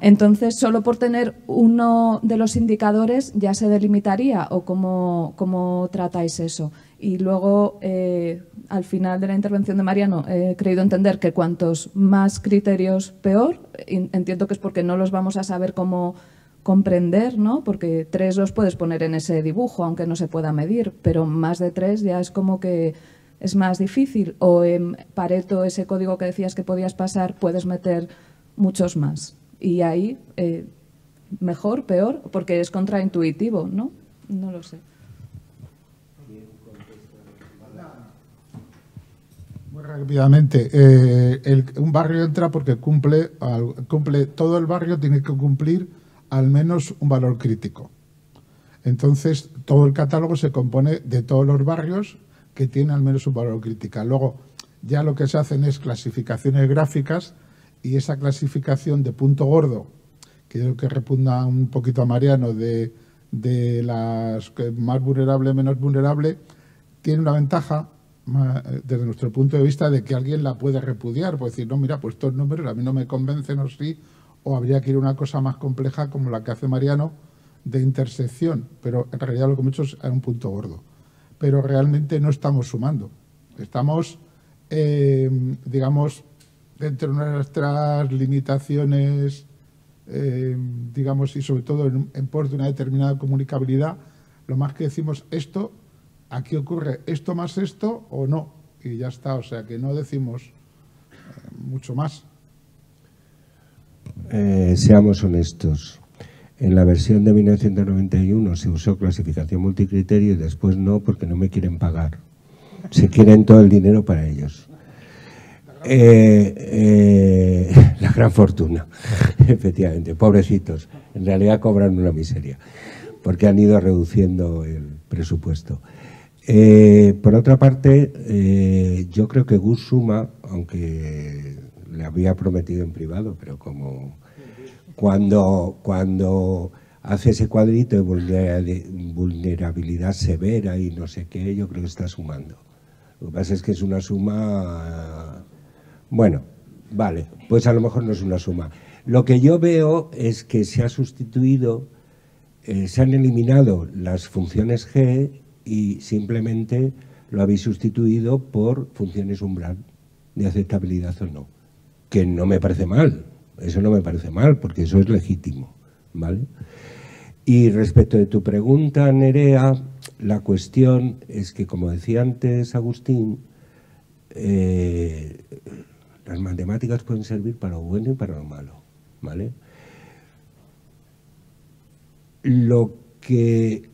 Entonces, solo por tener uno de los indicadores ya se delimitaría o cómo, tratáis eso. Y luego, eh, al final de la intervención de Mariano, he creído entender que cuantos más criterios, peor. Entiendo que es porque no los vamos a saber cómo comprender, ¿no? Porque tres los puedes poner en ese dibujo, aunque no se pueda medir, pero más de tres ya es como que es más difícil. O en Pareto, ese código que decías que podías pasar, puedes meter muchos más. Y ahí, eh, mejor, peor, porque es contraintuitivo, ¿no? No lo sé. Muy rápidamente, eh, un barrio entra porque cumple, cumple, todo el barrio tiene que cumplir al menos un valor crítico. Entonces, todo el catálogo se compone de todos los barrios que tienen al menos un valor crítico. Luego, ya lo que se hacen es clasificaciones gráficas y esa clasificación de punto gordo, que creo que repugna un poquito a Mariano, de, las más vulnerables, menos vulnerable, tiene una ventaja desde nuestro punto de vista de que alguien la puede repudiar, puede decir, no, mira, pues estos números a mí no me convencen o sí, o habría que ir a una cosa más compleja como la que hace Mariano de intersección, pero en realidad lo que hemos hecho es un punto gordo. Pero realmente no estamos sumando, estamos, eh, digamos, dentro de nuestras limitaciones, eh, digamos, y sobre todo en, en pos de una determinada comunicabilidad, lo más que decimos esto aquí ocurre esto más esto o no, y ya está, o sea que no decimos, mucho más. Eh, seamos honestos. En la versión de 1991 se usó clasificación multicriterio y después no porque no me quieren pagar. Se quieren todo el dinero para ellos. Eh, eh, la gran fortuna, efectivamente, pobrecitos. En realidad cobran una miseria porque han ido reduciendo el presupuesto. Eh, por otra parte, yo creo que Gus Suma, aunque le había prometido en privado, pero como cuando, cuando hace ese cuadrito de vulnerabilidad severa y no sé qué, yo creo que está sumando. Lo que pasa es que es una suma, bueno, vale, pues a lo mejor no es una suma. Lo que yo veo es que se ha sustituido, eh, se han eliminado las funciones G y simplemente lo habéis sustituido por funciones umbral de aceptabilidad o no. Que no me parece mal, eso no me parece mal, porque eso es legítimo, ¿vale? Y respecto de tu pregunta, Nerea, la cuestión es que, como decía antes Agustín, eh, las matemáticas pueden servir para lo bueno y para lo malo, ¿vale? Lo que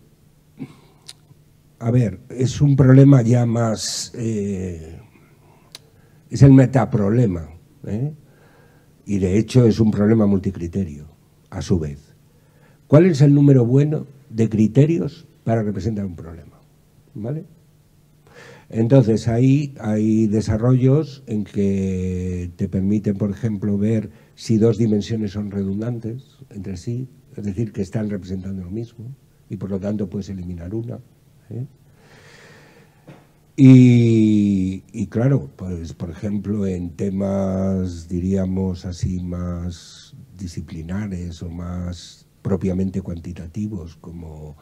a ver, es un problema ya más... Eh, es el metaproblema. ¿eh? Y de hecho es un problema multicriterio, a su vez. ¿Cuál es el número bueno de criterios para representar un problema? ¿Vale? Entonces ahí hay desarrollos en que te permiten, por ejemplo, ver si dos dimensiones son redundantes entre sí, es decir, que están representando lo mismo, y por lo tanto puedes eliminar una. ¿eh? Y, claro, pues por ejemplo en temas, diríamos así, más disciplinares o más propiamente cuantitativos, como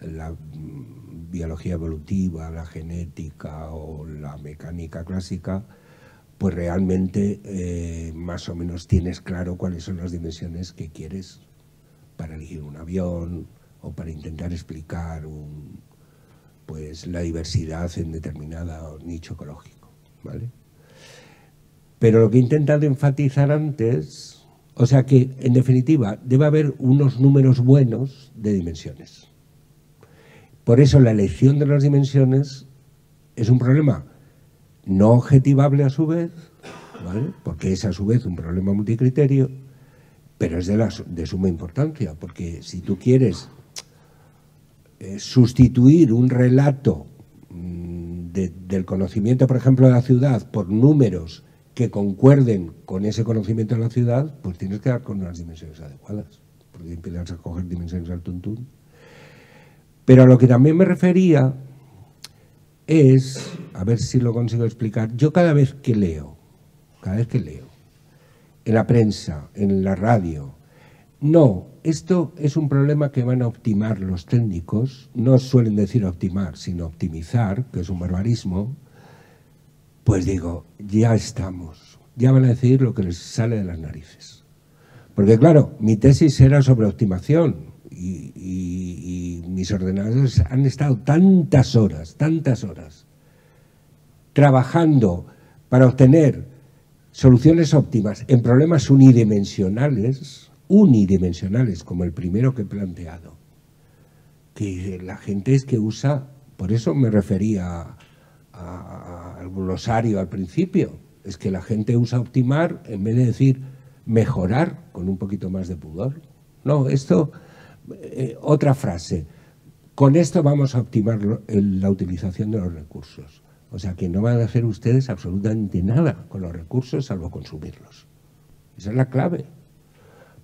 la mm, biología evolutiva, la genética o la mecánica clásica, pues realmente eh, más o menos tienes claro cuáles son las dimensiones que quieres para elegir un avión o para intentar explicar pues la diversidad en determinado nicho ecológico, ¿vale? Pero lo que he intentado enfatizar antes, o sea que, en definitiva, debe haber unos números buenos de dimensiones. Por eso la elección de las dimensiones es un problema no objetivable a su vez, ¿vale? porque es a su vez un problema multicriterio, pero es de, suma importancia, porque si tú quieres eh, sustituir un relato mm, del conocimiento, por ejemplo, de la ciudad por números que concuerden con ese conocimiento de la ciudad, pues tienes que dar con unas dimensiones adecuadas, porque empiezas a coger dimensiones al tuntún. Pero a lo que también me refería es, a ver si lo consigo explicar, yo cada vez que leo, cada vez que leo, en la prensa, en la radio, no, esto es un problema que van a optimar los técnicos, no suelen decir optimar, sino optimizar, que es un barbarismo, pues digo, ya estamos, ya van a decir lo que les sale de las narices. Porque claro, mi tesis era sobre optimación y, mis ordenadores han estado tantas horas, tantas horas, trabajando para obtener soluciones óptimas en problemas unidimensionales, unidimensionales, como el primero que he planteado, que la gente es que usa, por eso me refería al glosario al principio, es que la gente usa optimar en vez de decir mejorar con un poquito más de pudor. No, esto, eh, otra frase, con esto vamos a optimar la utilización de los recursos. O sea que no van a hacer ustedes absolutamente nada con los recursos salvo consumirlos. Esa es la clave.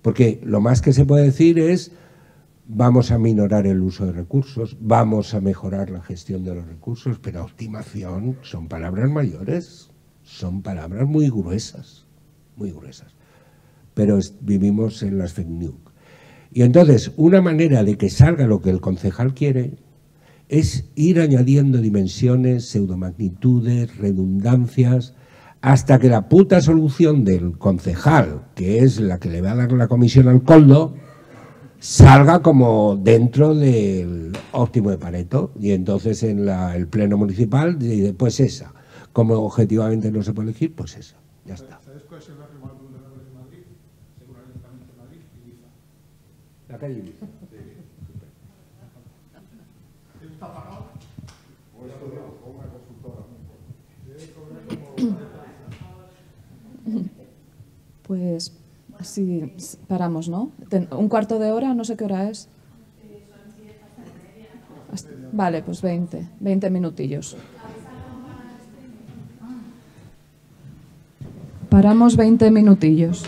Porque lo más que se puede decir es vamos a minorar el uso de recursos, vamos a mejorar la gestión de los recursos, pero optimación son palabras mayores, son palabras muy gruesas, muy gruesas. Pero vivimos en las fake news. Y entonces, una manera de que salga lo que el concejal quiere es ir añadiendo dimensiones, pseudomagnitudes, redundancias, hasta que la puta solución del concejal, que es la que le va a dar la comisión al coldo, salga como dentro del óptimo de Pareto. Y entonces en el pleno municipal dice, pues esa. Como objetivamente no se puede elegir, pues esa. Ya está. ¿Sabes ¿Cuál es el barrio más vulnerable de Madrid? Según el Ayuntamiento de Madrid, Ibiza. Pues así paramos, ¿no? Un cuarto de hora, no sé qué hora es. Vale, pues 20, 20 minutillos. Paramos 20 minutillos.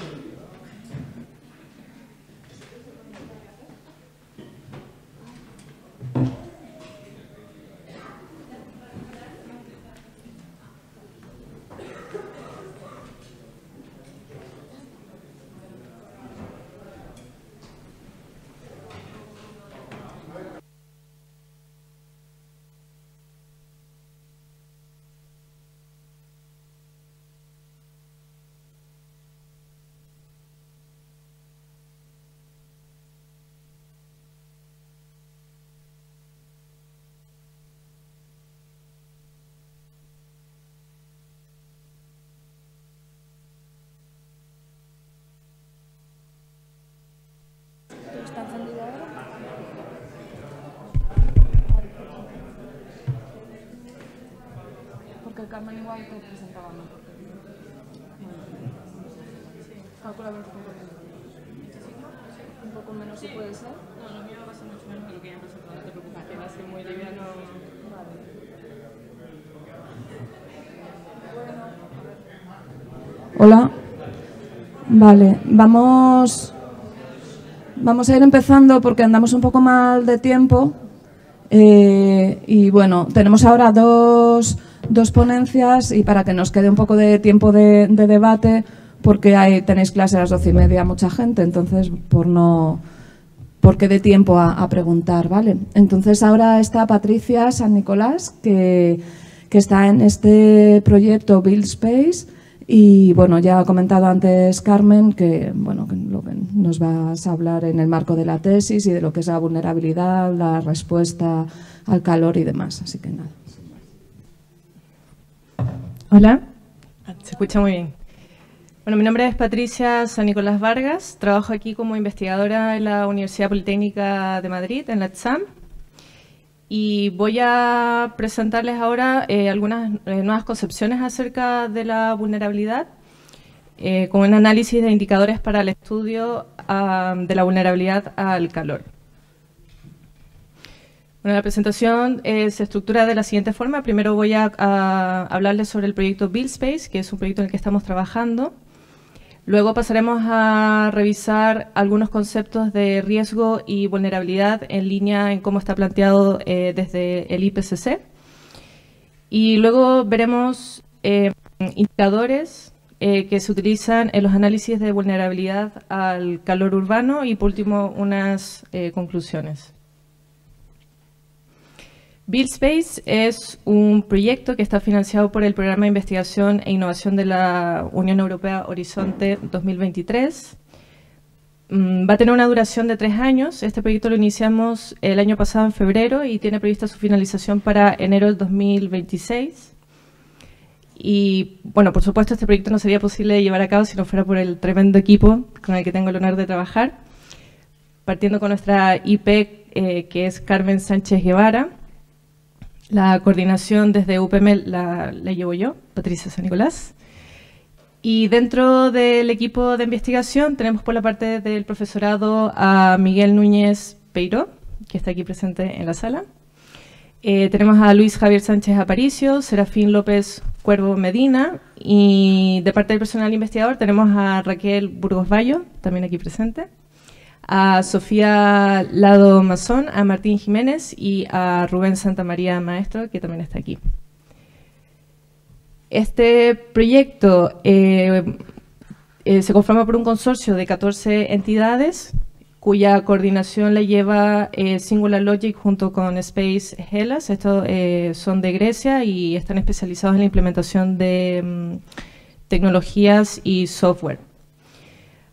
Carmen igual te presentaba mejor. Calcula ver un poco menos. Un poco menos si puede ser. No, lo mío va a ser mucho menos que lo que ya presentado, no te preocupes, que va a ser muy liviano. Hola. Vale, vamos, vamos a ir empezando porque andamos un poco mal de tiempo. Eh, y bueno, tenemos ahora dos, dos ponencias y para que nos quede un poco de tiempo de, de debate, porque hay, tenéis clase a las doce y media mucha gente, entonces por no porque dé tiempo a, preguntar, ¿vale? Entonces ahora está Patricia San Nicolás, que, que está en este proyecto Build Space y bueno, ya ha comentado antes Carmen que bueno, que que nos vas a hablar en el marco de la tesis y de lo que es la vulnerabilidad, la respuesta al calor y demás, así que nada. Hola, se escucha muy bien. Bueno, mi nombre es Patricia San Nicolás Vargas, trabajo aquí como investigadora en la Universidad Politécnica de Madrid, en la ETSAM, y voy a presentarles ahora eh, algunas eh, nuevas concepciones acerca de la vulnerabilidad, eh, con un análisis de indicadores para el estudio ah, de la vulnerabilidad al calor. La presentación eh, se estructura de la siguiente forma. Primero voy a, hablarles sobre el proyecto Build Space, que es un proyecto en el que estamos trabajando. Luego pasaremos a revisar algunos conceptos de riesgo y vulnerabilidad en línea en cómo está planteado eh, desde el IPCC. Y luego veremos eh, indicadores que se utilizan en los análisis de vulnerabilidad al calor urbano y por último unas conclusiones. Build Space es un proyecto que está financiado por el Programa de Investigación e Innovación de la Unión Europea Horizonte 2023. Mm, Va a tener una duración de tres años. Este proyecto lo iniciamos el año pasado en febrero y tiene prevista su finalización para enero del 2026. Y bueno, por supuesto, este proyecto no sería posible llevar a cabo si no fuera por el tremendo equipo con el que tengo el honor de trabajar. Partiendo con nuestra IP, eh, que es Carmen Sánchez Guevara. La coordinación desde UPM la, la llevo yo, Patricia San Nicolás. Y dentro del equipo de investigación tenemos por la parte del profesorado a Miguel Núñez Peiró, que está aquí presente en la sala. Eh, tenemos a Luis Javier Sánchez Aparicio, Serafín López Cuervo Medina y de parte del personal investigador tenemos a Raquel Burgos Bayo, también aquí presente, a Sofía Lado Mazón, a Martín Jiménez y a Rubén Santamaría Maestro, que también está aquí. Este proyecto eh, eh, se conforma por un consorcio de 14 entidades cuya coordinación la lleva eh, Singular Logic junto con Space Hellas. Estos son de Grecia y están especializados en la implementación de mm, tecnologías y software.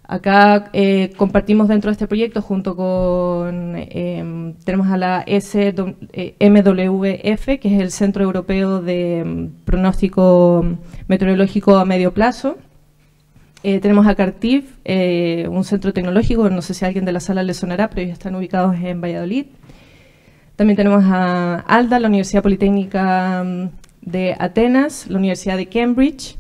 Acá eh, compartimos dentro de este proyecto junto con, eh, tenemos a la SW, eh, que es el Centro Europeo de mm, Pronóstico Meteorológico a Medio Plazo, Eh, tenemos a Cartif, un centro tecnológico, no sé si a alguien de la sala le sonará, pero ellos están ubicados en Valladolid. También tenemos a ALDA, la Universidad Politécnica de Atenas, la Universidad de Cambridge.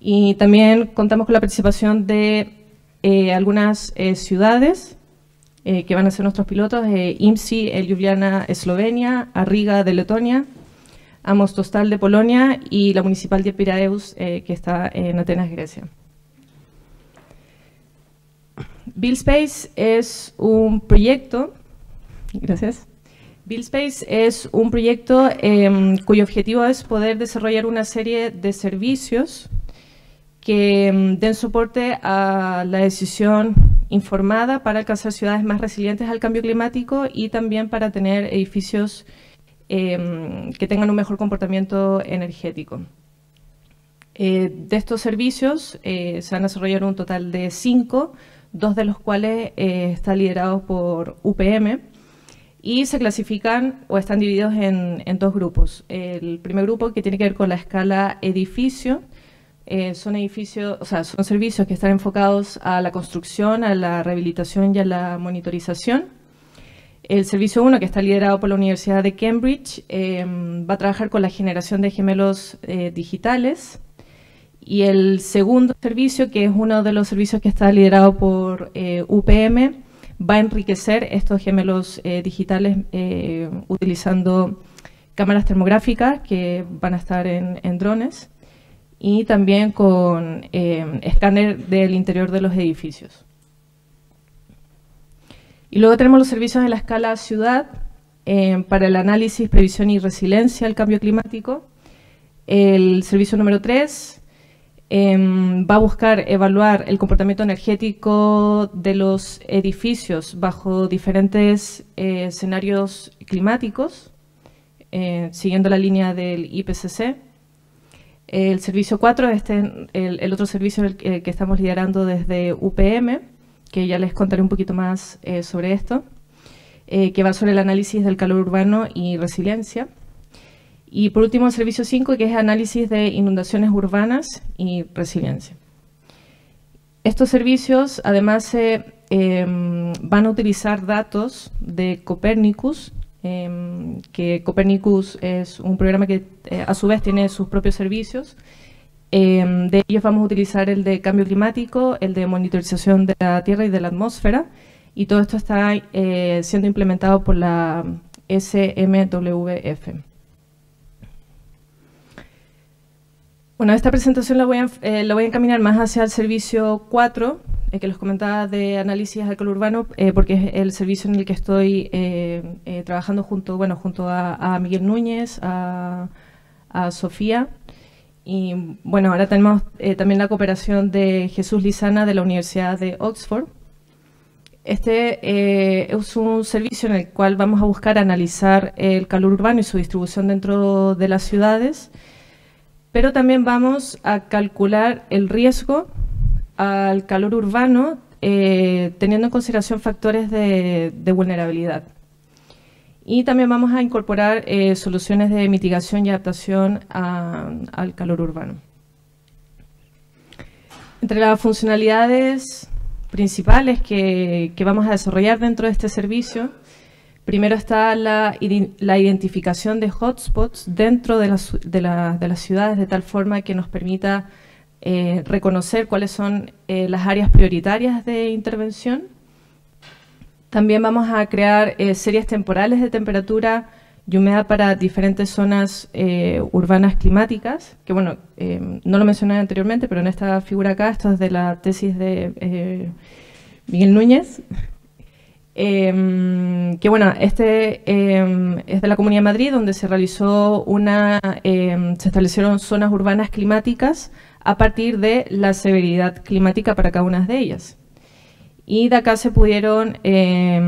Y también contamos con la participación de eh, algunas ciudades que van a ser nuestros pilotos, IMSI, el Ljubljana, Eslovenia, Arriga de Letonia, Amostostal de Polonia y la Municipal de Piraeus, que está en Atenas, Grecia. Space es un proyecto, gracias. Space es un proyecto em, cuyo objetivo es poder desarrollar una serie de servicios que em, den soporte a la decisión informada para alcanzar ciudades más resilientes al cambio climático y también para tener edificios em, que tengan un mejor comportamiento energético. Eh, de estos servicios eh, se van a desarrollar un total de cinco, dos de los cuales eh, están liderados por UPM y se clasifican o están divididos en, dos grupos. El primer grupo que tiene que ver con la escala edificio, eh, son edificios, o sea, son servicios que están enfocados a la construcción, a la rehabilitación y a la monitorización. El servicio 1, que está liderado por la Universidad de Cambridge, eh, va a trabajar con la generación de gemelos digitales, y el segundo servicio, que es uno de los servicios que está liderado por eh, UPM, va a enriquecer estos gemelos eh, digitales eh, utilizando cámaras termográficas que van a estar en, drones y también con escáner del interior de los edificios. Y luego tenemos los servicios de la escala ciudad para el análisis, previsión y resiliencia al cambio climático. El servicio número 3 Em, va a buscar evaluar el comportamiento energético de los edificios bajo diferentes eh, escenarios climáticos, eh, siguiendo la línea del IPCC. El servicio 4, este, el, otro servicio que estamos liderando desde UPM, que ya les contaré un poquito más eh, sobre esto, que va sobre el análisis del calor urbano y resiliencia. Y por último, el servicio 5, que es análisis de inundaciones urbanas y resiliencia. Estos servicios, además, em, van a utilizar datos de Copernicus, em, que Copernicus es un programa que eh, a su vez tiene sus propios servicios. Em, de ellos vamos a utilizar el de cambio climático, el de monitorización de la Tierra y de la atmósfera, y todo esto está eh, siendo implementado por la SMWF. Bueno, esta presentación la voy a, eh, la voy a encaminar más hacia el servicio 4, eh, que les comentaba de análisis al calor urbano, eh, porque es el servicio en el que estoy trabajando junto, bueno, junto a, Miguel Núñez, a, Sofía. Y bueno, ahora tenemos también la cooperación de Jesús Lizana de la Universidad de Oxford. Este es un servicio en el cual vamos a buscar analizar el calor urbano y su distribución dentro de las ciudades pero también vamos a calcular el riesgo al calor urbano eh, teniendo en consideración factores de, vulnerabilidad. Y también vamos a incorporar eh, soluciones de mitigación y adaptación al calor urbano. Entre las funcionalidades principales que vamos a desarrollar dentro de este servicio Primero está la, identificación de hotspots dentro de, las ciudades de tal forma que nos permita eh, reconocer cuáles son eh, las áreas prioritarias de intervención. También vamos a crear eh, series temporales de temperatura y humedad para diferentes zonas urbanas climáticas, que bueno, no lo mencioné anteriormente, pero en esta figura acá, esto es de la tesis de Miguel Núñez, Em, que bueno, este em, es de la Comunidad de Madrid, donde se realizó una, em, se establecieron zonas urbanas climáticas a partir de la severidad climática para cada una de ellas. Y de acá se pudieron eh,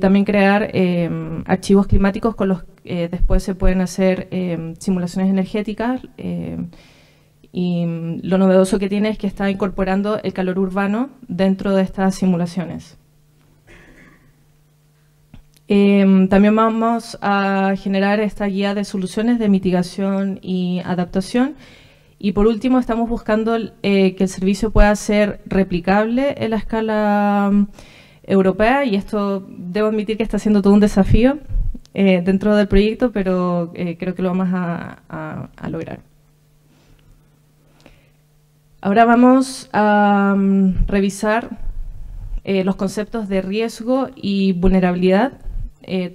también crear archivos climáticos con los que eh, después se pueden hacer simulaciones energéticas. y lo novedoso que tiene es que está incorporando el calor urbano dentro de estas simulaciones. Em, también vamos a generar esta guía de soluciones de mitigación y adaptación Y por último, estamos buscando eh, que el servicio pueda ser replicable en la escala mm, europea y esto debo admitir que está siendo todo un desafío eh, dentro del proyecto, pero eh, creo que lo vamos a, lograr. Ahora vamos a mm, revisar los conceptos de riesgo y vulnerabilidad,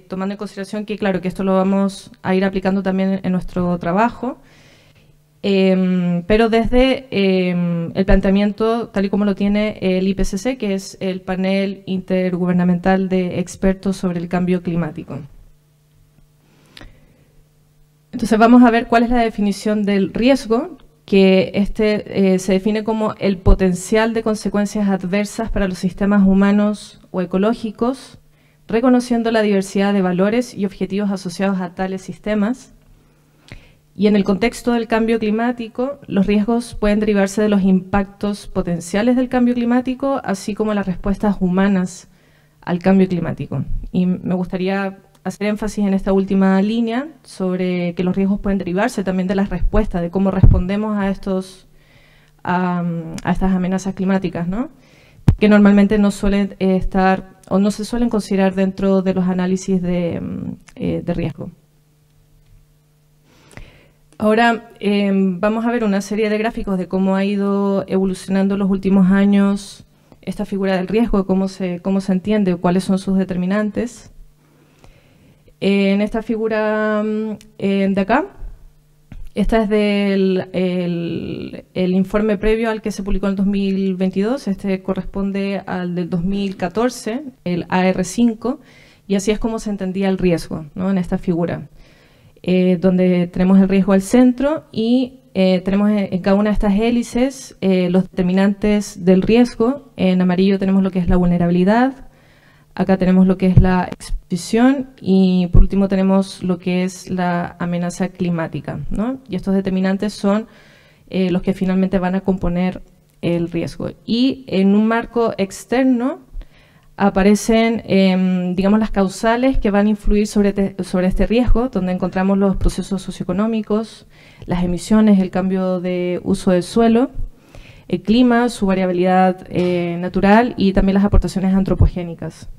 tomando en consideración que, claro, que esto lo vamos a ir aplicando también en nuestro trabajo. Em, pero desde em, el planteamiento, tal y como lo tiene el IPCC, que es el panel intergubernamental de expertos sobre el cambio climático. Entonces vamos a ver cuál es la definición del riesgo, que este eh, se define como el potencial de consecuencias adversas para los sistemas humanos o ecológicos, reconociendo la diversidad de valores y objetivos asociados a tales sistemas y en el contexto del cambio climático, los riesgos pueden derivarse de los impactos potenciales del cambio climático, así como las respuestas humanas al cambio climático. Y me gustaría hacer énfasis en esta última línea sobre que los riesgos pueden derivarse también de las respuestas, de cómo respondemos a, estos, a, estas amenazas climáticas, ¿no? que normalmente no suelen estar o no se suelen considerar dentro de los análisis de, eh, de riesgo. Ahora em, vamos a ver una serie de gráficos de cómo ha ido evolucionando los últimos años esta figura del riesgo, cómo se, cómo se entiende, cuáles son sus determinantes. En esta figura em, de acá, esta es del el, informe previo al que se publicó en 2022, este corresponde al del 2014, el AR5, y así es como se entendía el riesgo ¿no? en esta figura. Eh, donde tenemos el riesgo al centro y eh, tenemos en cada una de estas hélices eh, los determinantes del riesgo. En amarillo tenemos lo que es la vulnerabilidad, acá tenemos lo que es la exposición y por último tenemos lo que es la amenaza climática. Y estos determinantes son los que finalmente van a componer el riesgo. Y en un marco externo aparecen, em, digamos, las causales que van a influir sobre, sobre este riesgo, donde encontramos los procesos socioeconómicos, las emisiones, el cambio de uso del suelo, el clima, su variabilidad eh, natural y también las aportaciones antropogénicas.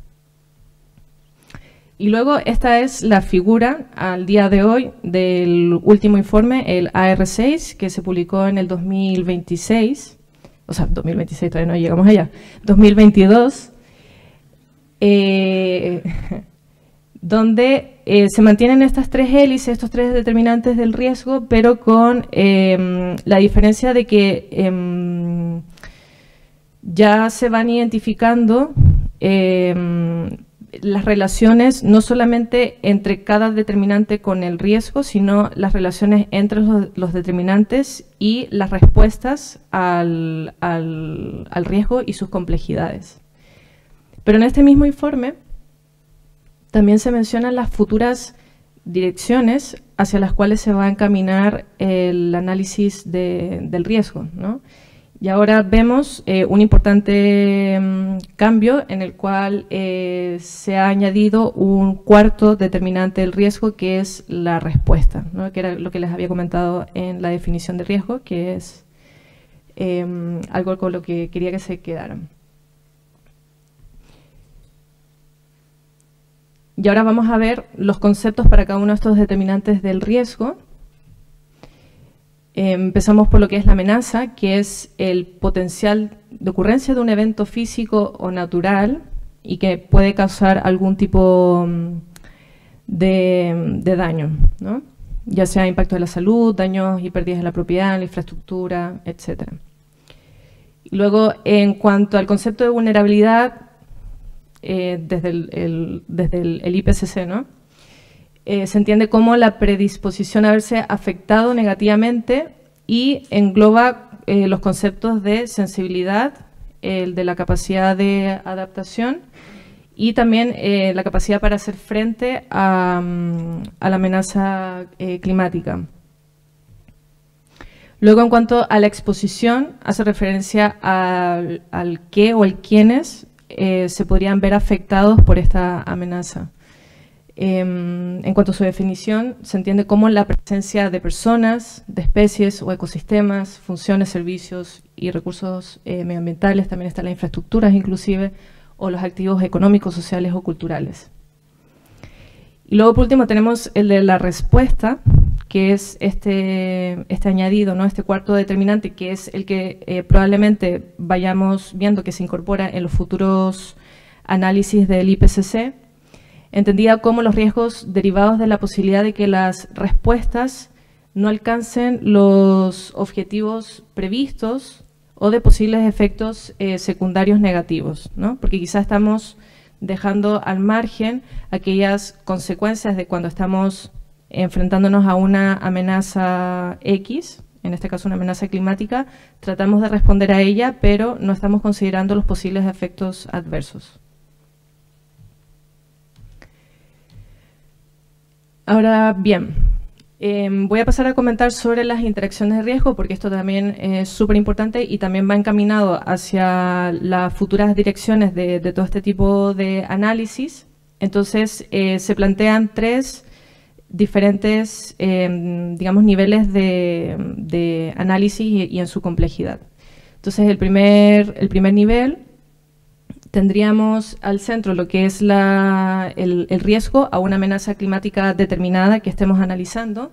Y luego esta es la figura al día de hoy del último informe, el AR6, que se publicó en el 2026, o sea, 2026 todavía no llegamos allá, 2022, eh, donde eh, se mantienen estas tres hélices, estos tres determinantes del riesgo, pero con em, la diferencia de que em, ya se van identificando em, las relaciones no solamente entre cada determinante con el riesgo, sino las relaciones entre los, determinantes y las respuestas al riesgo y sus complejidades. Pero en este mismo informe también se mencionan las futuras direcciones hacia las cuales se va a encaminar el análisis del riesgo. Y ahora vemos eh, un importante mm, cambio en el cual eh, se ha añadido un cuarto determinante del riesgo que es la respuesta, que era lo que les había comentado en la definición de riesgo, que es em, algo con lo que quería que se quedaran. Y ahora vamos a ver los conceptos para cada uno de estos determinantes del riesgo. Empezamos por lo que es la amenaza, que es el potencial de ocurrencia de un evento físico o natural y que puede causar algún tipo mm, de, daño, ya sea impacto de la salud, daños y pérdidas de la propiedad, la infraestructura, etc. Luego, en cuanto al concepto de vulnerabilidad, eh, desde, el, desde el, IPCC, ¿no? Eh, se entiende como la predisposición a verse afectado negativamente y engloba eh, los conceptos de sensibilidad, el de la capacidad de adaptación y también la capacidad para hacer frente a, mm, la amenaza climática. Luego, en cuanto a la exposición, hace referencia al, al qué o el quiénes eh, se podrían ver afectados por esta amenaza. Em, en cuanto a su definición, se entiende como la presencia de personas, de especies o ecosistemas, funciones, servicios y recursos eh, medioambientales, también están las infraestructuras inclusive, o los activos económicos, sociales o culturales. Y luego por último tenemos el de la respuesta, que es este, este añadido, ¿no? este cuarto determinante, que es el que eh, probablemente vayamos viendo que se incorpora en los futuros análisis del IPCC, entendida como los riesgos derivados de la posibilidad de que las respuestas no alcancen los objetivos previstos o de posibles efectos eh, secundarios negativos, ¿no? porque quizás estamos dejando al margen aquellas consecuencias de cuando estamos enfrentándonos a una amenaza X, en este caso una amenaza climática, tratamos de responder a ella, pero no estamos considerando los posibles efectos adversos. Ahora bien, em, voy a pasar a comentar sobre las interacciones de riesgo porque esto también es súper importante y también va encaminado hacia las futuras direcciones de, todo este tipo de análisis. Entonces, eh, se plantean tres diferentes, em, digamos, niveles de, análisis y, y, en su complejidad. Entonces, el primer, el primer nivel tendríamos al centro lo que es el, riesgo a una amenaza climática determinada que estemos analizando,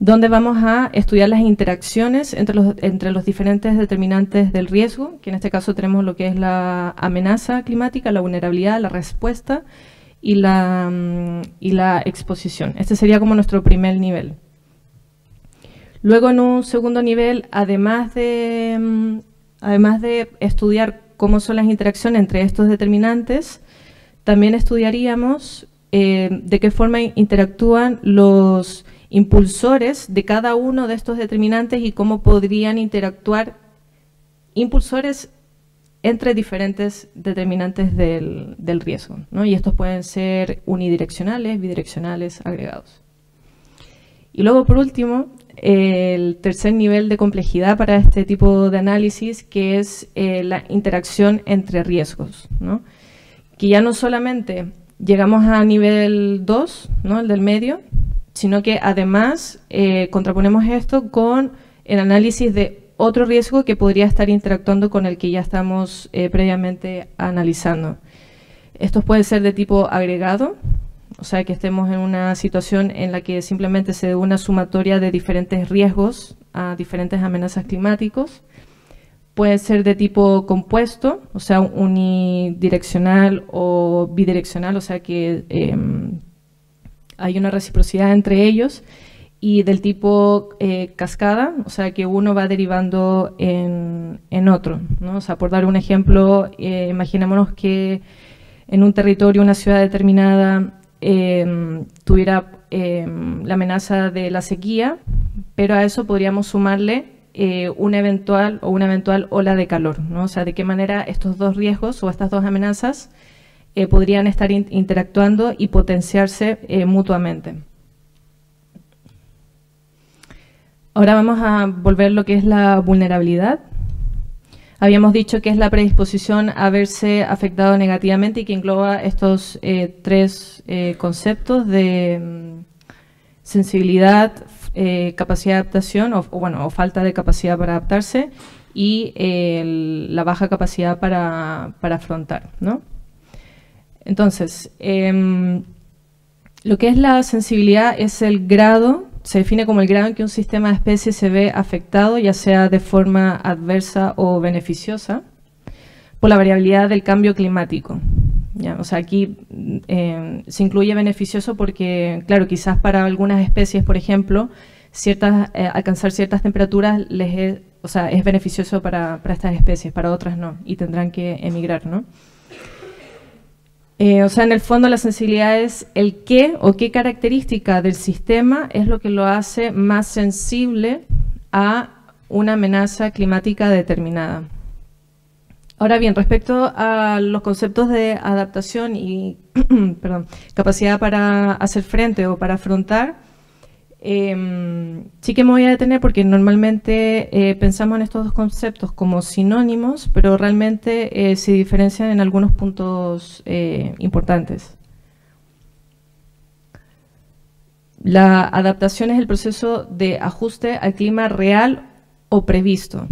donde vamos a estudiar las interacciones entre los, entre los diferentes determinantes del riesgo, que en este caso tenemos lo que es la amenaza climática, la vulnerabilidad, la respuesta y la, mm, y la exposición. Este sería como nuestro primer nivel. Luego en un segundo nivel, además de, mm, además de estudiar cómo son las interacciones entre estos determinantes, también estudiaríamos eh, de qué forma interactúan los impulsores de cada uno de estos determinantes y cómo podrían interactuar impulsores entre diferentes determinantes del, riesgo. Y estos pueden ser unidireccionales, bidireccionales, agregados. Y luego, por último, el tercer nivel de complejidad para este tipo de análisis, que es eh, la interacción entre riesgos, que ya no solamente llegamos a nivel 2, ¿no? el del medio, sino que además eh, contraponemos esto con el análisis de otro riesgo que podría estar interactuando con el que ya estamos eh, previamente analizando. Estos pueden ser de tipo agregado, o sea, que estemos en una situación en la que simplemente se dé una sumatoria de diferentes riesgos a diferentes amenazas climáticos. Puede ser de tipo compuesto, o sea, unidireccional o bidireccional, o sea que em, hay una reciprocidad entre ellos. Y del tipo eh, cascada, o sea que uno va derivando en, otro. O sea, por dar un ejemplo, eh, imaginémonos que en un territorio, una ciudad determinada, Em, tuviera em, la amenaza de la sequía, pero a eso podríamos sumarle eh, una eventual o una eventual ola de calor, ¿no? O sea, de qué manera estos dos riesgos o estas dos amenazas eh, podrían estar interactuando y potenciarse eh, mutuamente. Ahora vamos a volver lo que es la vulnerabilidad. Habíamos dicho que es la predisposición a verse afectado negativamente y que engloba estos eh, tres eh, conceptos de mm, sensibilidad, eh, capacidad de adaptación o, bueno, o falta de capacidad para adaptarse y la baja capacidad para, afrontar. ¿no? Entonces, em, lo que es la sensibilidad es el grado se define como el grado en que un sistema de especies se ve afectado, ya sea de forma adversa o beneficiosa, por la variabilidad del cambio climático. O sea, aquí eh, se incluye beneficioso porque, claro, quizás para algunas especies, por ejemplo, ciertas, eh, alcanzar ciertas temperaturas les es, o sea, es beneficioso para, para, estas especies, para otras no, y tendrán que emigrar, ¿no? Eh, o sea, en el fondo la sensibilidad es el qué o qué característica del sistema es lo que lo hace más sensible a una amenaza climática determinada. Ahora bien, respecto a los conceptos de adaptación y capacidad para hacer frente o para afrontar, Em, sí que me voy a detener porque normalmente eh, pensamos en estos dos conceptos como sinónimos, pero realmente eh, se diferencian en algunos puntos eh, importantes. La adaptación es el proceso de ajuste al clima real o previsto.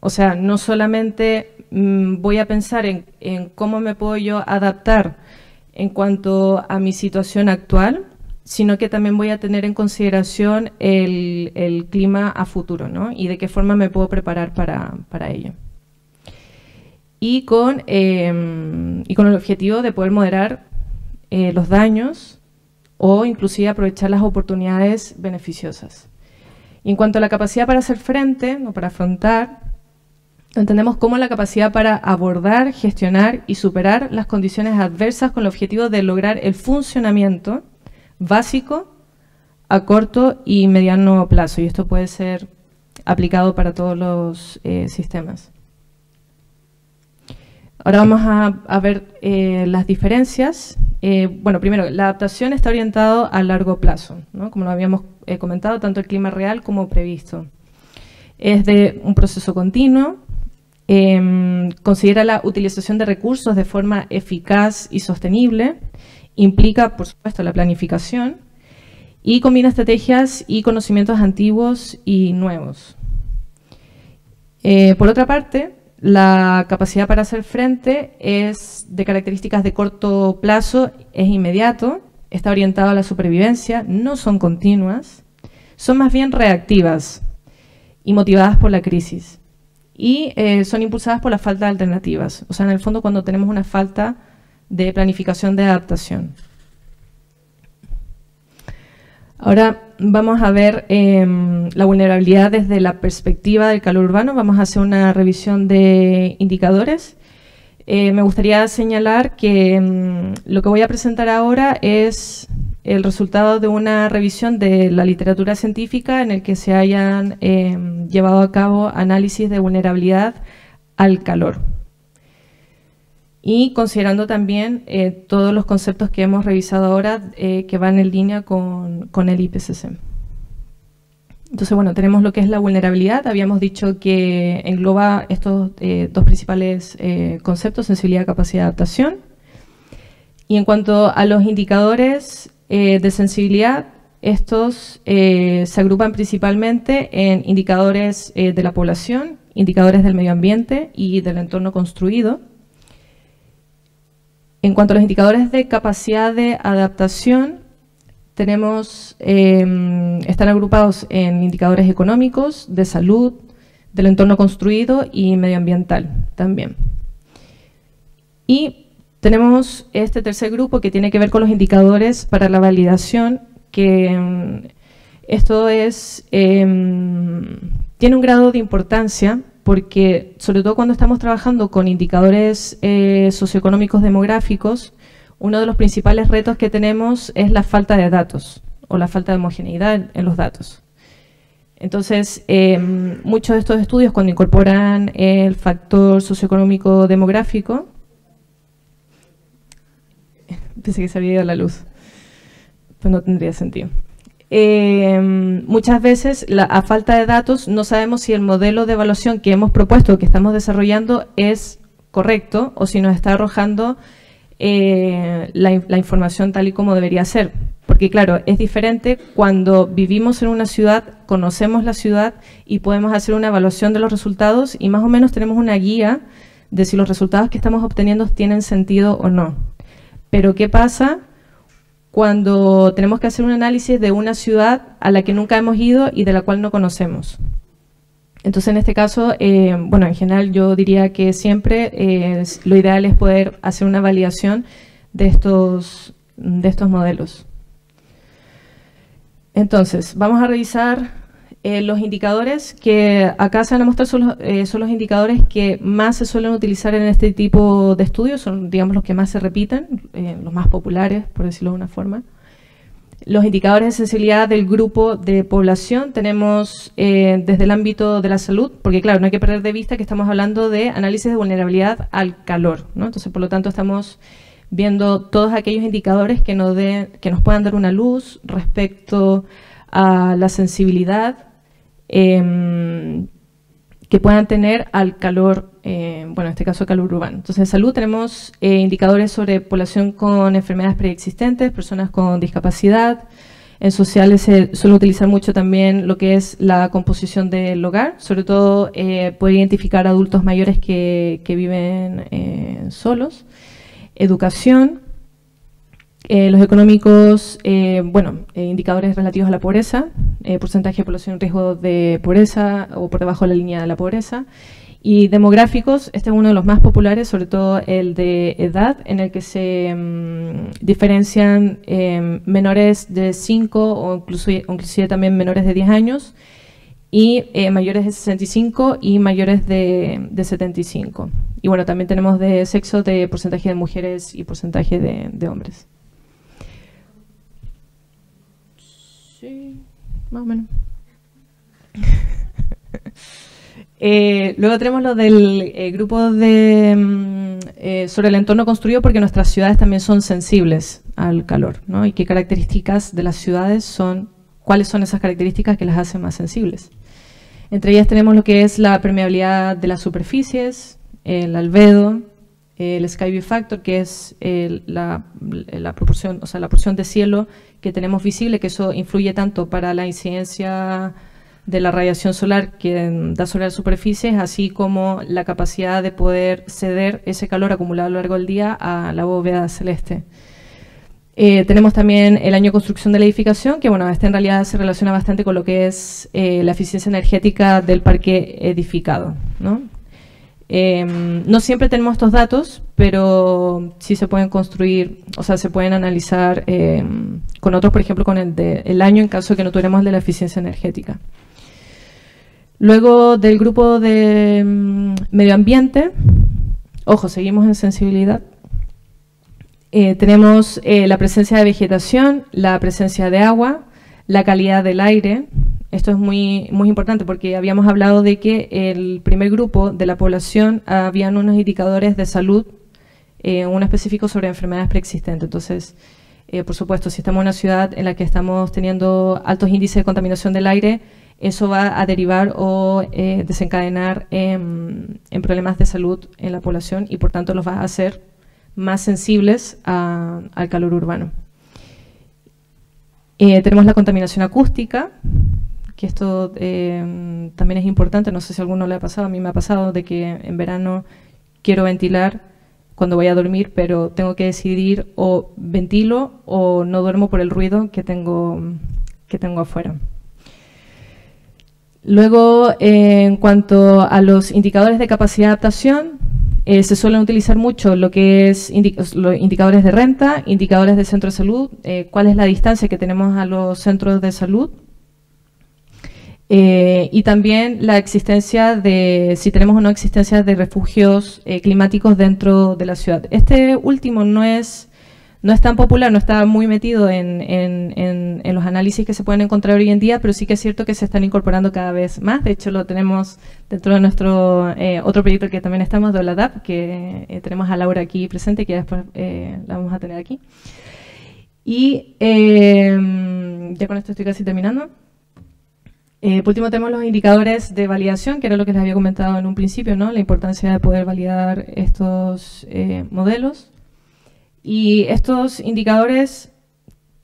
O sea, no solamente mm, voy a pensar en, cómo me puedo yo adaptar en cuanto a mi situación actual, sino que también voy a tener en consideración el, clima a futuro, ¿no? Y de qué forma me puedo preparar para, ello. Y con, em, y con el objetivo de poder moderar eh, los daños o inclusive aprovechar las oportunidades beneficiosas. En cuanto a la capacidad para hacer frente o para afrontar, entendemos como la capacidad para abordar, gestionar y superar las condiciones adversas con el objetivo de lograr el funcionamiento básico a corto y mediano plazo. Y esto puede ser aplicado para todos los eh, sistemas. Ahora vamos a, ver eh, las diferencias. Eh, bueno, primero, la adaptación está orientada a largo plazo, como lo habíamos comentado, tanto el clima real como previsto. Es de un proceso continuo, em, considera la utilización de recursos de forma eficaz y sostenible, implica, por supuesto, la planificación y combina estrategias y conocimientos antiguos y nuevos. por otra parte, la capacidad para hacer frente es de características de corto plazo, es inmediato, está orientado a la supervivencia, no son continuas, son más bien reactivas y motivadas por la crisis. Y eh, son impulsadas por la falta de alternativas. O sea, en el fondo cuando tenemos una falta de planificación de adaptación. Ahora vamos a ver em, la vulnerabilidad desde la perspectiva del calor urbano. Vamos a hacer una revisión de indicadores. Eh, me gustaría señalar que em, lo que voy a presentar ahora es el resultado de una revisión de la literatura científica en el que se hayan em, llevado a cabo análisis de vulnerabilidad al calor y considerando también eh, todos los conceptos que hemos revisado ahora eh, que van en línea con, el IPCC. Entonces, bueno, tenemos lo que es la vulnerabilidad. Habíamos dicho que engloba estos eh, dos principales conceptos, sensibilidad, capacidad de adaptación. Y en cuanto a los indicadores de sensibilidad, estos se agrupan principalmente en indicadores de la población, indicadores del medio ambiente y del entorno construido. En cuanto a los indicadores de capacidad de adaptación, tenemos, em, están agrupados en indicadores económicos, de salud, del entorno construido y medioambiental también. Y tenemos este tercer grupo que tiene que ver con los indicadores para la validación, que em, esto es, em, tiene un grado de importancia porque sobre todo cuando estamos trabajando con indicadores eh, socioeconómicos demográficos, uno de los principales retos que tenemos es la falta de datos o la falta de homogeneidad en, los datos. Entonces, em, muchos de estos estudios cuando incorporan el factor socioeconómico demográfico, pensé que se había ido la luz, pues no tendría sentido. Em, muchas veces, a falta de datos, no sabemos si el modelo de evaluación que hemos propuesto, que estamos desarrollando, es correcto o si nos está arrojando eh, la, información tal y como debería ser. Porque claro, es diferente cuando vivimos en una ciudad, conocemos la ciudad y podemos hacer una evaluación de los resultados y más o menos tenemos una guía de si los resultados que estamos obteniendo tienen sentido o no. Pero ¿qué pasa cuando tenemos que hacer un análisis de una ciudad a la que nunca hemos ido y de la cual no conocemos. Entonces, en este caso, eh, bueno, en general yo diría que siempre eh, lo ideal es poder hacer una validación de estos, de estos modelos. Entonces, vamos a revisar eh, los indicadores que acá se van a mostrar son los, eh, son los, indicadores que más se suelen utilizar en este tipo de estudios, son digamos los que más se repiten, eh, los más populares, por decirlo de una forma. Los indicadores de sensibilidad del grupo de población tenemos desde el ámbito de la salud, porque claro, no hay que perder de vista que estamos hablando de análisis de vulnerabilidad al calor, ¿no? entonces por lo tanto estamos viendo todos aquellos indicadores que nos, que nos puedan dar una luz respecto a la sensibilidad Em, que puedan tener al calor, eh, bueno, en este caso calor urbano. Entonces, en salud tenemos eh, indicadores sobre población con enfermedades preexistentes, personas con discapacidad, En sociales se suele utilizar mucho también lo que es la composición del hogar, sobre todo eh, poder identificar adultos mayores que, viven eh, solos. Educación, eh, los económicos, bueno, indicadores relativos a la pobreza, porcentaje de población en riesgo de pobreza o por debajo de la línea de la pobreza. Y demográficos, este es uno de los más populares, sobre todo el de edad, en el que se mm, diferencian em, menores de 5 o incluso, inclusive también menores de 10 años, y eh, mayores de 65 y mayores de, de, 75. Y bueno, también tenemos de sexo, de porcentaje de mujeres y porcentaje de hombres. Sí, más o menos. Eh, luego tenemos lo del eh, grupo de, mm, eh, sobre el entorno construido porque nuestras ciudades también son sensibles al calor, ¿no? Y qué características de las ciudades son, cuáles son esas características que las hacen más sensibles. Entre ellas tenemos lo que es la permeabilidad de las superficies, el albedo, el sky view factor, que es la, proporción, o sea, la porción de cielo que tenemos visible, que eso influye tanto para la incidencia de la radiación solar que da sobre las superficies, así como la capacidad de poder ceder ese calor acumulado a lo largo del día a la bóveda celeste. Eh, tenemos también el año de construcción de la edificación, que bueno, este en realidad se relaciona bastante con lo que es eh, la eficiencia energética del parque edificado. ¿no? Em, no siempre tenemos estos datos, pero sí se pueden construir, o sea, se pueden analizar em, con otros, por ejemplo, con el del año en caso de que no tuviéramos el de la eficiencia energética. Luego del grupo de mm, medio ambiente, ojo, seguimos en sensibilidad. Eh, tenemos eh, la presencia de vegetación, la presencia de agua, la calidad del aire. Esto es muy, importante porque habíamos hablado de que el primer grupo de la población habían unos indicadores de salud, eh, uno específico sobre enfermedades preexistentes. Entonces, por supuesto, si estamos en una ciudad en la que estamos teniendo altos índices de contaminación del aire, eso va a derivar o eh, desencadenar en, problemas de salud en la población y por tanto los va a hacer más sensibles al calor urbano. Eh, tenemos la contaminación acústica, que esto eh, también es importante, no sé si a alguno le ha pasado, a mí me ha pasado de que en verano quiero ventilar cuando voy a dormir, pero tengo que decidir o ventilo o no duermo por el ruido que tengo, que tengo afuera. Luego, en cuanto a los indicadores de capacidad de adaptación, eh, se suelen utilizar mucho lo que es los indicadores de renta, indicadores de centro de salud, eh, cuál es la distancia que tenemos a los centros de salud y también la existencia de, si tenemos o no existencia de refugios climáticos dentro de la ciudad. Este último no es no es tan popular, no está muy metido en, los análisis que se pueden encontrar hoy en día, pero sí que es cierto que se están incorporando cada vez más. De hecho, lo tenemos dentro de nuestro eh, otro proyecto que también estamos, de DAP, que eh, tenemos a Laura aquí presente, que después eh, la vamos a tener aquí. Y ya con esto estoy casi terminando. Por último tenemos los indicadores de validación, que era lo que les había comentado en un principio, la importancia de poder validar estos modelos. Y estos indicadores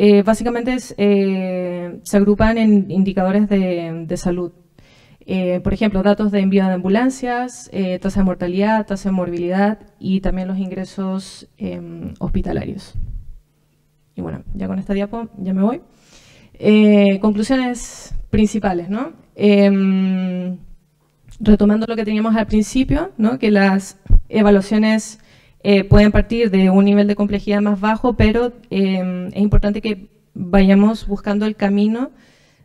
eh, básicamente eh, se agrupan en indicadores de, salud. Eh, por ejemplo, datos de envío de ambulancias, tasa de mortalidad, tasa de morbilidad y también los ingresos em, hospitalarios. Y bueno, ya con esta diapo ya me voy. conclusiones principales, ¿no? Em, retomando lo que teníamos al principio, ¿no? que las evaluaciones eh, pueden partir de un nivel de complejidad más bajo, pero em, es importante que vayamos buscando el camino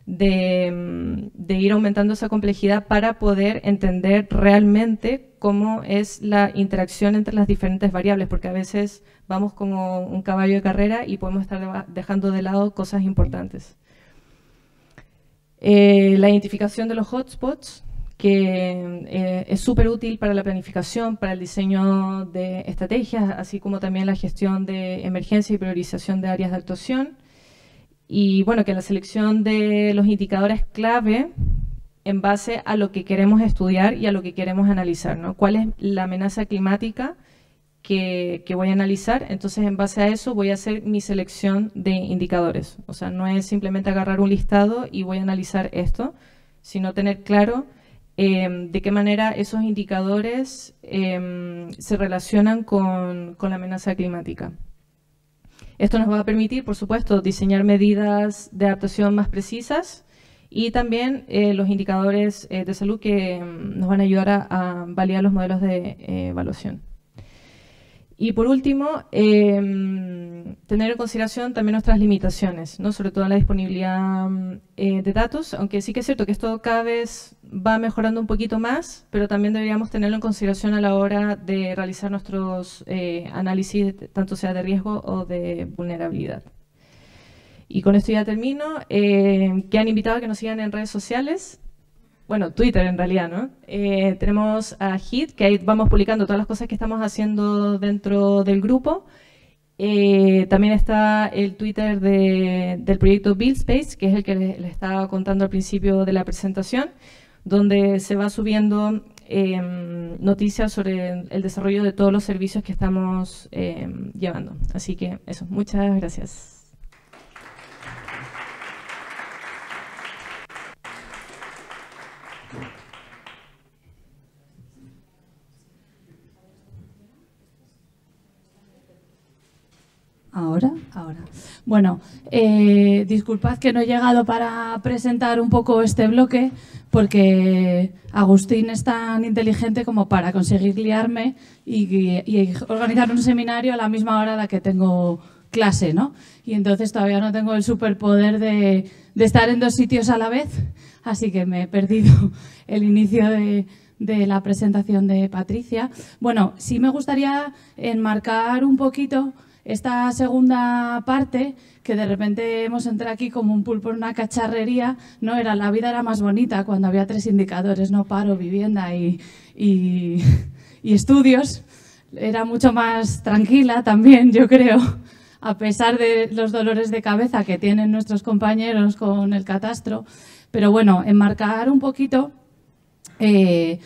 de, ir aumentando esa complejidad para poder entender realmente cómo es la interacción entre las diferentes variables, porque a veces vamos como un caballo de carrera y podemos estar dejando de lado cosas importantes. Eh, la identificación de los hotspots, que eh, es súper útil para la planificación, para el diseño de estrategias, así como también la gestión de emergencia y priorización de áreas de actuación. Y bueno, que la selección de los indicadores clave en base a lo que queremos estudiar y a lo que queremos analizar, ¿no? ¿Cuál es la amenaza climática que, voy a analizar. Entonces, en base a eso, voy a hacer mi selección de indicadores. O sea, no es simplemente agarrar un listado y voy a analizar esto, sino tener claro eh, de qué manera esos indicadores eh, se relacionan con, la amenaza climática. Esto nos va a permitir, por supuesto, diseñar medidas de adaptación más precisas y también eh, los indicadores de salud que mm, nos van a ayudar a, a validar los modelos de evaluación. Y por último, eh, tener en consideración también nuestras limitaciones, ¿no? sobre todo la disponibilidad eh, de datos, aunque sí que es cierto que esto cada vez va mejorando un poquito más, pero también deberíamos tenerlo en consideración a la hora de realizar nuestros eh, análisis, tanto sea de riesgo o de vulnerabilidad. Y con esto ya termino. Eh, que han invitado a que nos sigan en redes sociales bueno, Twitter en realidad, ¿no? Eh, tenemos a Hit, que ahí vamos publicando todas las cosas que estamos haciendo dentro del grupo. Eh, también está el Twitter del proyecto Buildspace, que es el que les, estaba contando al principio de la presentación, donde se va subiendo em, noticias sobre el desarrollo de todos los servicios que estamos em, llevando. Así que eso, muchas gracias. Ahora, ahora. Bueno, eh, disculpad que no he llegado para presentar un poco este bloque, porque Agustín es tan inteligente como para conseguir liarme y, organizar un seminario a la misma hora a la que tengo clase, ¿no? Y entonces todavía no tengo el superpoder de, de estar en dos sitios a la vez, así que me he perdido el inicio de, de la presentación de Patricia. Bueno, sí me gustaría enmarcar un poquito esta segunda parte, que de repente hemos entrado aquí como un pulpo en una cacharrería, no era la vida era más bonita cuando había tres indicadores, no paro, vivienda y, estudios. Era mucho más tranquila también, yo creo, a pesar de los dolores de cabeza que tienen nuestros compañeros con el catastro. Pero bueno, enmarcar un poquito eh,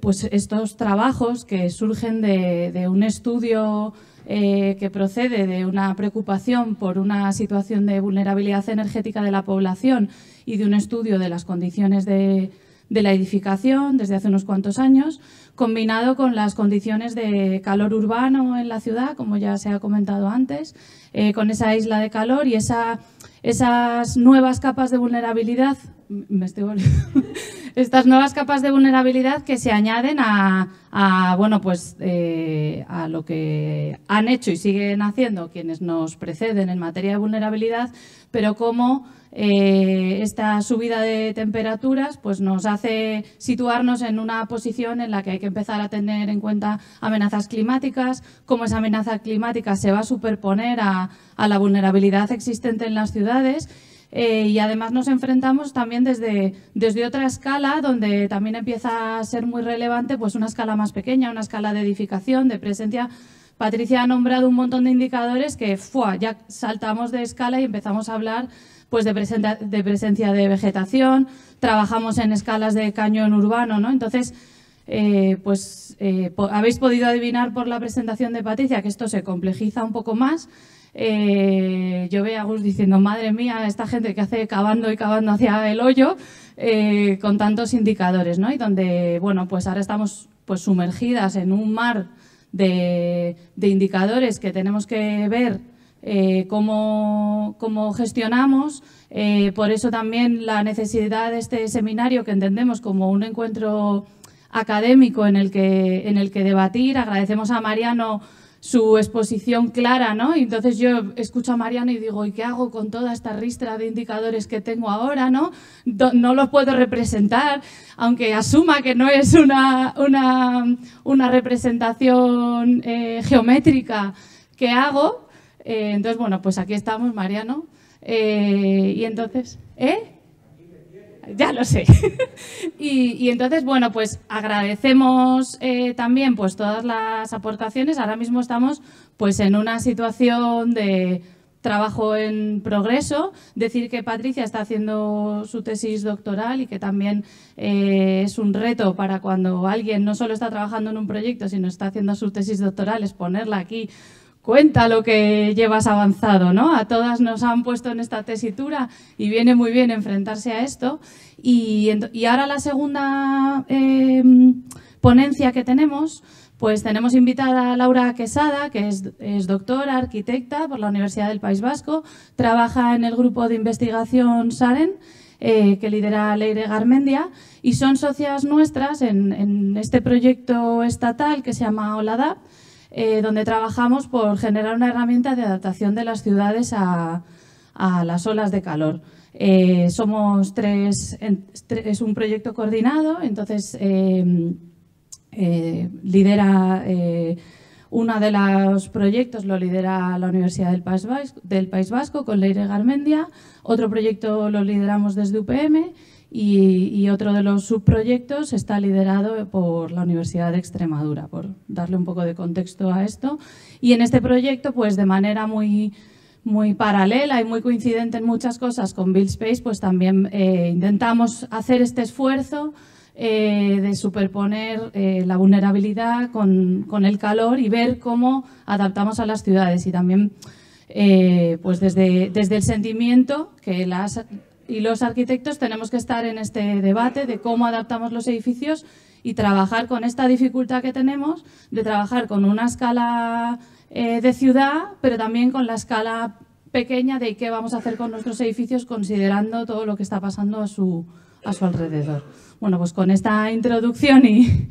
pues estos trabajos que surgen de un estudio eh, que procede de una preocupación por una situación de vulnerabilidad energética de la población y de un estudio de las condiciones de, la edificación desde hace unos cuantos años, combinado con las condiciones de calor urbano en la ciudad, como ya se ha comentado antes, eh, con esa isla de calor y esa, esas nuevas capas de vulnerabilidad me estoy estas nuevas capas de vulnerabilidad que se añaden a, bueno pues eh, a lo que han hecho y siguen haciendo quienes nos preceden en materia de vulnerabilidad pero como eh, esta subida de temperaturas pues nos hace situarnos en una posición en la que hay que empezar a tener en cuenta amenazas climáticas, cómo esa amenaza climática se va a superponer a, a la vulnerabilidad existente en las ciudades eh, y además nos enfrentamos también desde, desde otra escala, donde también empieza a ser muy relevante pues una escala más pequeña, una escala de edificación, de presencia. Patricia ha nombrado un montón de indicadores que ya saltamos de escala y empezamos a hablar pues de, presencia, de presencia de vegetación, trabajamos en escalas de cañón urbano, ¿no? Entonces, eh, pues eh, habéis podido adivinar por la presentación de Patricia que esto se complejiza un poco más. Eh, yo veo a Gus diciendo, madre mía, esta gente que hace cavando y cavando hacia el hoyo con tantos indicadores, ¿no? Y donde, bueno, pues ahora estamos pues sumergidas en un mar de, indicadores que tenemos que ver eh, cómo, gestionamos. por eso también la necesidad de este seminario que entendemos como un encuentro académico en el que, debatir. Agradecemos a Mariano su exposición clara, ¿no? Y entonces yo escucho a Mariano y digo, ¿y qué hago con toda esta ristra de indicadores que tengo ahora, ¿no? No los puedo representar, aunque asuma que no es una, una, representación eh, geométrica que hago. Eh, entonces, bueno, pues aquí estamos, Mariano. Eh, y entonces, ¿eh? ya lo sé. y, entonces, bueno, pues agradecemos eh, también pues todas las aportaciones. Ahora mismo estamos pues en una situación de trabajo en progreso. Decir que Patricia está haciendo su tesis doctoral y que también es un reto para cuando alguien no solo está trabajando en un proyecto, sino está haciendo su tesis doctoral, es ponerla aquí cuenta lo que llevas avanzado, ¿no? A todas nos han puesto en esta tesitura y viene muy bien enfrentarse a esto. Y, ahora la segunda em, ponencia que tenemos, pues tenemos invitada a Laura Quesada, que es, doctora, arquitecta por la Universidad del País Vasco, trabaja en el grupo de investigación SAREN, eh, que lidera Leire Garmendia, y son socias nuestras en, en este proyecto estatal que se llama OLADAP, eh, donde trabajamos por generar una herramienta de adaptación de las ciudades a, las olas de calor. Eh, somos tres, es un proyecto coordinado, entonces em, eh, lidera uno de los proyectos lo lidera la Universidad del País Vasco, del País Vasco con Leire Garmendia, otro proyecto lo lideramos desde UPM y, otro de los subproyectos está liderado por la Universidad de Extremadura, por darle un poco de contexto a esto. Y en este proyecto, pues de manera muy, muy paralela y muy coincidente en muchas cosas con Build Space, pues también eh, intentamos hacer este esfuerzo eh, de superponer eh, la vulnerabilidad con, con, el calor y ver cómo adaptamos a las ciudades y también pues desde, desde el sentimiento que las y los arquitectos tenemos que estar en este debate de cómo adaptamos los edificios y trabajar con esta dificultad que tenemos de trabajar con una escala eh, de ciudad, pero también con la escala pequeña de qué vamos a hacer con nuestros edificios considerando todo lo que está pasando a su, a su alrededor. Bueno, pues con esta introducción y,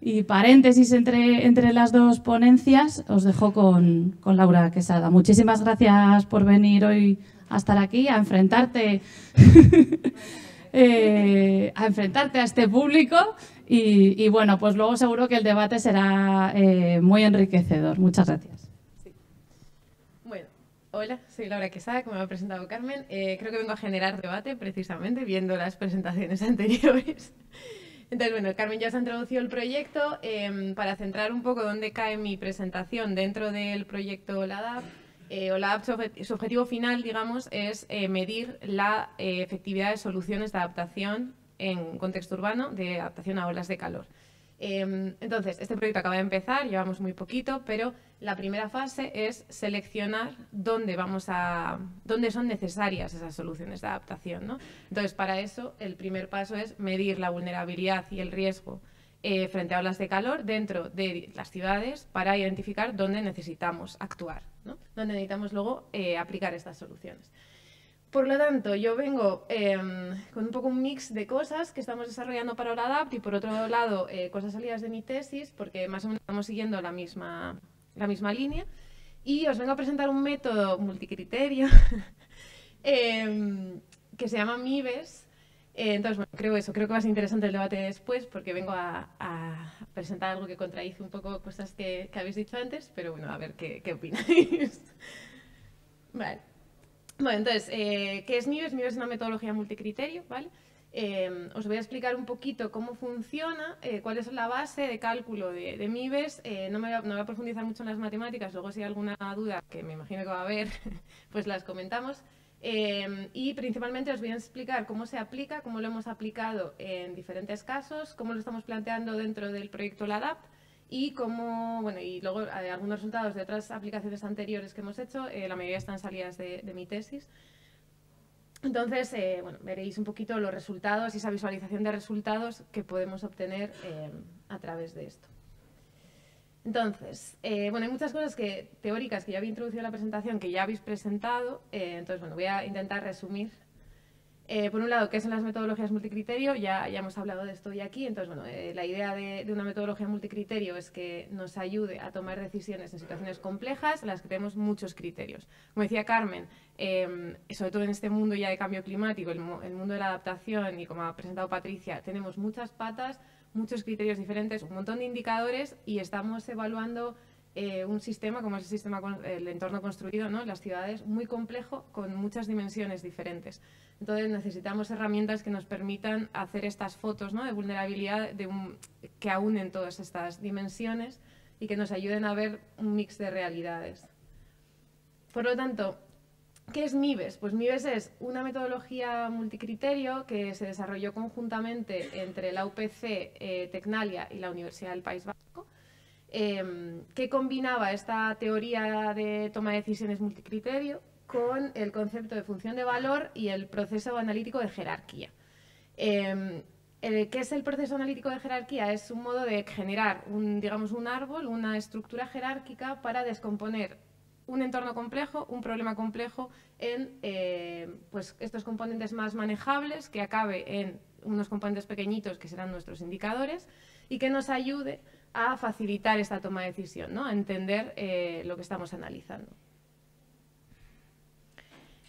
y paréntesis entre, entre las dos ponencias, os dejo con, con Laura Quesada. Muchísimas gracias por venir hoy a estar aquí, a enfrentarte, eh, a enfrentarte a este público y, bueno, pues luego seguro que el debate será eh, muy enriquecedor. Muchas gracias. Bueno, hola, soy Laura Quesada, como me ha presentado Carmen. Eh, creo que vengo a generar debate precisamente viendo las presentaciones anteriores. Entonces, bueno, Carmen ya se ha introducido el proyecto. Para centrar un poco dónde cae mi presentación dentro del proyecto LADAP, eh, su, objetivo final, digamos, es eh, medir la eh, efectividad de soluciones de adaptación en contexto urbano, de adaptación a olas de calor. Em, entonces, este proyecto acaba de empezar, llevamos muy poquito, pero la primera fase es seleccionar dónde, vamos a, dónde son necesarias esas soluciones de adaptación. ¿no? Entonces, para eso, el primer paso es medir la vulnerabilidad y el riesgo eh, frente a olas de calor dentro de las ciudades para identificar dónde necesitamos actuar, ¿no? dónde necesitamos luego eh, aplicar estas soluciones. Por lo tanto, yo vengo em, con un poco un mix de cosas que estamos desarrollando para OLADAPT y por otro lado eh, cosas salidas de mi tesis porque más o menos estamos siguiendo la misma, la misma línea y os vengo a presentar un método multicriterio em, que se llama MIBES eh, entonces, bueno, creo eso, creo que va a ser interesante el debate después porque vengo a, presentar algo que contradice un poco cosas que, habéis dicho antes, pero bueno, a ver qué, opináis. vale. Bueno, entonces, eh, ¿qué es MIBES? MIBES es una metodología multicriterio, ¿vale? Eh, os voy a explicar un poquito cómo funciona, cuál es la base de cálculo de, de MIBES. no, me voy a, no voy a profundizar mucho en las matemáticas, luego si hay alguna duda, que me imagino que va a haber, pues las comentamos. Em, y principalmente os voy a explicar cómo se aplica, cómo lo hemos aplicado en diferentes casos, cómo lo estamos planteando dentro del proyecto LADAP y cómo, bueno, y luego eh, algunos resultados de otras aplicaciones anteriores que hemos hecho, eh, la mayoría están salidas de, mi tesis. Entonces, eh, bueno, veréis un poquito los resultados y esa visualización de resultados que podemos obtener em, a través de esto. Entonces, eh, bueno, hay muchas cosas que, teóricas que ya había introducido en la presentación, que ya habéis presentado. Eh, entonces, bueno, voy a intentar resumir. Eh, por un lado, ¿qué son las metodologías multicriterio? Ya, ya hemos hablado de esto hoy aquí. Entonces, bueno, la idea de, una metodología multicriterio es que nos ayude a tomar decisiones en situaciones complejas en las que tenemos muchos criterios. Como decía Carmen, em, sobre todo en este mundo ya de cambio climático, el mundo de la adaptación y como ha presentado Patricia, tenemos muchas patas, muchos criterios diferentes, un montón de indicadores y estamos evaluando eh, un sistema como es el sistema el entorno construido, ¿no? las ciudades, muy complejo con muchas dimensiones diferentes. Entonces necesitamos herramientas que nos permitan hacer estas fotos ¿no? de vulnerabilidad de un, que aúnen todas estas dimensiones y que nos ayuden a ver un mix de realidades. Por lo tanto, ¿Qué es MIBES? Pues MIBES es una metodología multicriterio que se desarrolló conjuntamente entre la UPC eh, Tecnalia y la Universidad del País Vasco, em, que combinaba esta teoría de toma de decisiones multicriterio con el concepto de función de valor y el proceso analítico de jerarquía. Em, ¿Qué es el proceso analítico de jerarquía? Es un modo de generar digamos, un árbol, una estructura jerárquica para descomponer un entorno complejo, un problema complejo en eh, pues estos componentes más manejables, que acabe en unos componentes pequeñitos que serán nuestros indicadores y que nos ayude a facilitar esta toma de decisión, ¿no? a entender eh, lo que estamos analizando.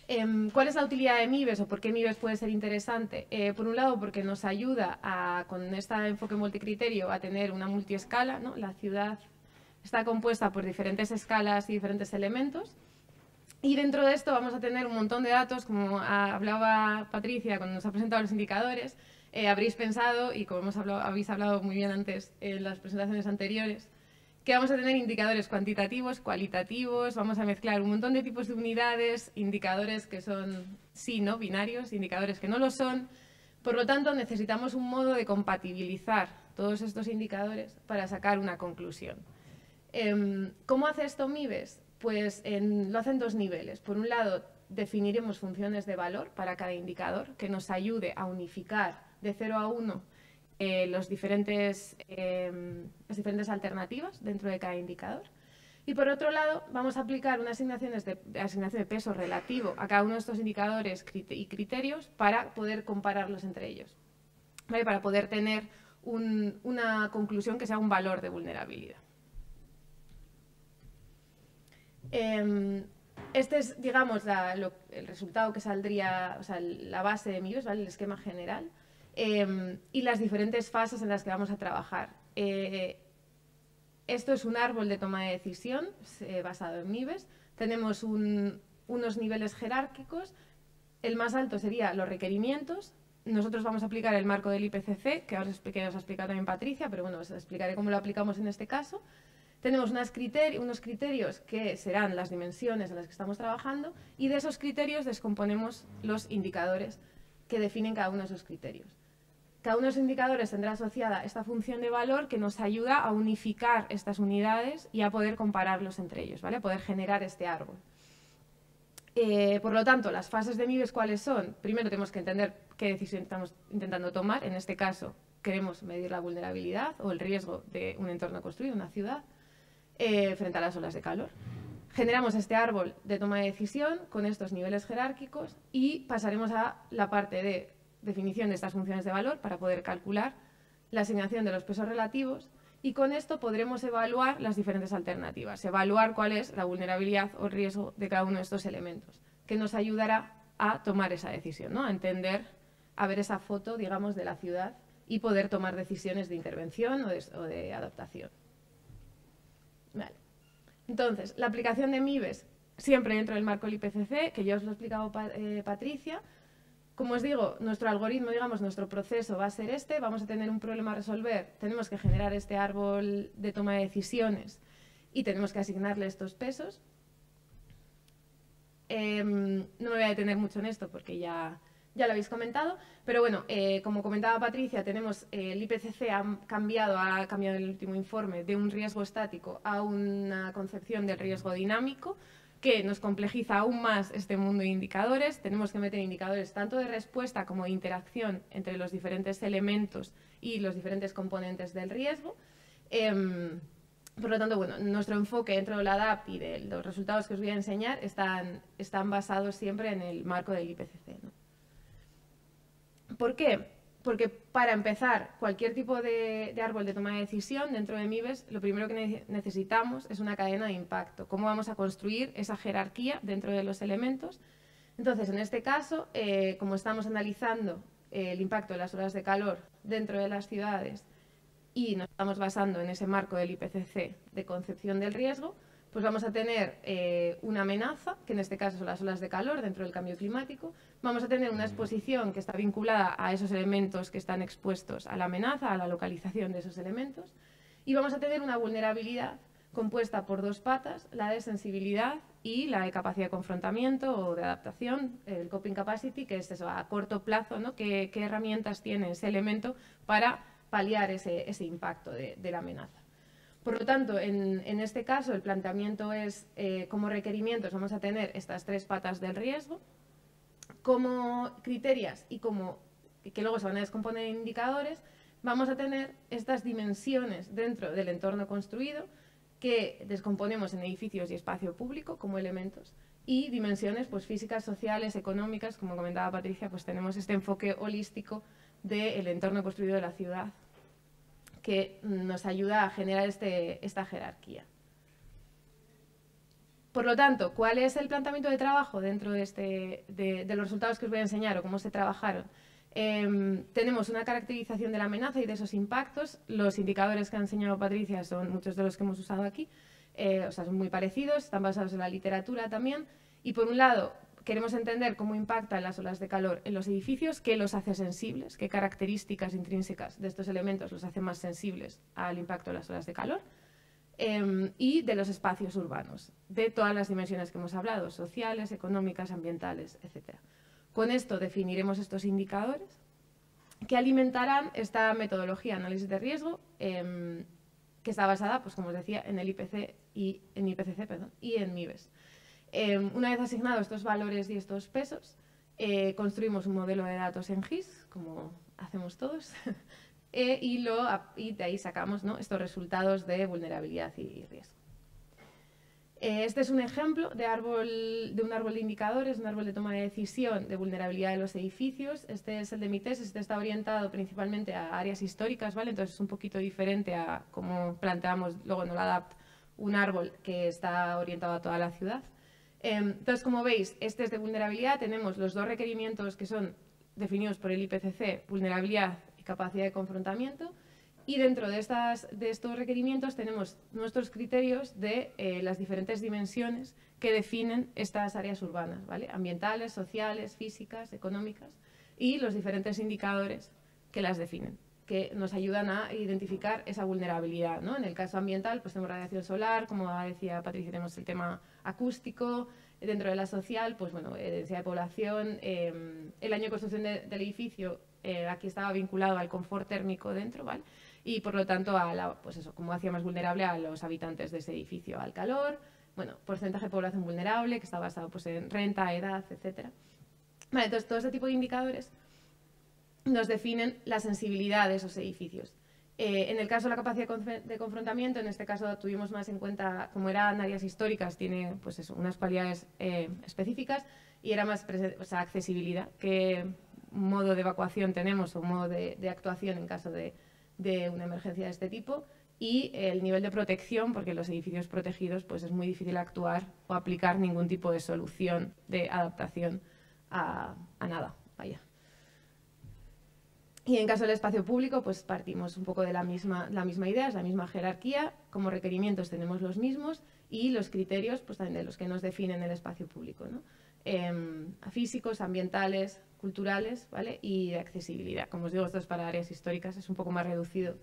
Em, ¿Cuál es la utilidad de MIBES o por qué MIBES puede ser interesante? Eh, por un lado, porque nos ayuda a, con este enfoque multicriterio a tener una multiescala, ¿no? La ciudad está compuesta por diferentes escalas y diferentes elementos. Y dentro de esto vamos a tener un montón de datos, como hablaba Patricia cuando nos ha presentado los indicadores, eh, habréis pensado, y como hemos habéis hablado muy bien antes en las presentaciones anteriores, que vamos a tener indicadores cuantitativos, cualitativos, vamos a mezclar un montón de tipos de unidades, indicadores que son sí, no binarios, indicadores que no lo son. Por lo tanto, necesitamos un modo de compatibilizar todos estos indicadores para sacar una conclusión. Em, ¿Cómo hace esto MIBES? Pues lo hace en dos niveles. Por un lado, definiremos funciones de valor para cada indicador que nos ayude a unificar de 0 a 1 eh, em, las diferentes alternativas dentro de cada indicador. Y por otro lado, vamos a aplicar una asignación de peso relativo a cada uno de estos indicadores y criterios para poder compararlos entre ellos, para poder tener una conclusión que sea un valor de vulnerabilidad. Em, este es, digamos, el resultado que saldría, o sea, la base de MIBES, ¿vale? el esquema general. Em, y las diferentes fases en las que vamos a trabajar. Eh, esto es un árbol de toma de decisión basado en MIBES. Tenemos unos niveles jerárquicos. El más alto sería los requerimientos. Nosotros vamos a aplicar el marco del IPCC, que os, que os ha explicado también Patricia, pero bueno, os explicaré cómo lo aplicamos en este caso. Tenemos unos criterios que serán las dimensiones en las que estamos trabajando y de esos criterios descomponemos los indicadores que definen cada uno de esos criterios. Cada uno de esos indicadores tendrá asociada esta función de valor que nos ayuda a unificar estas unidades y a poder compararlos entre ellos, ¿vale? poder generar este árbol. Eh, por lo tanto, las fases de MIBES, ¿cuáles son? Primero tenemos que entender qué decisión estamos intentando tomar. En este caso, queremos medir la vulnerabilidad o el riesgo de un entorno construido, una ciudad, eh, frente a las olas de calor. Generamos este árbol de toma de decisión con estos niveles jerárquicos y pasaremos a la parte de definición de estas funciones de valor para poder calcular la asignación de los pesos relativos y con esto podremos evaluar las diferentes alternativas, evaluar cuál es la vulnerabilidad o riesgo de cada uno de estos elementos, que nos ayudará a tomar esa decisión, ¿no? a entender, a ver esa foto, digamos, de la ciudad y poder tomar decisiones de intervención o de, adaptación. Vale. Entonces, la aplicación de MIBES siempre dentro del marco del IPCC, que ya os lo ha explicado eh, Patricia, como os digo, nuestro algoritmo, digamos, nuestro proceso va a ser este, vamos a tener un problema a resolver, tenemos que generar este árbol de toma de decisiones y tenemos que asignarle estos pesos. Em, no me voy a detener mucho en esto porque ya, ya lo habéis comentado, pero bueno, eh, como comentaba Patricia, tenemos eh, el IPCC ha cambiado, ha cambiado el último informe de un riesgo estático a una concepción del riesgo dinámico, que nos complejiza aún más este mundo de indicadores. Tenemos que meter indicadores tanto de respuesta como de interacción entre los diferentes elementos y los diferentes componentes del riesgo. Em, por lo tanto, bueno, nuestro enfoque dentro de la DAP y de los resultados que os voy a enseñar están, están basados siempre en el marco del IPCC. ¿Por qué? Porque para empezar, cualquier tipo de, árbol de toma de decisión dentro de MIBES, lo primero que necesitamos es una cadena de impacto. ¿Cómo vamos a construir esa jerarquía dentro de los elementos? Entonces, en este caso, eh, como estamos analizando eh, el impacto de las horas de calor dentro de las ciudades y nos estamos basando en ese marco del IPCC de concepción del riesgo, pues vamos a tener eh, una amenaza, que en este caso son las olas de calor dentro del cambio climático, vamos a tener una exposición que está vinculada a esos elementos que están expuestos a la amenaza, a la localización de esos elementos, y vamos a tener una vulnerabilidad compuesta por dos patas, la de sensibilidad y la de capacidad de confrontamiento o de adaptación, el coping capacity, que es eso, a corto plazo, ¿no? ¿Qué, qué herramientas tiene ese elemento para paliar ese, ese impacto de, de, la amenaza? Por lo tanto, en, este caso, el planteamiento es, eh, como requerimientos vamos a tener estas tres patas del riesgo, como criterios y como que luego se van a descomponer en indicadores, vamos a tener estas dimensiones dentro del entorno construido, que descomponemos en edificios y espacio público como elementos y dimensiones pues, físicas, sociales, económicas, como comentaba Patricia, pues tenemos este enfoque holístico del entorno construido de la ciudad que nos ayuda a generar este, esta jerarquía. Por lo tanto, ¿cuál es el planteamiento de trabajo dentro de, este, los resultados que os voy a enseñar o cómo se trabajaron? Eh, tenemos una caracterización de la amenaza y de esos impactos. Los indicadores que ha enseñado Patricia son muchos de los que hemos usado aquí, eh, o sea, son muy parecidos, están basados en la literatura también. Y por un lado, queremos entender cómo impactan las olas de calor en los edificios, qué los hace sensibles, qué características intrínsecas de estos elementos los hace más sensibles al impacto de las olas de calor. Eh, y de los espacios urbanos, de todas las dimensiones que hemos hablado, sociales, económicas, ambientales, etcétera. Con esto definiremos estos indicadores que alimentarán esta metodología análisis de riesgo eh, que está basada, pues como os decía, en el IPC y en IPCC perdón, y en MIBES. Eh, una vez asignados estos valores y estos pesos, eh, construimos un modelo de datos en GIS, como hacemos todos, eh, y, de ahí sacamos estos resultados de vulnerabilidad y riesgo. Este es un ejemplo de un árbol de indicadores, un árbol de toma de decisión de vulnerabilidad de los edificios. Este es el de mi tesis, este está orientado principalmente a áreas históricas, ¿vale? Entonces es un poquito diferente a cómo planteamos luego en el ADAPT un árbol que está orientado a toda la ciudad. Entonces, como veis, este es de vulnerabilidad. Tenemos los dos requerimientos que son definidos por el IPCC, vulnerabilidad y capacidad de confrontamiento. Y dentro de, estas, de estos requerimientos tenemos nuestros criterios de eh, las diferentes dimensiones que definen estas áreas urbanas, ¿vale? ambientales, sociales, físicas, económicas, y los diferentes indicadores que las definen, que nos ayudan a identificar esa vulnerabilidad. ¿no? En el caso ambiental, pues tenemos radiación solar, como decía Patricia, tenemos el tema acústico, dentro de la social, pues bueno, eh, densidad de población, eh, el año de construcción de, del edificio, eh, aquí estaba vinculado al confort térmico dentro, ¿vale? y por lo tanto, a la, pues eso, como hacía más vulnerable a los habitantes de ese edificio al calor, bueno, porcentaje de población vulnerable, que está basado pues, en renta, edad, etc. Vale, entonces, todo este tipo de indicadores nos definen la sensibilidad de esos edificios. Eh, en el caso de la capacidad de confrontamiento, en este caso tuvimos más en cuenta, como eran áreas históricas, tiene pues unas cualidades eh, específicas y era más accesibilidad, qué modo de evacuación tenemos o modo de, actuación en caso de, de una emergencia de este tipo y el nivel de protección, porque en los edificios protegidos pues es muy difícil actuar o aplicar ningún tipo de solución de adaptación a, a nada. Vaya. Y en caso del espacio público, pues partimos un poco de la misma, la misma idea, es la misma jerarquía, como requerimientos tenemos los mismos y los criterios pues también de los que nos definen el espacio público, ¿no? eh, físicos, ambientales, culturales ¿vale? y de accesibilidad. Como os digo, esto es para áreas históricas, es un poco más reducido.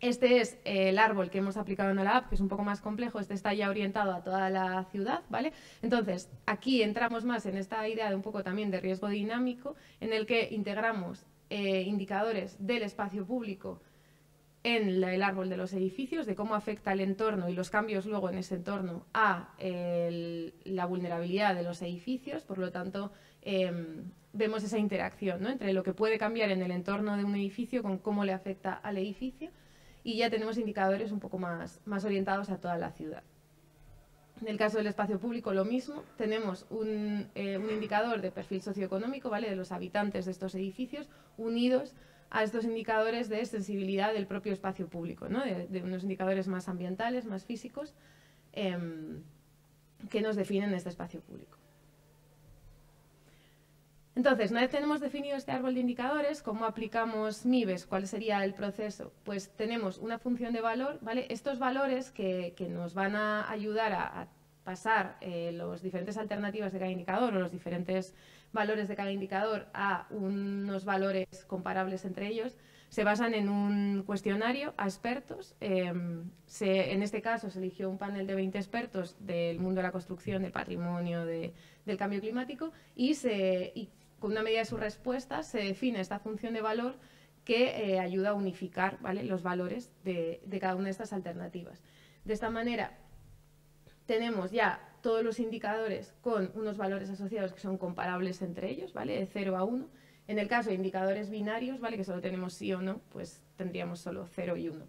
Este es el árbol que hemos aplicado en la app, que es un poco más complejo, este está ya orientado a toda la ciudad, ¿vale? Entonces, aquí entramos más en esta idea de un poco también de riesgo dinámico, en el que integramos eh, indicadores del espacio público en el árbol de los edificios, de cómo afecta el entorno y los cambios luego en ese entorno a la vulnerabilidad de los edificios. Por lo tanto, eh, vemos esa interacción ¿no? entre lo que puede cambiar en el entorno de un edificio con cómo le afecta al edificio y ya tenemos indicadores un poco más, más orientados a toda la ciudad. En el caso del espacio público, lo mismo. Tenemos un, eh, un indicador de perfil socioeconómico ¿vale? de los habitantes de estos edificios unidos a estos indicadores de sensibilidad del propio espacio público, ¿no? de, unos indicadores más ambientales, más físicos, eh, que nos definen este espacio público. Entonces, una vez tenemos definido este árbol de indicadores, ¿cómo aplicamos MIBES? ¿Cuál sería el proceso? Pues tenemos una función de valor, ¿vale? Estos valores que, que nos van a ayudar a, a pasar eh, las diferentes alternativas de cada indicador o los diferentes valores de cada indicador a unos valores comparables entre ellos, se basan en un cuestionario a expertos. Em, se, en este caso se eligió un panel de 20 expertos del mundo de la construcción, del patrimonio, de, del cambio climático y, se, y con una medida de sus respuestas se define esta función de valor que eh, ayuda a unificar ¿vale? los valores de, de cada una de estas alternativas. De esta manera, tenemos ya todos los indicadores con unos valores asociados que son comparables entre ellos, ¿vale? De 0 a 1. En el caso de indicadores binarios, ¿vale? Que solo tenemos sí o no, pues tendríamos solo 0 y 1.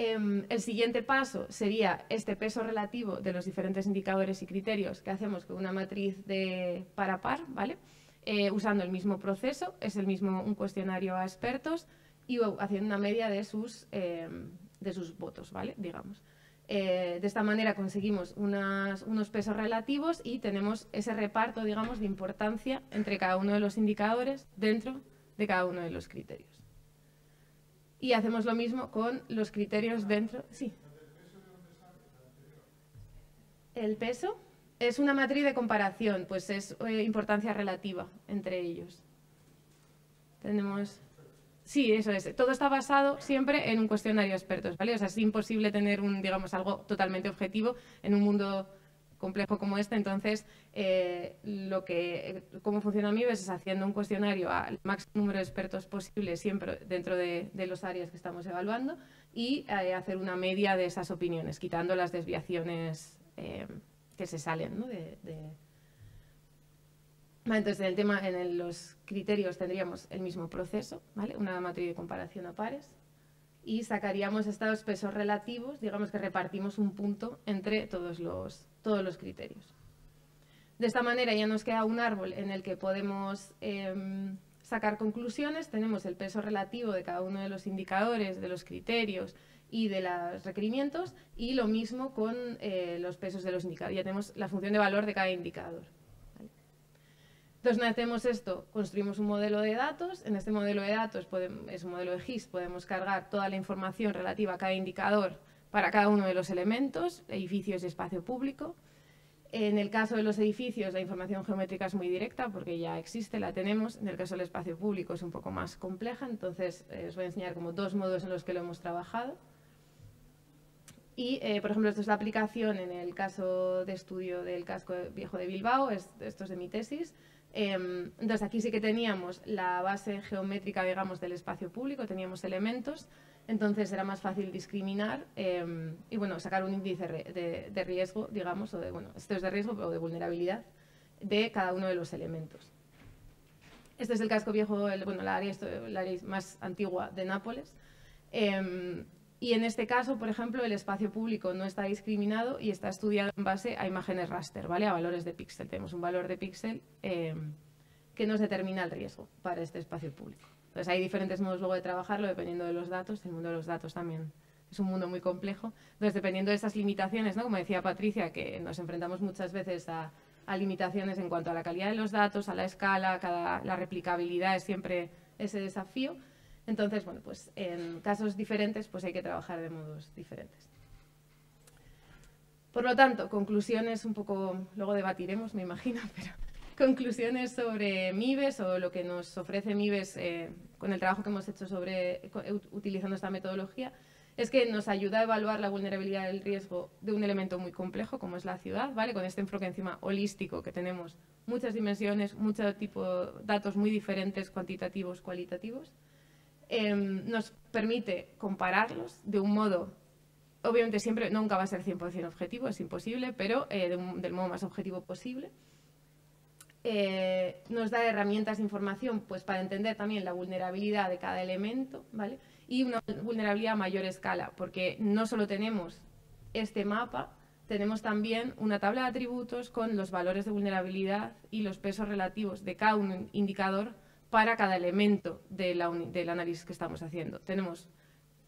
Em, el siguiente paso sería este peso relativo de los diferentes indicadores y criterios que hacemos con una matriz de par a par, ¿vale? Eh, usando el mismo proceso, es el mismo un cuestionario a expertos y haciendo una media de sus, em, de sus votos, ¿vale? Digamos. Eh, de esta manera conseguimos unos pesos relativos y tenemos ese reparto, digamos, de importancia entre cada uno de los indicadores dentro de cada uno de los criterios. Y hacemos lo mismo con los criterios dentro. Sí. El peso es una matriz de comparación, pues es eh, importancia relativa entre ellos. Tenemos Sí, eso es. Todo está basado siempre en un cuestionario de expertos, ¿vale? O sea, es imposible tener un, digamos, algo totalmente objetivo en un mundo complejo como este. Entonces, eh, lo que, cómo funciona MIBES es haciendo un cuestionario al máximo número de expertos posible siempre dentro de, los áreas que estamos evaluando y eh, hacer una media de esas opiniones, quitando las desviaciones eh, que se salen ¿no? de entonces, en el tema, en los criterios tendríamos el mismo proceso, ¿vale? Una matriz de comparación a pares y sacaríamos estos pesos relativos, digamos que repartimos un punto entre todos los, todos los criterios. De esta manera ya nos queda un árbol en el que podemos em, sacar conclusiones, tenemos el peso relativo de cada uno de los indicadores, de los criterios y de los requerimientos y lo mismo con eh, los pesos de los indicadores. Ya tenemos la función de valor de cada indicador. Entonces, una vez tenemos esto, construimos un modelo de datos. En este modelo de datos, es un modelo de GIS, podemos cargar toda la información relativa a cada indicador para cada uno de los elementos, edificios y espacio público. En el caso de los edificios, la información geométrica es muy directa porque ya existe, la tenemos. En el caso del espacio público es un poco más compleja, entonces eh, os voy a enseñar como dos modos en los que lo hemos trabajado. Y, eh, por ejemplo, esto es la aplicación en el caso de estudio del casco viejo de Bilbao, esto es de mi tesis. Em, entonces aquí sí que teníamos la base geométrica, digamos, del espacio público, teníamos elementos, entonces era más fácil discriminar em, y, bueno, sacar un índice de, riesgo, digamos, o de, bueno, esto es de riesgo o de vulnerabilidad de cada uno de los elementos. Este es el casco viejo, bueno, la área, la área más antigua de Nápoles. Em, y en este caso, por ejemplo, el espacio público no está discriminado y está estudiado en base a imágenes raster, ¿vale? A valores de píxel. Tenemos un valor de píxel eh, que nos determina el riesgo para este espacio público. Entonces hay diferentes modos luego de trabajarlo dependiendo de los datos. El mundo de los datos también es un mundo muy complejo. Entonces, dependiendo de esas limitaciones, ¿no? Como decía Patricia, que nos enfrentamos muchas veces a, limitaciones en cuanto a la calidad de los datos, a la escala, cada, la replicabilidad es siempre ese desafío. Entonces, bueno, pues en casos diferentes pues hay que trabajar de modos diferentes. Por lo tanto, conclusiones un poco, luego debatiremos, me imagino, pero conclusiones sobre MIBES o lo que nos ofrece MIBES eh, con el trabajo que hemos hecho sobre utilizando esta metodología es que nos ayuda a evaluar la vulnerabilidad del riesgo de un elemento muy complejo como es la ciudad, ¿vale? Con este enfoque encima holístico que tenemos muchas dimensiones, muchos tipos datos muy diferentes, cuantitativos, cualitativos. Em, nos permite compararlos de un modo, obviamente siempre, nunca va a ser 100% objetivo, es imposible, pero eh, del modo más objetivo posible. Eh, nos da herramientas de información pues, para entender también la vulnerabilidad de cada elemento ¿vale? y una vulnerabilidad a mayor escala, porque no solo tenemos este mapa, tenemos también una tabla de atributos con los valores de vulnerabilidad y los pesos relativos de cada indicador para cada elemento del análisis que estamos haciendo. Tenemos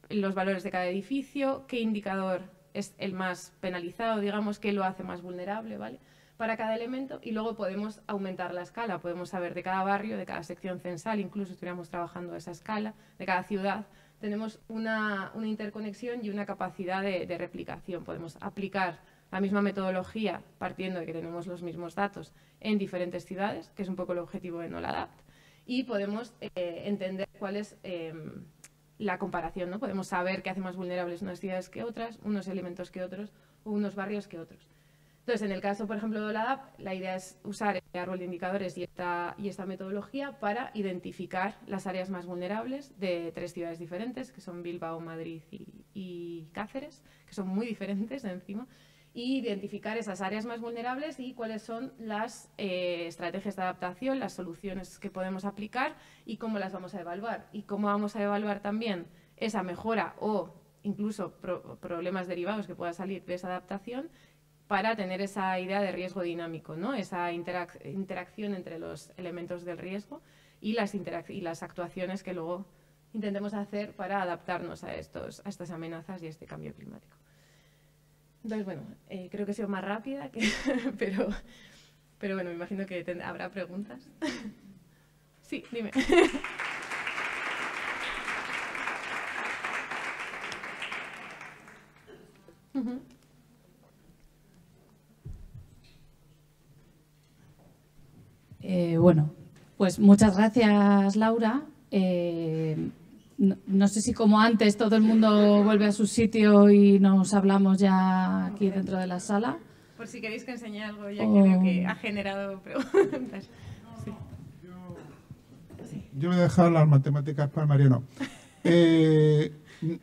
los valores de cada edificio, qué indicador es el más penalizado, digamos, qué lo hace más vulnerable, ¿vale? Para cada elemento y luego podemos aumentar la escala, podemos saber de cada barrio, de cada sección censal, incluso estuviéramos trabajando a esa escala, de cada ciudad, tenemos una, interconexión y una capacidad de, replicación. Podemos aplicar la misma metodología, partiendo de que tenemos los mismos datos en diferentes ciudades, que es un poco el objetivo de NOLADAPT, y podemos eh, entender cuál es em, la comparación, ¿no? Podemos saber qué hace más vulnerables unas ciudades que otras, unos elementos que otros, unos barrios que otros. Entonces, en el caso, por ejemplo, de la DAP, la idea es usar el árbol de indicadores y esta, y metodología para identificar las áreas más vulnerables de tres ciudades diferentes, que son Bilbao, Madrid y, Cáceres, que son muy diferentes encima, y identificar esas áreas más vulnerables y cuáles son las eh, estrategias de adaptación, las soluciones que podemos aplicar y cómo las vamos a evaluar. Y cómo vamos a evaluar también esa mejora o incluso problemas derivados que pueda salir de esa adaptación para tener esa idea de riesgo dinámico, ¿no? esa interacción entre los elementos del riesgo y las, actuaciones que luego intentemos hacer para adaptarnos a, estos, a estas amenazas y a este cambio climático. Entonces, bueno, eh, creo que he sido más rápida, pero, pero bueno, me imagino que habrá preguntas. sí, dime. Eh, bueno, pues muchas gracias, Laura. Eh, no, sé si como antes todo el mundo vuelve a su sitio y nos hablamos ya aquí dentro de la sala. Por si queréis que enseñe algo, ya que veo que ha generado preguntas. Yo voy a dejar las matemáticas para Mariano. Eh,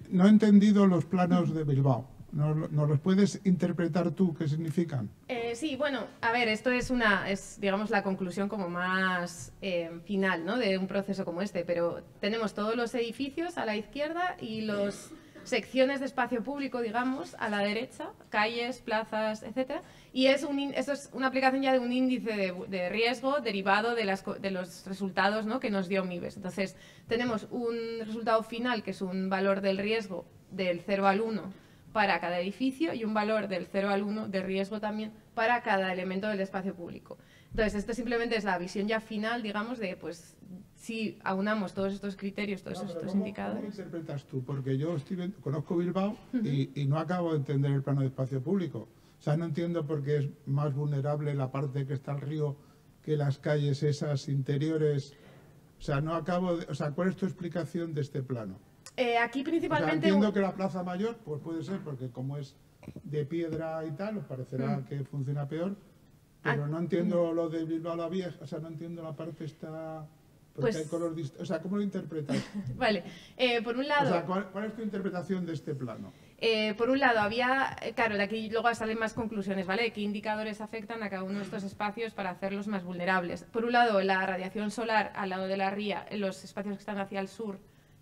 no he entendido los planos de Bilbao. ¿Nos, los puedes interpretar tú qué significan? Eh, sí, bueno, a ver, esto es una, es digamos la conclusión como más eh, final, ¿no? De un proceso como este, pero tenemos todos los edificios a la izquierda y las secciones de espacio público, digamos, a la derecha, calles, plazas, etcétera, y es un, eso es una aplicación ya de un índice de, riesgo derivado de, las, de los resultados ¿no? que nos dio MIBES. Entonces, tenemos un resultado final que es un valor del riesgo del 0 al 1 para cada edificio y un valor del 0 al 1 de riesgo también para cada elemento del espacio público. Entonces, esto simplemente es la visión ya final, digamos, de pues si aunamos todos estos criterios, todos estos indicadores. ¿Cómo interpretas tú? Porque yo estoy, conozco Bilbao y, no acabo de entender el plano de espacio público. O sea, no entiendo por qué es más vulnerable la parte que está al río que las calles esas interiores. O sea, no acabo de, o sea, ¿cuál es tu explicación de este plano? Eh, aquí principalmente... entiendo que la Plaza Mayor, pues puede ser, porque como es de piedra y tal, os parecerá mm. que funciona peor, pero ah, no entiendo mm. lo de Bilbao la Vieja, o sea, no entiendo la parte esta... Porque pues hay color O sea, ¿cómo lo interpretas? vale, eh, por un lado... O sea, ¿cuál, es tu interpretación de este plano? Eh, por un lado, había, claro, de aquí luego salen más conclusiones, ¿vale? ¿Qué indicadores afectan a cada uno de estos espacios para hacerlos más vulnerables? Por un lado, la radiación solar al lado de la ría, en los espacios que están hacia el sur,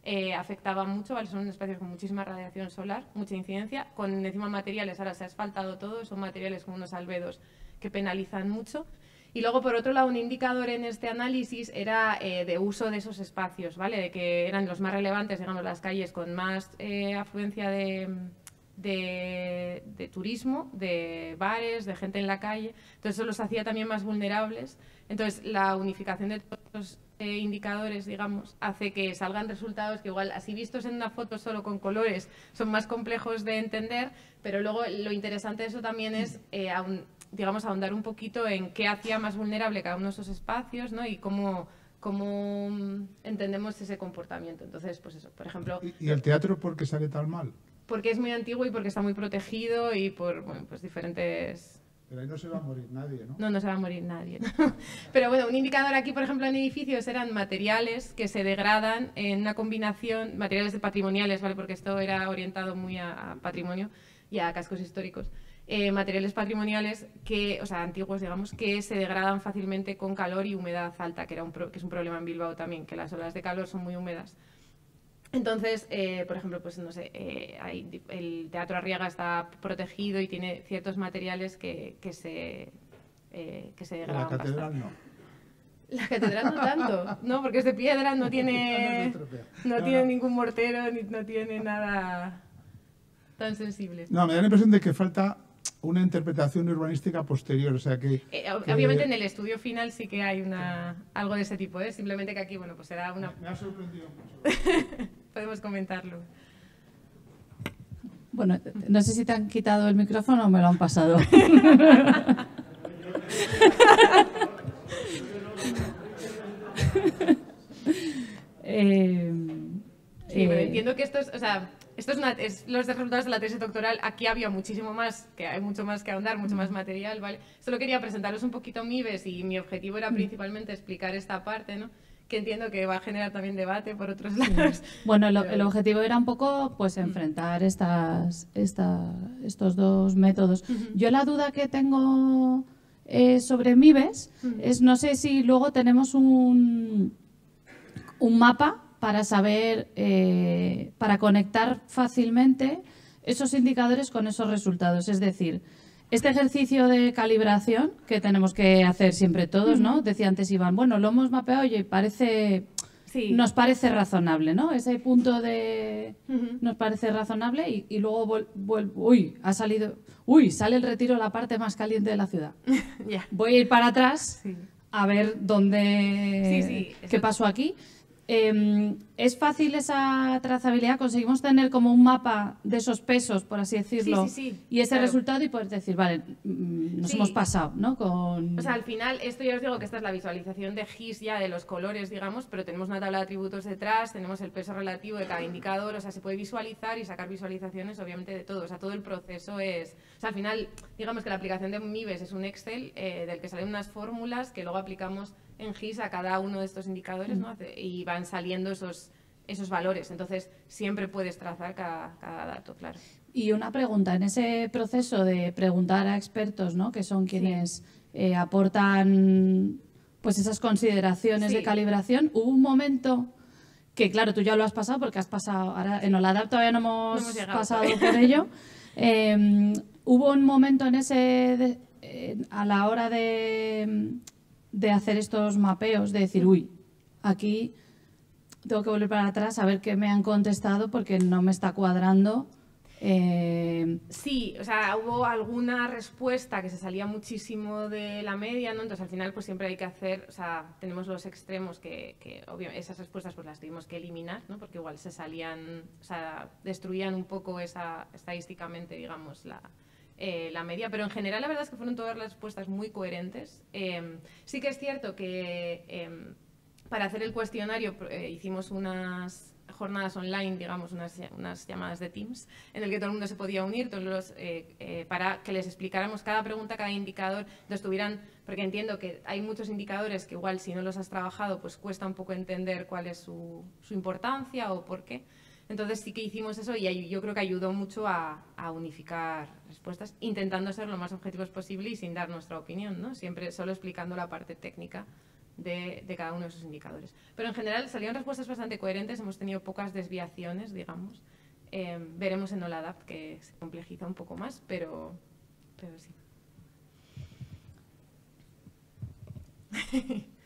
eh, afectaba mucho, ¿vale? son espacios con muchísima radiación solar, mucha incidencia, con encima materiales, ahora se ha asfaltado todo, son materiales con unos albedos que penalizan mucho. Y luego, por otro lado, un indicador en este análisis era eh, de uso de esos espacios, ¿vale? De que eran los más relevantes, digamos, las calles con más eh, afluencia de, de, turismo, de bares, de gente en la calle. Entonces, eso los hacía también más vulnerables. Entonces, la unificación de todos eh, indicadores, digamos, hace que salgan resultados que igual así vistos en una foto solo con colores son más complejos de entender, pero luego lo interesante de eso también es, eh, digamos, ahondar un poquito en qué hacía más vulnerable cada uno de esos espacios, ¿no? Y cómo cómo entendemos ese comportamiento. Entonces, pues eso, por ejemplo... ¿Y, el teatro por qué sale tan mal? Porque es muy antiguo y porque está muy protegido y por bueno, pues diferentes pero ahí no se va a morir nadie, ¿no? No, se va a morir nadie. Pero bueno, un indicador aquí, por ejemplo, en edificios eran materiales que se degradan en una combinación, materiales patrimoniales, ¿vale? Porque esto era orientado muy a, patrimonio y a cascos históricos. Eh, materiales patrimoniales que, o sea, antiguos, digamos, que se degradan fácilmente con calor y humedad alta, que, era un que es un problema en Bilbao también, que las olas de calor son muy húmedas. Entonces, eh, por ejemplo, pues no sé, eh, el Teatro Arriaga está protegido y tiene ciertos materiales que, que se, eh, que se degradan. La catedral no. La catedral no tanto, no, porque es de piedra, no tiene, no, tiene ningún mortero, ni, no tiene nada tan sensible. No, me da la impresión de que falta una interpretación urbanística posterior, o sea que, Obviamente en el estudio final sí que hay una algo de ese tipo, ¿eh? simplemente que aquí, bueno, pues será una... Me ha sorprendido mucho. podemos comentarlo. Bueno, no sé si te han quitado el micrófono o me lo han pasado. Eh, Sí, pero eh, entiendo que esto es, o sea, esto es, una, es los resultados de la tesis doctoral. Aquí había muchísimo más, que hay mucho más que ahondar, mucho más material, ¿vale? Solo quería presentaros un poquito MIBES y mi objetivo era principalmente explicar esta parte, ¿no? Que entiendo que va a generar también debate por otros lados. Bueno, lo- el objetivo era un poco pues enfrentar estas, esta- estos dos métodos. Yo la duda que tengo eh, sobre MIBES es no sé si luego tenemos un, un mapa para saber, eh, para conectar fácilmente esos indicadores con esos resultados. Es decir, este ejercicio de calibración que tenemos que hacer siempre todos, ¿no? Decía antes Iván, bueno, lo hemos mapeado y parece, Sí. nos parece razonable, ¿no? Ese punto de nos parece razonable y, y luego vuel- vuel- uy, ha salido, uy, sale el retiro la parte más caliente de la ciudad. Voy a ir para atrás Sí. a ver dónde, Sí, sí, qué pasó aquí. Eh, ¿Es fácil esa trazabilidad? ¿Conseguimos tener como un mapa de esos pesos, por así decirlo? sí, sí, y ese claro. resultado y poder decir, vale, mm, nos Sí. hemos pasado, ¿no? Con... O sea, al final, esto ya os digo que esta es la visualización de GIS ya de los colores, digamos, pero tenemos una tabla de atributos detrás, tenemos el peso relativo de cada indicador, o sea, se puede visualizar y sacar visualizaciones, obviamente, de todo. O sea, todo el proceso es... O sea, al final, digamos que la aplicación de MIBES es un Excel eh, del que salen unas fórmulas que luego aplicamos en GIS a cada uno de estos indicadores, ¿no? Hace- Y van saliendo esos, esos valores. Entonces, siempre puedes trazar cada, cada dato, claro. Y una pregunta, en ese proceso de preguntar a expertos, ¿no? que son quienes eh, aportan pues esas consideraciones Sí. de calibración, hubo un momento que, claro, tú ya lo has pasado porque has pasado, ahora en Oladap todavía no hemos, No hemos llegado pasado todavía. por ello. Eh, hubo un momento en ese, de- eh, a la hora de, de hacer estos mapeos, de decir, uy, aquí tengo que volver para atrás a ver qué me han contestado porque no me está cuadrando. Eh, Sí, o sea, hubo alguna respuesta que se salía muchísimo de la media, ¿no? Entonces al final pues siempre hay que hacer, o sea, tenemos los extremos que, que obviamente esas respuestas pues las tuvimos que eliminar, ¿no? Porque igual se salían, o sea, destruían un poco esa, estadísticamente, digamos, la, eh, la media, pero en general la verdad es que fueron todas las respuestas muy coherentes. Eh, sí que es cierto que eh, para hacer el cuestionario eh, hicimos unas jornadas online, digamos, unas, unas llamadas de Teams, en el que todo el mundo se podía unir, todos los, eh, eh, para que les explicáramos cada pregunta, cada indicador, entonces tuvieran, porque entiendo que hay muchos indicadores que igual si no los has trabajado, pues cuesta un poco entender cuál es su, su importancia o por qué. Entonces sí que hicimos eso y yo creo que ayudó mucho a, a unificar respuestas, intentando ser lo más objetivos posible y sin dar nuestra opinión, ¿no? Siempre solo explicando la parte técnica de, de cada uno de esos indicadores. Pero en general salieron respuestas bastante coherentes, hemos tenido pocas desviaciones, digamos. Eh, veremos en OLADAP que se complejiza un poco más, pero, pero sí.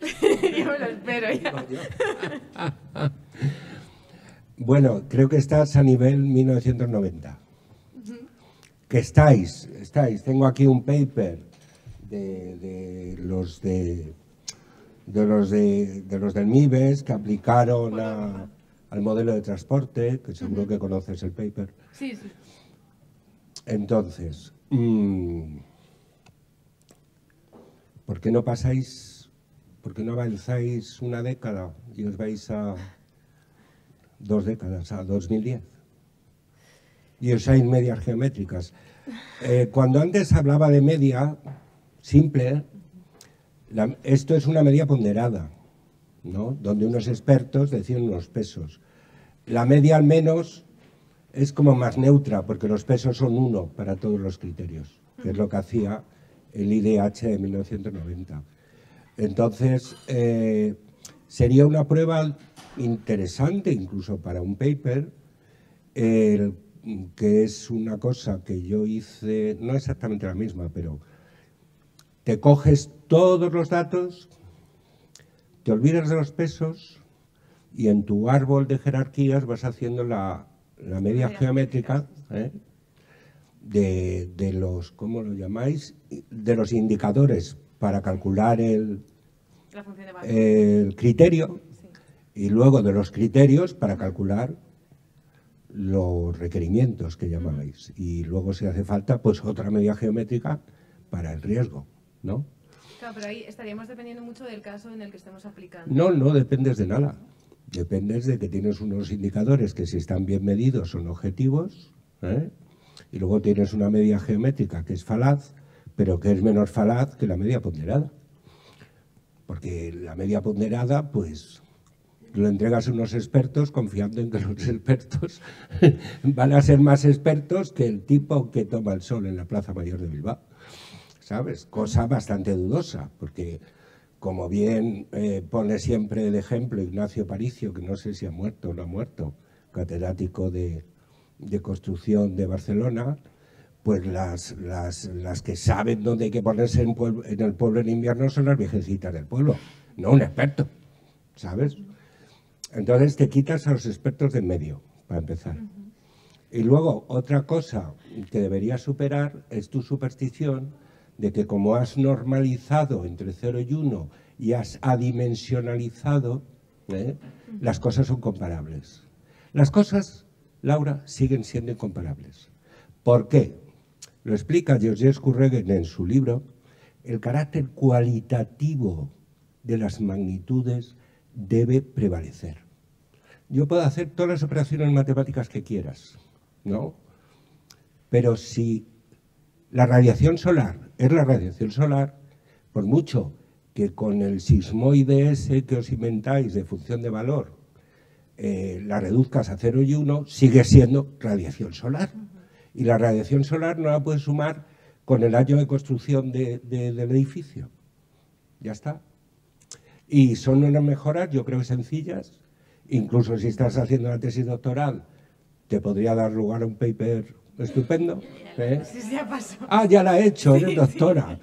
Yo me lo espero ya. Bueno, creo que estás a nivel 1990. Que estáis, estáis. Tengo aquí un paper de, de los de, de los de, de los del MIBES que aplicaron a- al modelo de transporte, que seguro que conoces el paper. Sí, sí. Entonces, mm, ¿por qué no pasáis, por qué no avanzáis una década y os vais a dos décadas, a 2010? Y usáis medias geométricas. Eh, cuando antes hablaba de media simple, esto es una media ponderada, ¿no? donde unos expertos decían unos pesos. La media al menos es como más neutra, porque los pesos son uno para todos los criterios, que es lo que hacía el IDH de 1990. Entonces, eh, sería una prueba interesante incluso para un paper, que es una cosa que yo hice, no exactamente la misma, pero te coges todos los datos, te olvidas de los pesos y en tu árbol de jerarquías vas haciendo la, la media Media geométrica ¿eh? de, de los, ¿cómo lo llamáis? De los indicadores para calcular el, La función de base. El criterio Y luego de los criterios para calcular los requerimientos que llamabais. Y luego, si hace falta, pues otra medida geométrica para el riesgo, ¿no? Claro, pero ahí estaríamos dependiendo mucho del caso en el que estemos aplicando. No, no dependes de nada. Dependes de que tienes unos indicadores que si están bien medidos son objetivos, ¿eh? y luego tienes una medida geométrica que es falaz, pero que es menos falaz que la media ponderada. Porque la media ponderada, pues, lo entregas a unos expertos confiando en que los expertos van a ser más expertos que el tipo que toma el sol en la Plaza Mayor de Bilbao. ¿Sabes? Cosa bastante dudosa, porque como bien eh, pone siempre de ejemplo Ignacio Paricio, que no sé si ha muerto o no ha muerto, catedrático de, de construcción de Barcelona, pues las, las, las, que saben dónde hay que ponerse en, pueblo, en, el pueblo en invierno son las viejecitas del pueblo, no un experto, ¿sabes? Entonces te quitas a los expertos de en medio, para empezar. Uh -huh. Y luego, otra cosa que deberías superar es tu superstición de que como has normalizado entre 0 y 1 y has adimensionalizado, ¿eh? uh -huh. las cosas son comparables. Las cosas, Laura, siguen siendo incomparables. ¿Por qué? Lo explica Georges Kurregen en su libro, el carácter cualitativo de las magnitudes debe prevalecer. Yo puedo hacer todas las operaciones matemáticas que quieras, ¿no? Pero si la radiación solar es la radiación solar, por mucho que con el sismoide ese que os inventáis de función de valor eh, la reduzcas a 0 y 1, sigue siendo radiación solar. Y la radiación solar no la puedes sumar con el año de construcción de, de, del edificio. Ya está. Y son unas mejoras, yo creo, sencillas. Incluso si estás haciendo la tesis doctoral, te podría dar lugar a un paper estupendo. ¿eh? Sí, ya pasó. Ah, ya la he hecho, eres Sí, doctora.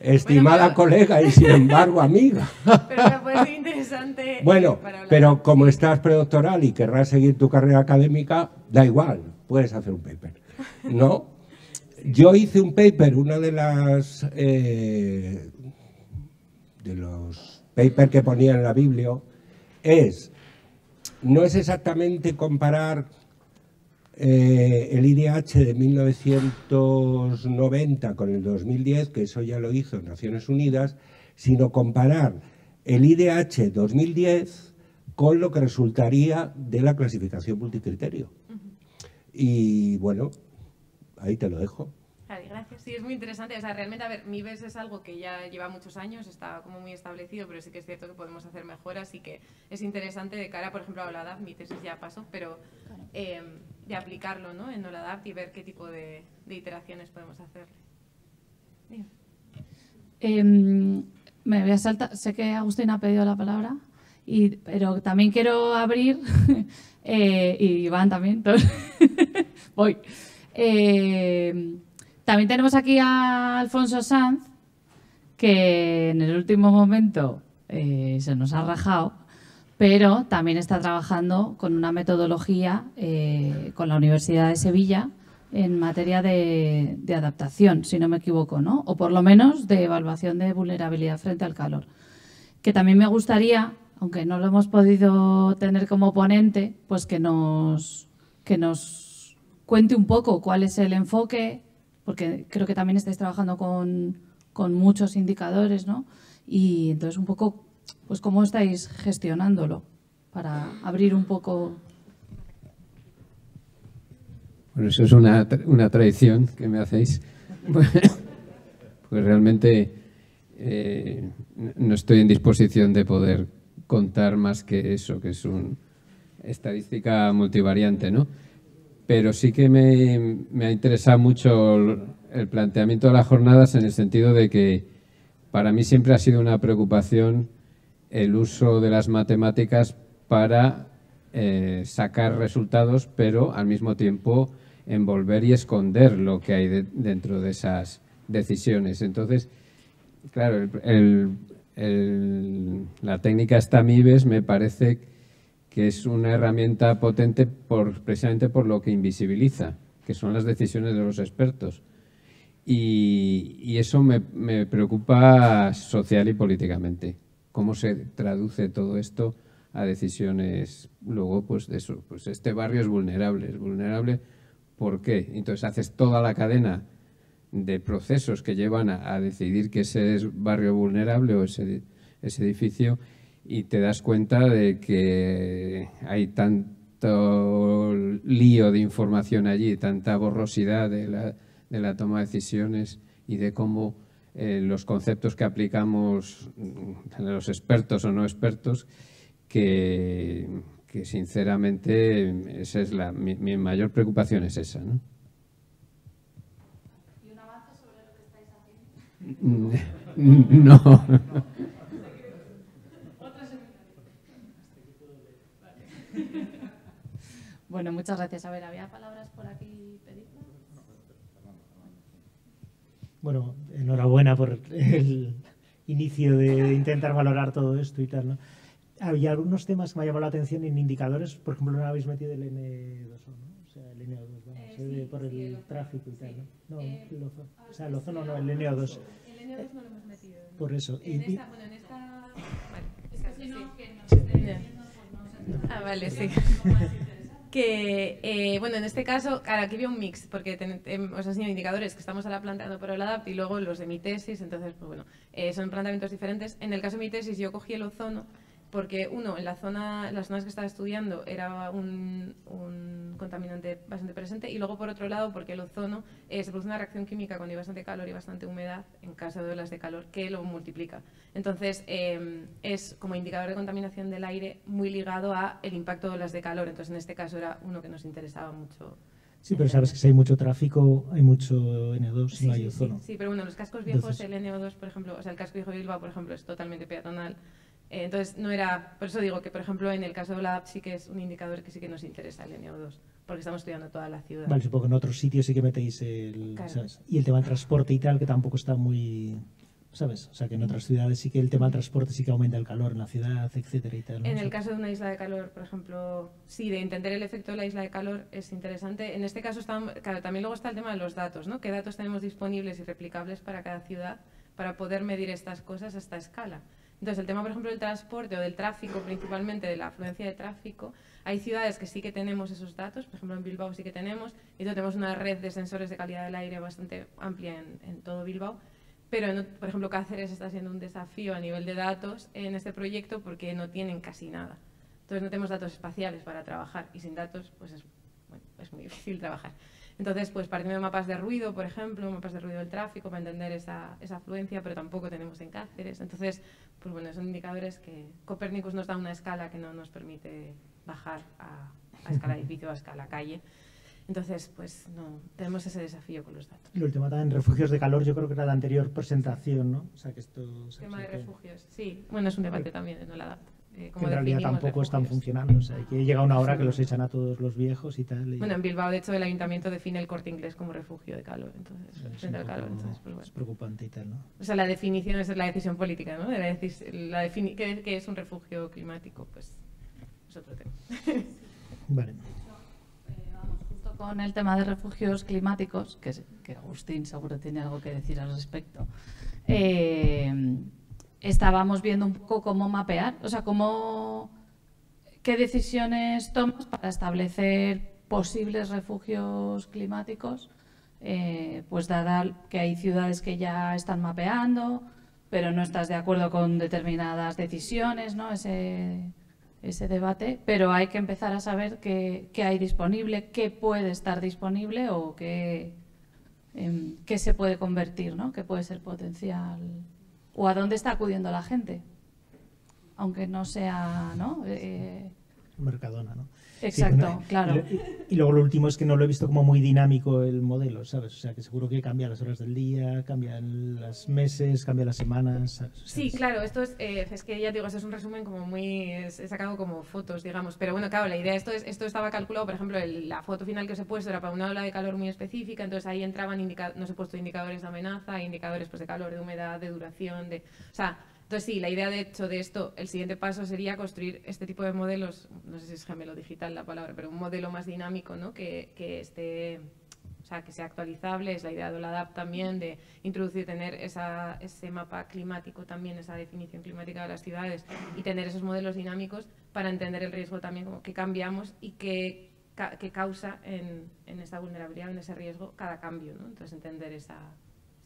Estimada Bueno, pero- colega y sin embargo amiga. Pero me parece interesante. eh, Bueno, para pero como estás predoctoral y querrás seguir tu carrera académica, da igual, puedes hacer un paper. ¿No? Yo hice un paper, una de las eh, de los papers que ponía en la Biblia es no es exactamente comparar eh, el IDH de 1990 con el 2010, que eso ya lo hizo Naciones Unidas, sino comparar el IDH 2010 con lo que resultaría de la clasificación multicriterio. Y bueno, ahí te lo dejo. Vale, gracias. Sí, es muy interesante. O sea, realmente, a ver, MIBES es algo que ya lleva muchos años, está como muy establecido, pero sí que es cierto que podemos hacer mejoras y que es interesante de cara, por ejemplo, a OLADAP, mi tesis ya pasó, pero eh, de aplicarlo ¿no? en OLADAP y ver qué tipo de, de iteraciones podemos hacer. Dime. Em, me voy a saltar, sé que Agustín ha pedido la palabra, y, pero también quiero abrir, eh, y Iván también, voy. Eh, también tenemos aquí a Alfonso Sanz, que en el último momento eh, se nos ha rajado, pero también está trabajando con una metodología eh, con la Universidad de Sevilla en materia de, de adaptación, si no me equivoco, ¿no? O por lo menos de evaluación de vulnerabilidad frente al calor. Que también me gustaría, aunque no lo hemos podido tener como ponente, pues que nos, que nos cuente un poco cuál es el enfoque, porque creo que también estáis trabajando con, con muchos indicadores, ¿no? Y entonces un poco, pues cómo estáis gestionándolo para abrir un poco Bueno, eso es una, una tradición que me hacéis. pues realmente eh, no estoy en disposición de poder contar más que eso, que es una estadística multivariante, ¿no? Pero sí que me, ha interesado mucho el- planteamiento de las jornadas en el sentido de que para mí siempre ha sido una preocupación el uso de las matemáticas para eh, sacar resultados, pero al mismo tiempo envolver y esconder lo que hay de- dentro de esas decisiones. Entonces, claro, la técnica STAMIBES me parece que es una herramienta potente por, precisamente por lo que invisibiliza, que son las decisiones de los expertos. Y, eso me, preocupa social y políticamente. ¿Cómo se traduce todo esto a decisiones luego pues de eso pues este barrio es vulnerable es vulnerable ¿por qué? entonces haces toda la cadena de procesos que llevan a, decidir que ese es barrio vulnerable o ese edificio y te das cuenta de que hay tanto lío de información allí, tanta borrosidad de la, de la toma de decisiones y de cómo eh, los conceptos que aplicamos mm, los expertos o no expertos, que, que sinceramente esa es la, mi, mi mayor preocupación es esa. ¿no? ¿Y un avance sobre lo que estáis haciendo? No. Bueno, muchas gracias. A ver, ¿había palabras por aquí pedidas? Bueno, enhorabuena por el inicio de intentar valorar todo esto y tal, ¿no? Había algunos temas que me han llamado la atención en indicadores, por ejemplo, no habéis metido el N2O, ¿no? O sea, el NO2, vamos, Eh, sí, por sí, el, el ozono, tráfico y tal, sí. ¿no? No, Eh, el ozono. ah, O sea, el sí, ozono sí, no, el- el NO2. El N2 no lo hemos metido. ¿no? Por eso. En Y- esta, bueno, en esta... Vale, Es que si no, sí. que no se Ah, vale, sí. Que, eh, bueno, en este caso, claro, aquí había un mix, porque ten- em, os he enseñado indicadores que estamos ahora planteando por el ADAPT y luego los de mi tesis, entonces, pues bueno, eh, son planteamientos diferentes. En el caso de mi tesis, yo cogí el ozono porque, uno, en la zona, las zonas que estaba estudiando era un, un contaminante bastante presente y luego, por otro lado, porque el ozono eh, se produce una reacción química cuando hay bastante calor y bastante humedad en caso de olas de calor que lo multiplica. Entonces, eh, es como indicador de contaminación del aire muy ligado a el impacto de olas de calor. Entonces, en este caso era uno que nos interesaba mucho. Sí, pero sabes que si hay mucho tráfico, hay mucho N2 y Sí, no hay sí, ozono. sí, pero bueno, los cascos viejos, Entonces- el NO2, por ejemplo, o sea, el casco viejo de Bilbao, por ejemplo, es totalmente peatonal. Eh, entonces, no era. Por eso digo que, por ejemplo, en el caso de la app sí que es un indicador que sí que nos interesa el NO2, porque estamos estudiando toda la ciudad. Vale, supongo que en otros sitios sí que metéis el... Claro. ¿sabes? Y el tema del transporte y tal, que tampoco está muy... ¿Sabes? O sea, que en otras ciudades sí que el tema del transporte sí que aumenta el calor en la ciudad, etcétera y tal. ¿no? En el caso de una isla de calor, por ejemplo, sí, de entender el efecto de la isla de calor es interesante. En este caso, está, claro, también luego está el tema de los datos, ¿no? ¿Qué datos tenemos disponibles y replicables para cada ciudad para poder medir estas cosas a esta escala? Entonces, el tema, por ejemplo, del transporte o del tráfico, principalmente de la afluencia de tráfico, hay ciudades que sí que tenemos esos datos, por ejemplo, en Bilbao sí que tenemos, y tenemos una red de sensores de calidad del aire bastante amplia en, todo Bilbao. Pero, por ejemplo, Cáceres está siendo un desafío a nivel de datos en este proyecto porque no tienen casi nada. Entonces no tenemos datos espaciales para trabajar y sin datos pues es muy difícil trabajar. Entonces, pues partiendo de mapas de ruido, por ejemplo, mapas de ruido del tráfico para entender esa, esa afluencia, pero tampoco tenemos en Cáceres. Entonces, pues bueno, son indicadores que Copernicus nos da una escala que no nos permite bajar a, a escala edificio, a escala calle. Entonces, pues no, tenemos ese desafío con los datos. Y el tema también refugios de calor, yo creo que era la anterior presentación, ¿no? O sea, que esto... Tema de refugios, sí. Bueno, es un debate también, no la adapta. Eh, que cómo en realidad tampoco están funcionando. O sea, que llega una hora que los echan a todos los viejos y tal. y- Bueno, en Bilbao, de hecho, el ayuntamiento define el corte inglés como refugio de calor, entonces, o sea, es frente un al calor. poco- Entonces, pues es bueno. preocupante y tal, ¿no? O sea, la definición es la decisión política, ¿no? De la decis- la defini- ¿qué, qué es un refugio climático? Pues es otro tema. Vale. Eh, vamos, justo con el tema de refugios climáticos, que, es- que Agustín seguro tiene algo que decir al respecto, eh, estábamos viendo un poco cómo mapear, o sea, cómo, qué decisiones tomas para establecer posibles refugios climáticos, eh, pues dada que hay ciudades que ya están mapeando, pero no estás de acuerdo con determinadas decisiones, ¿no? Ese, ese debate, pero hay que empezar a saber qué, qué hay disponible, qué puede estar disponible o qué, em, qué se puede convertir, ¿no? qué puede ser potencial o a dónde está acudiendo la gente, aunque no sea, ¿no? Eh, Mercadona, ¿no? Exacto, Sí, claro. Y, luego lo último es que no lo he visto como muy dinámico el modelo, ¿sabes? O sea, que seguro que cambia las horas del día, cambian los meses, cambian las semanas. Sí, claro, esto es, eh, es que ya digo, esto es un resumen como muy, he sacado como fotos, digamos, pero bueno, claro, la idea, esto, es, esto estaba calculado, por ejemplo, el- la foto final que os he puesto era para una ola de calor muy específica, entonces ahí entraban, indica- no os he puesto indicadores de amenaza, indicadores pues, de calor, de humedad, de duración, de... O sea, entonces sí, la idea de hecho de esto, el siguiente paso sería construir este tipo de modelos, no sé si es gemelo digital la palabra, pero un modelo más dinámico, ¿no? Que, esté... O sea, que sea actualizable, es la idea de OLADAP también, de introducir, tener esa, ese mapa climático también, esa definición climática de las ciudades y tener esos modelos dinámicos para entender el riesgo también, como que cambiamos y que, que causa en, en esa vulnerabilidad, en ese riesgo, cada cambio, ¿no? Entonces entender esa...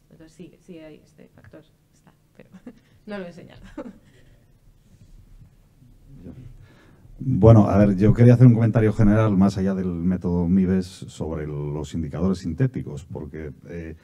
Entonces sí, sí hay este factor, está, pero no lo he enseñado. Bueno, a ver, yo quería hacer un comentario general más allá del método MIBES sobre los indicadores sintéticos, porque eh,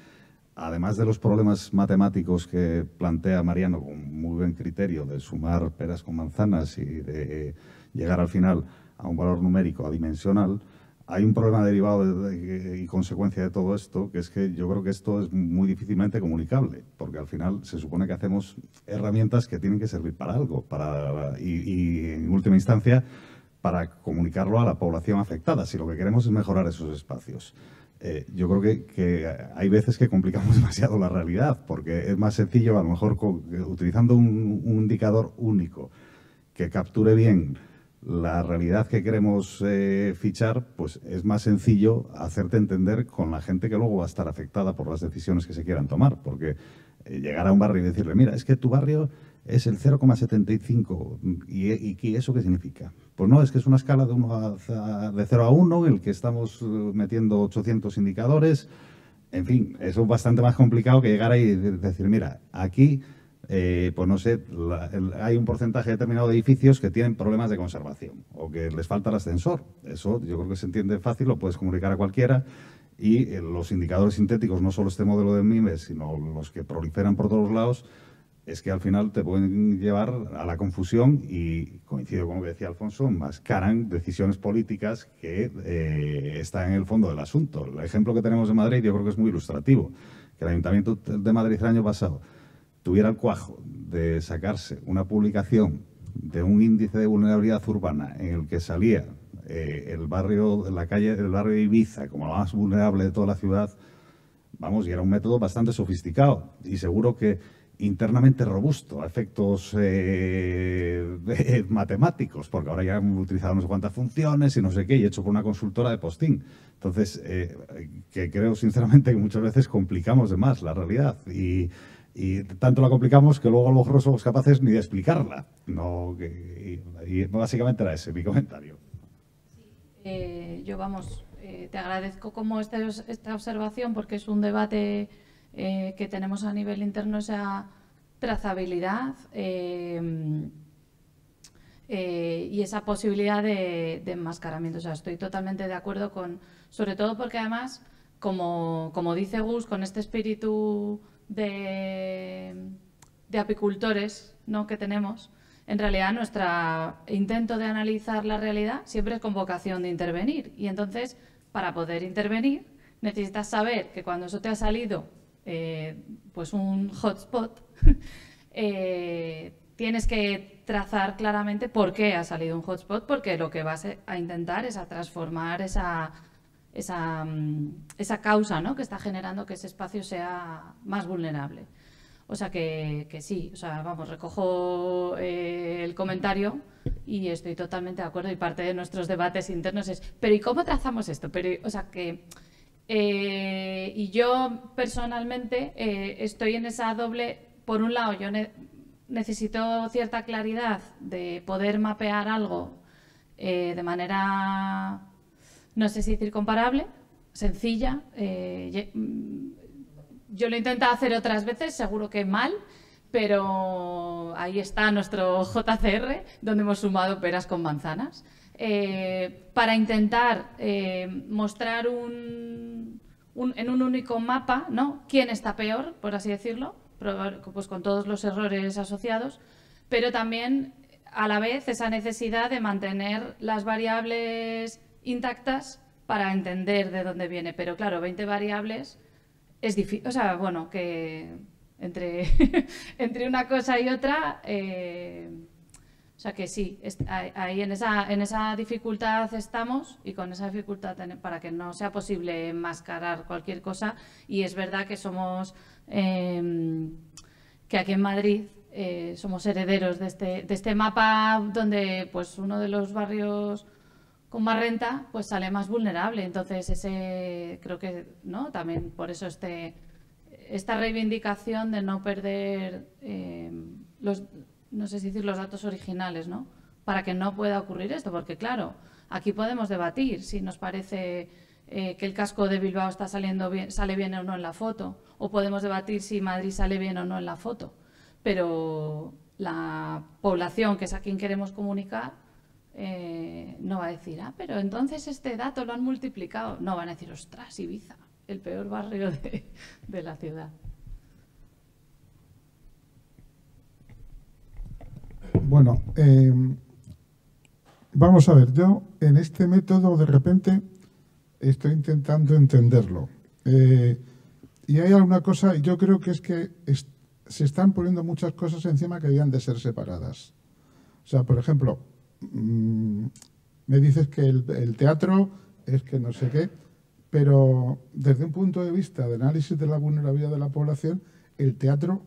además de los problemas matemáticos que plantea Mariano con muy buen criterio de sumar peras con manzanas y de llegar al final a un valor numérico adimensional, hay un problema derivado y consecuencia de todo esto, que es que yo creo que esto es muy difícilmente comunicable, porque al final se supone que hacemos herramientas que tienen que servir para algo, para, y, en última instancia para comunicarlo a la población afectada, si lo que queremos es mejorar esos espacios. Eh, yo creo que, hay veces que complicamos demasiado la realidad, porque es más sencillo, a lo mejor utilizando un indicador único que capture bien la realidad que queremos eh, fichar, pues es más sencillo hacerte entender con la gente que luego va a estar afectada por las decisiones que se quieran tomar. Porque eh, llegar a un barrio y decirle, mira, es que tu barrio es el 0,75. ¿Y, ¿Y, eso qué significa? Pues no, es que es una escala de, uno de 0 a 1 en el que estamos eh, metiendo 800 indicadores. En fin, eso es bastante más complicado que llegar ahí y decir, mira, aquí eh, pues no sé, hay un porcentaje determinado de edificios que tienen problemas de conservación o que les falta el ascensor. Eso yo creo que se entiende fácil, lo puedes comunicar a cualquiera. Y eh, los indicadores sintéticos, no solo este modelo de MIMES, sino los que proliferan por todos lados, es que al final te pueden llevar a la confusión y, coincido con lo que decía Alfonso, mascaran decisiones políticas que eh, están en el fondo del asunto. El ejemplo que tenemos en Madrid yo creo que es muy ilustrativo, que el Ayuntamiento de Madrid el año pasado tuviera el cuajo de sacarse una publicación de un índice de vulnerabilidad urbana en el que salía eh, el barrio, la calle del barrio de Ibiza como la más vulnerable de toda la ciudad, vamos, y era un método bastante sofisticado y seguro que internamente robusto a efectos eh, matemáticos, porque ahora ya hemos utilizado no sé cuántas funciones y no sé qué, y hecho por una consultora de postín. Entonces, eh, que creo sinceramente que muchas veces complicamos de más la realidad y y tanto la complicamos que luego a lo mejor no somos capaces ni de explicarla. No, y, básicamente era ese mi comentario. Eh, yo, vamos, eh, te agradezco como esta, esta observación porque es un debate eh, que tenemos a nivel interno, esa trazabilidad y esa posibilidad de, de, enmascaramiento. O sea, estoy totalmente de acuerdo con, sobre todo porque además, como, como dice Gus, con este espíritu de, apicultores ¿no? que tenemos, en realidad nuestro intento de analizar la realidad siempre es con vocación de intervenir. Y entonces, para poder intervenir, necesitas saber que cuando eso te ha salido eh, pues un hotspot, eh, tienes que trazar claramente por qué ha salido un hotspot, porque lo que vas a intentar es a transformar esa esa, mm, esa causa ¿no? que está generando que ese espacio sea más vulnerable. O sea que, que sí, o sea, vamos, recojo eh, el comentario y estoy totalmente de acuerdo y parte de nuestros debates internos es, pero ¿y cómo trazamos esto? Pero, o sea que, eh, y yo personalmente eh, estoy en esa doble, por un lado yo necesito cierta claridad de poder mapear algo de manera no sé si decir comparable, sencilla. Eh, mm, yo lo he intentado hacer otras veces, seguro que mal, pero ahí está nuestro JCR, donde hemos sumado peras con manzanas, eh, para intentar eh, mostrar un, en un único mapa ¿no? quién está peor, por así decirlo, pues con todos los errores asociados, pero también a la vez esa necesidad de mantener las variables intactas para entender de dónde viene. Pero claro, 20 variables es difícil. O sea, bueno, que entre, entre una cosa y otra. Eh, o sea que sí, ahí en esa, en esa dificultad estamos y con esa dificultad para que no sea posible enmascarar cualquier cosa. Y es verdad que somos, em, que aquí en Madrid eh, somos herederos de este, de este mapa donde pues uno de los barrios con más renta, pues sale más vulnerable. Entonces, ese creo que, ¿no? También por eso este, esta reivindicación de no perder eh, los, no sé si decir los datos originales, ¿no? Para que no pueda ocurrir esto, porque claro, aquí podemos debatir si nos parece eh, que el casco de Bilbao está saliendo bien, sale bien o no en la foto, o podemos debatir si Madrid sale bien o no en la foto. Pero la población, que es a quien queremos comunicar, eh, no va a decir, ah, pero entonces este dato lo han multiplicado. No, van a decir, ostras, Ibiza, el peor barrio de, la ciudad. Bueno, eh, vamos a ver, yo en este método de repente estoy intentando entenderlo. Eh, y hay alguna cosa, yo creo que es que se están poniendo muchas cosas encima que debían de ser separadas. O sea, por ejemplo, mm, me dices que el, teatro es que no sé qué, pero desde un punto de vista de análisis de la vulnerabilidad de la población, el teatro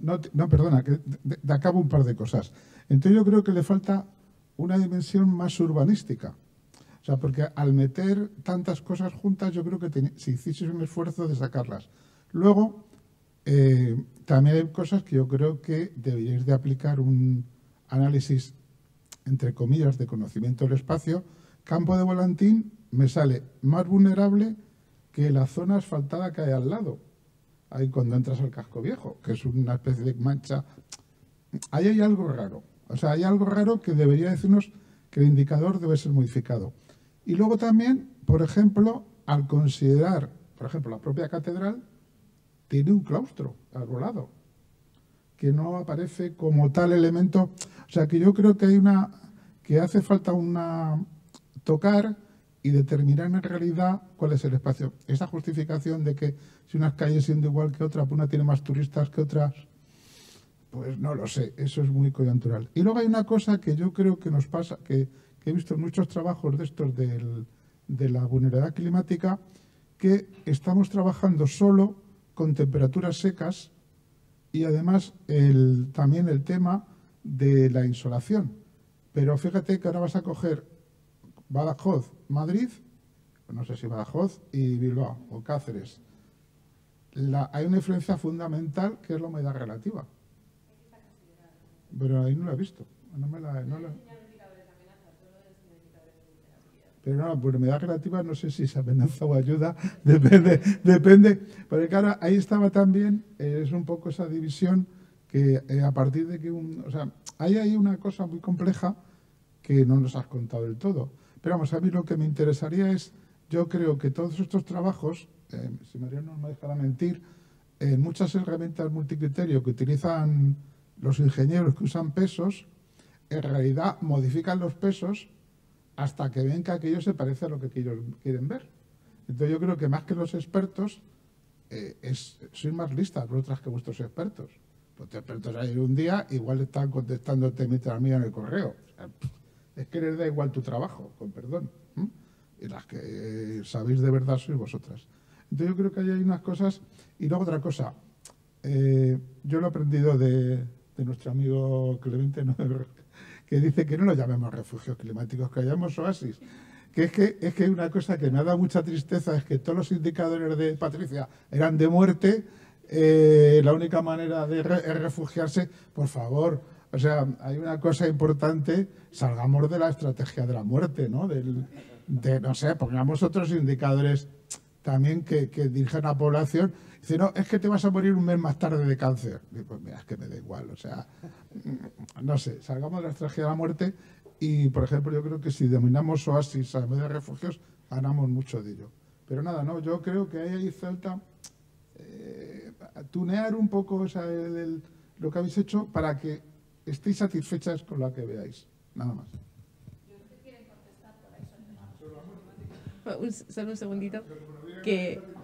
no, no, perdona, que de, acabo un par de cosas. Entonces yo creo que le falta una dimensión más urbanística. O sea, porque al meter tantas cosas juntas, yo creo que si hicieses un esfuerzo de sacarlas. Luego, eh, también hay cosas que yo creo que deberíais de aplicar un análisis, entre comillas, de conocimiento del espacio. Campo de Volantín me sale más vulnerable que la zona asfaltada que hay al lado ahí cuando entras al casco viejo, que es una especie de mancha. Ahí hay algo raro. O sea, hay algo raro que debería decirnos que el indicador debe ser modificado. Y luego también, por ejemplo, al considerar, por ejemplo, la propia catedral tiene un claustro arbolado, que no aparece como tal elemento. O sea, que yo creo que hay una que hace falta una tocar y determinar en realidad cuál es el espacio. Esa justificación de que si unas calles siendo igual que otras, una tiene más turistas que otras, pues no lo sé, eso es muy coyuntural. Y luego hay una cosa que yo creo que nos pasa, que, que he visto en muchos trabajos de estos del- de la vulnerabilidad climática, que estamos trabajando solo con temperaturas secas y además también el tema de la insolación. Pero fíjate que ahora vas a coger Badajoz, Madrid, no sé si Badajoz y Bilbao o Cáceres. Hay una influencia fundamental que es la humedad relativa. Pero ahí no la he visto. No me la, no la- Pero no, por humedad relativa no sé si es amenaza o ayuda, depende, depende. Porque claro, ahí estaba también, eh, es un poco esa división que eh, a partir de que un, o sea, hay ahí una cosa muy compleja que no nos has contado del todo. Pero vamos, a mí lo que me interesaría es, yo creo que todos estos trabajos, eh, si Mariano no me dejará mentir, en muchas herramientas multicriterio que utilizan los ingenieros que usan pesos, en realidad modifican los pesos hasta que ven que aquello se parece a lo que ellos quieren ver. Entonces yo creo que más que los expertos, eh, es, sois más listas vosotras que vuestros expertos. Los expertos ayer un día igual están contestándote mientras miran el correo. Es que les da igual tu trabajo, con perdón. Y las que eh, sabéis de verdad sois vosotras. Entonces yo creo que ahí hay unas cosas. Y luego otra cosa. eh, yo lo he aprendido de, de nuestro amigo Clemente, ¿no? Que dice que no lo llamemos refugios climáticos, que llamemos oasis. Que es que es que una cosa que me ha dado mucha tristeza es que todos los indicadores de Patricia eran de muerte. eh, la única manera de refugiarse, por favor. O sea, hay una cosa importante, salgamos de la estrategia de la muerte, ¿no? De, no sé, pongamos otros indicadores también que, que dirigen a la población. Dice, no, es que te vas a morir un mes más tarde de cáncer. Y pues mira, es que me da igual, o sea, no sé, salgamos de la estrategia de la muerte y, por ejemplo, yo creo que si dominamos oasis a vez de refugios, ganamos mucho de ello. Pero nada, no, yo creo que ahí falta eh, tunear un poco el- el- lo que habéis hecho para que estéis satisfechas con lo que veáis. Nada más. Solo un segundito. Que...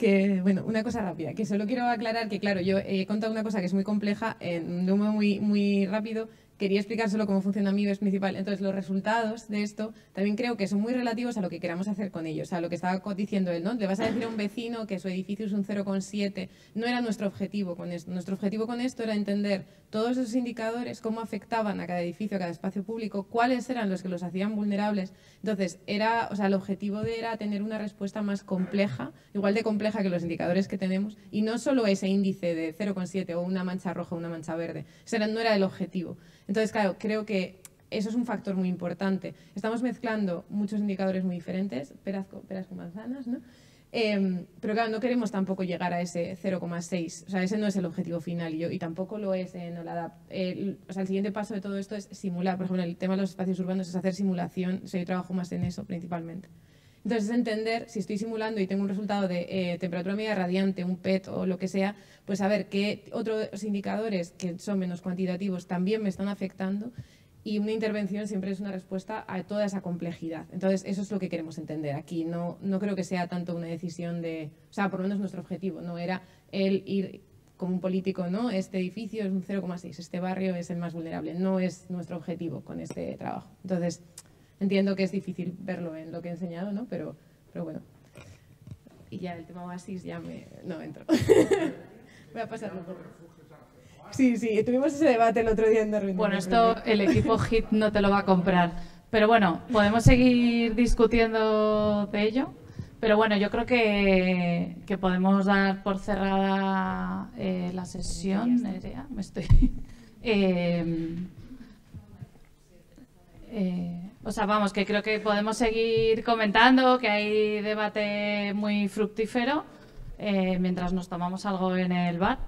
que, bueno, una cosa rápida, que solo quiero aclarar que, claro, yo he contado una cosa que es muy compleja en, un modo muy, muy rápido, quería explicárselo cómo funciona mi IBEX principal. Entonces, los resultados de esto también creo que son muy relativos a lo que queramos hacer con ellos. Sea, lo que estaba diciendo él, ¿no? Le vas a decir a un vecino que su edificio es un 0,7. No era nuestro objetivo con esto. Nuestro objetivo con esto era entender todos esos indicadores, cómo afectaban a cada edificio, a cada espacio público, cuáles eran los que los hacían vulnerables. Entonces, era, o sea, el objetivo de era tener una respuesta más compleja, igual de compleja que los indicadores que tenemos, y no solo ese índice de 0,7 o una mancha roja o una mancha verde. Eso no era el objetivo. Entonces, claro, creo que eso es un factor muy importante. Estamos mezclando muchos indicadores muy diferentes, peras con, manzanas, ¿no? Em, pero claro, no queremos tampoco llegar a ese 0,6. O sea, ese no es el objetivo final y, tampoco lo es en OLADAP. El, o sea, el siguiente paso de todo esto es simular. Por ejemplo, el tema de los espacios urbanos es hacer simulación. O sea, yo trabajo más en eso principalmente. Entonces, es entender, si estoy simulando y tengo un resultado de eh, temperatura media radiante, un PET o lo que sea, pues saber qué otros indicadores que son menos cuantitativos también me están afectando y una intervención siempre es una respuesta a toda esa complejidad. Entonces, eso es lo que queremos entender aquí. No, no creo que sea tanto una decisión de, o sea, por lo menos nuestro objetivo, no era el ir como un político, ¿no? Este edificio es un 0,6, este barrio es el más vulnerable. No es nuestro objetivo con este trabajo. Entonces, Entiendo que es difícil verlo en lo que he enseñado, ¿no? Pero, pero bueno. Y ya el tema Oasis ya me... no entro. Voy a pasarlo por... Sí, sí, tuvimos ese debate el otro día en Darwin. Bueno, esto el equipo HIT no te lo va a comprar. Pero bueno, podemos seguir discutiendo de ello. Pero bueno, yo creo que, que podemos dar por cerrada eh, la sesión. me estoy... eh, eh o sea, vamos, que creo que podemos seguir comentando, que hay debate muy fructífero mientras nos tomamos algo en el bar.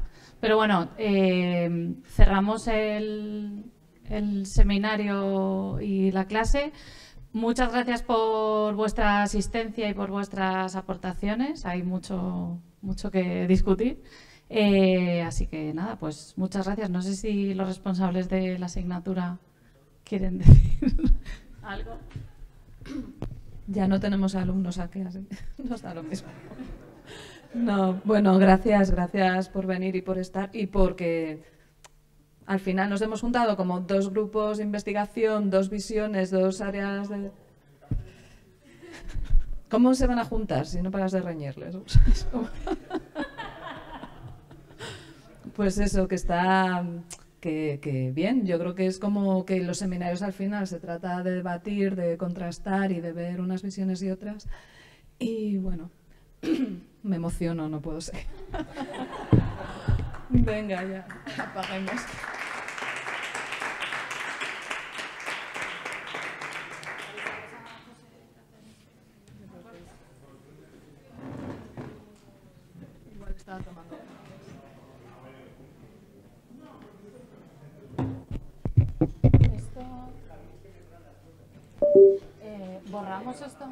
Pero bueno, eh, cerramos el, seminario y la clase. Muchas gracias por vuestra asistencia y por vuestras aportaciones. Hay mucho, mucho que discutir. Eh, así que nada, pues muchas gracias. No sé si los responsables de la asignatura quieren decir algo. Ya no tenemos alumnos aquí, así nos da lo mismo. No, bueno, gracias, gracias por venir y por estar y porque al final nos hemos juntado como dos grupos de investigación, dos visiones, dos áreas de... ¿Cómo se van a juntar si no paras de reñirles? Pues eso, que está que, bien, yo creo que es como que los seminarios al final se trata de debatir, de contrastar y de ver unas visiones y otras. Y bueno, me emociono, no puedo ser. Venga, ya, apaguemos. Igual estaba tomando. Eh, borramos esto.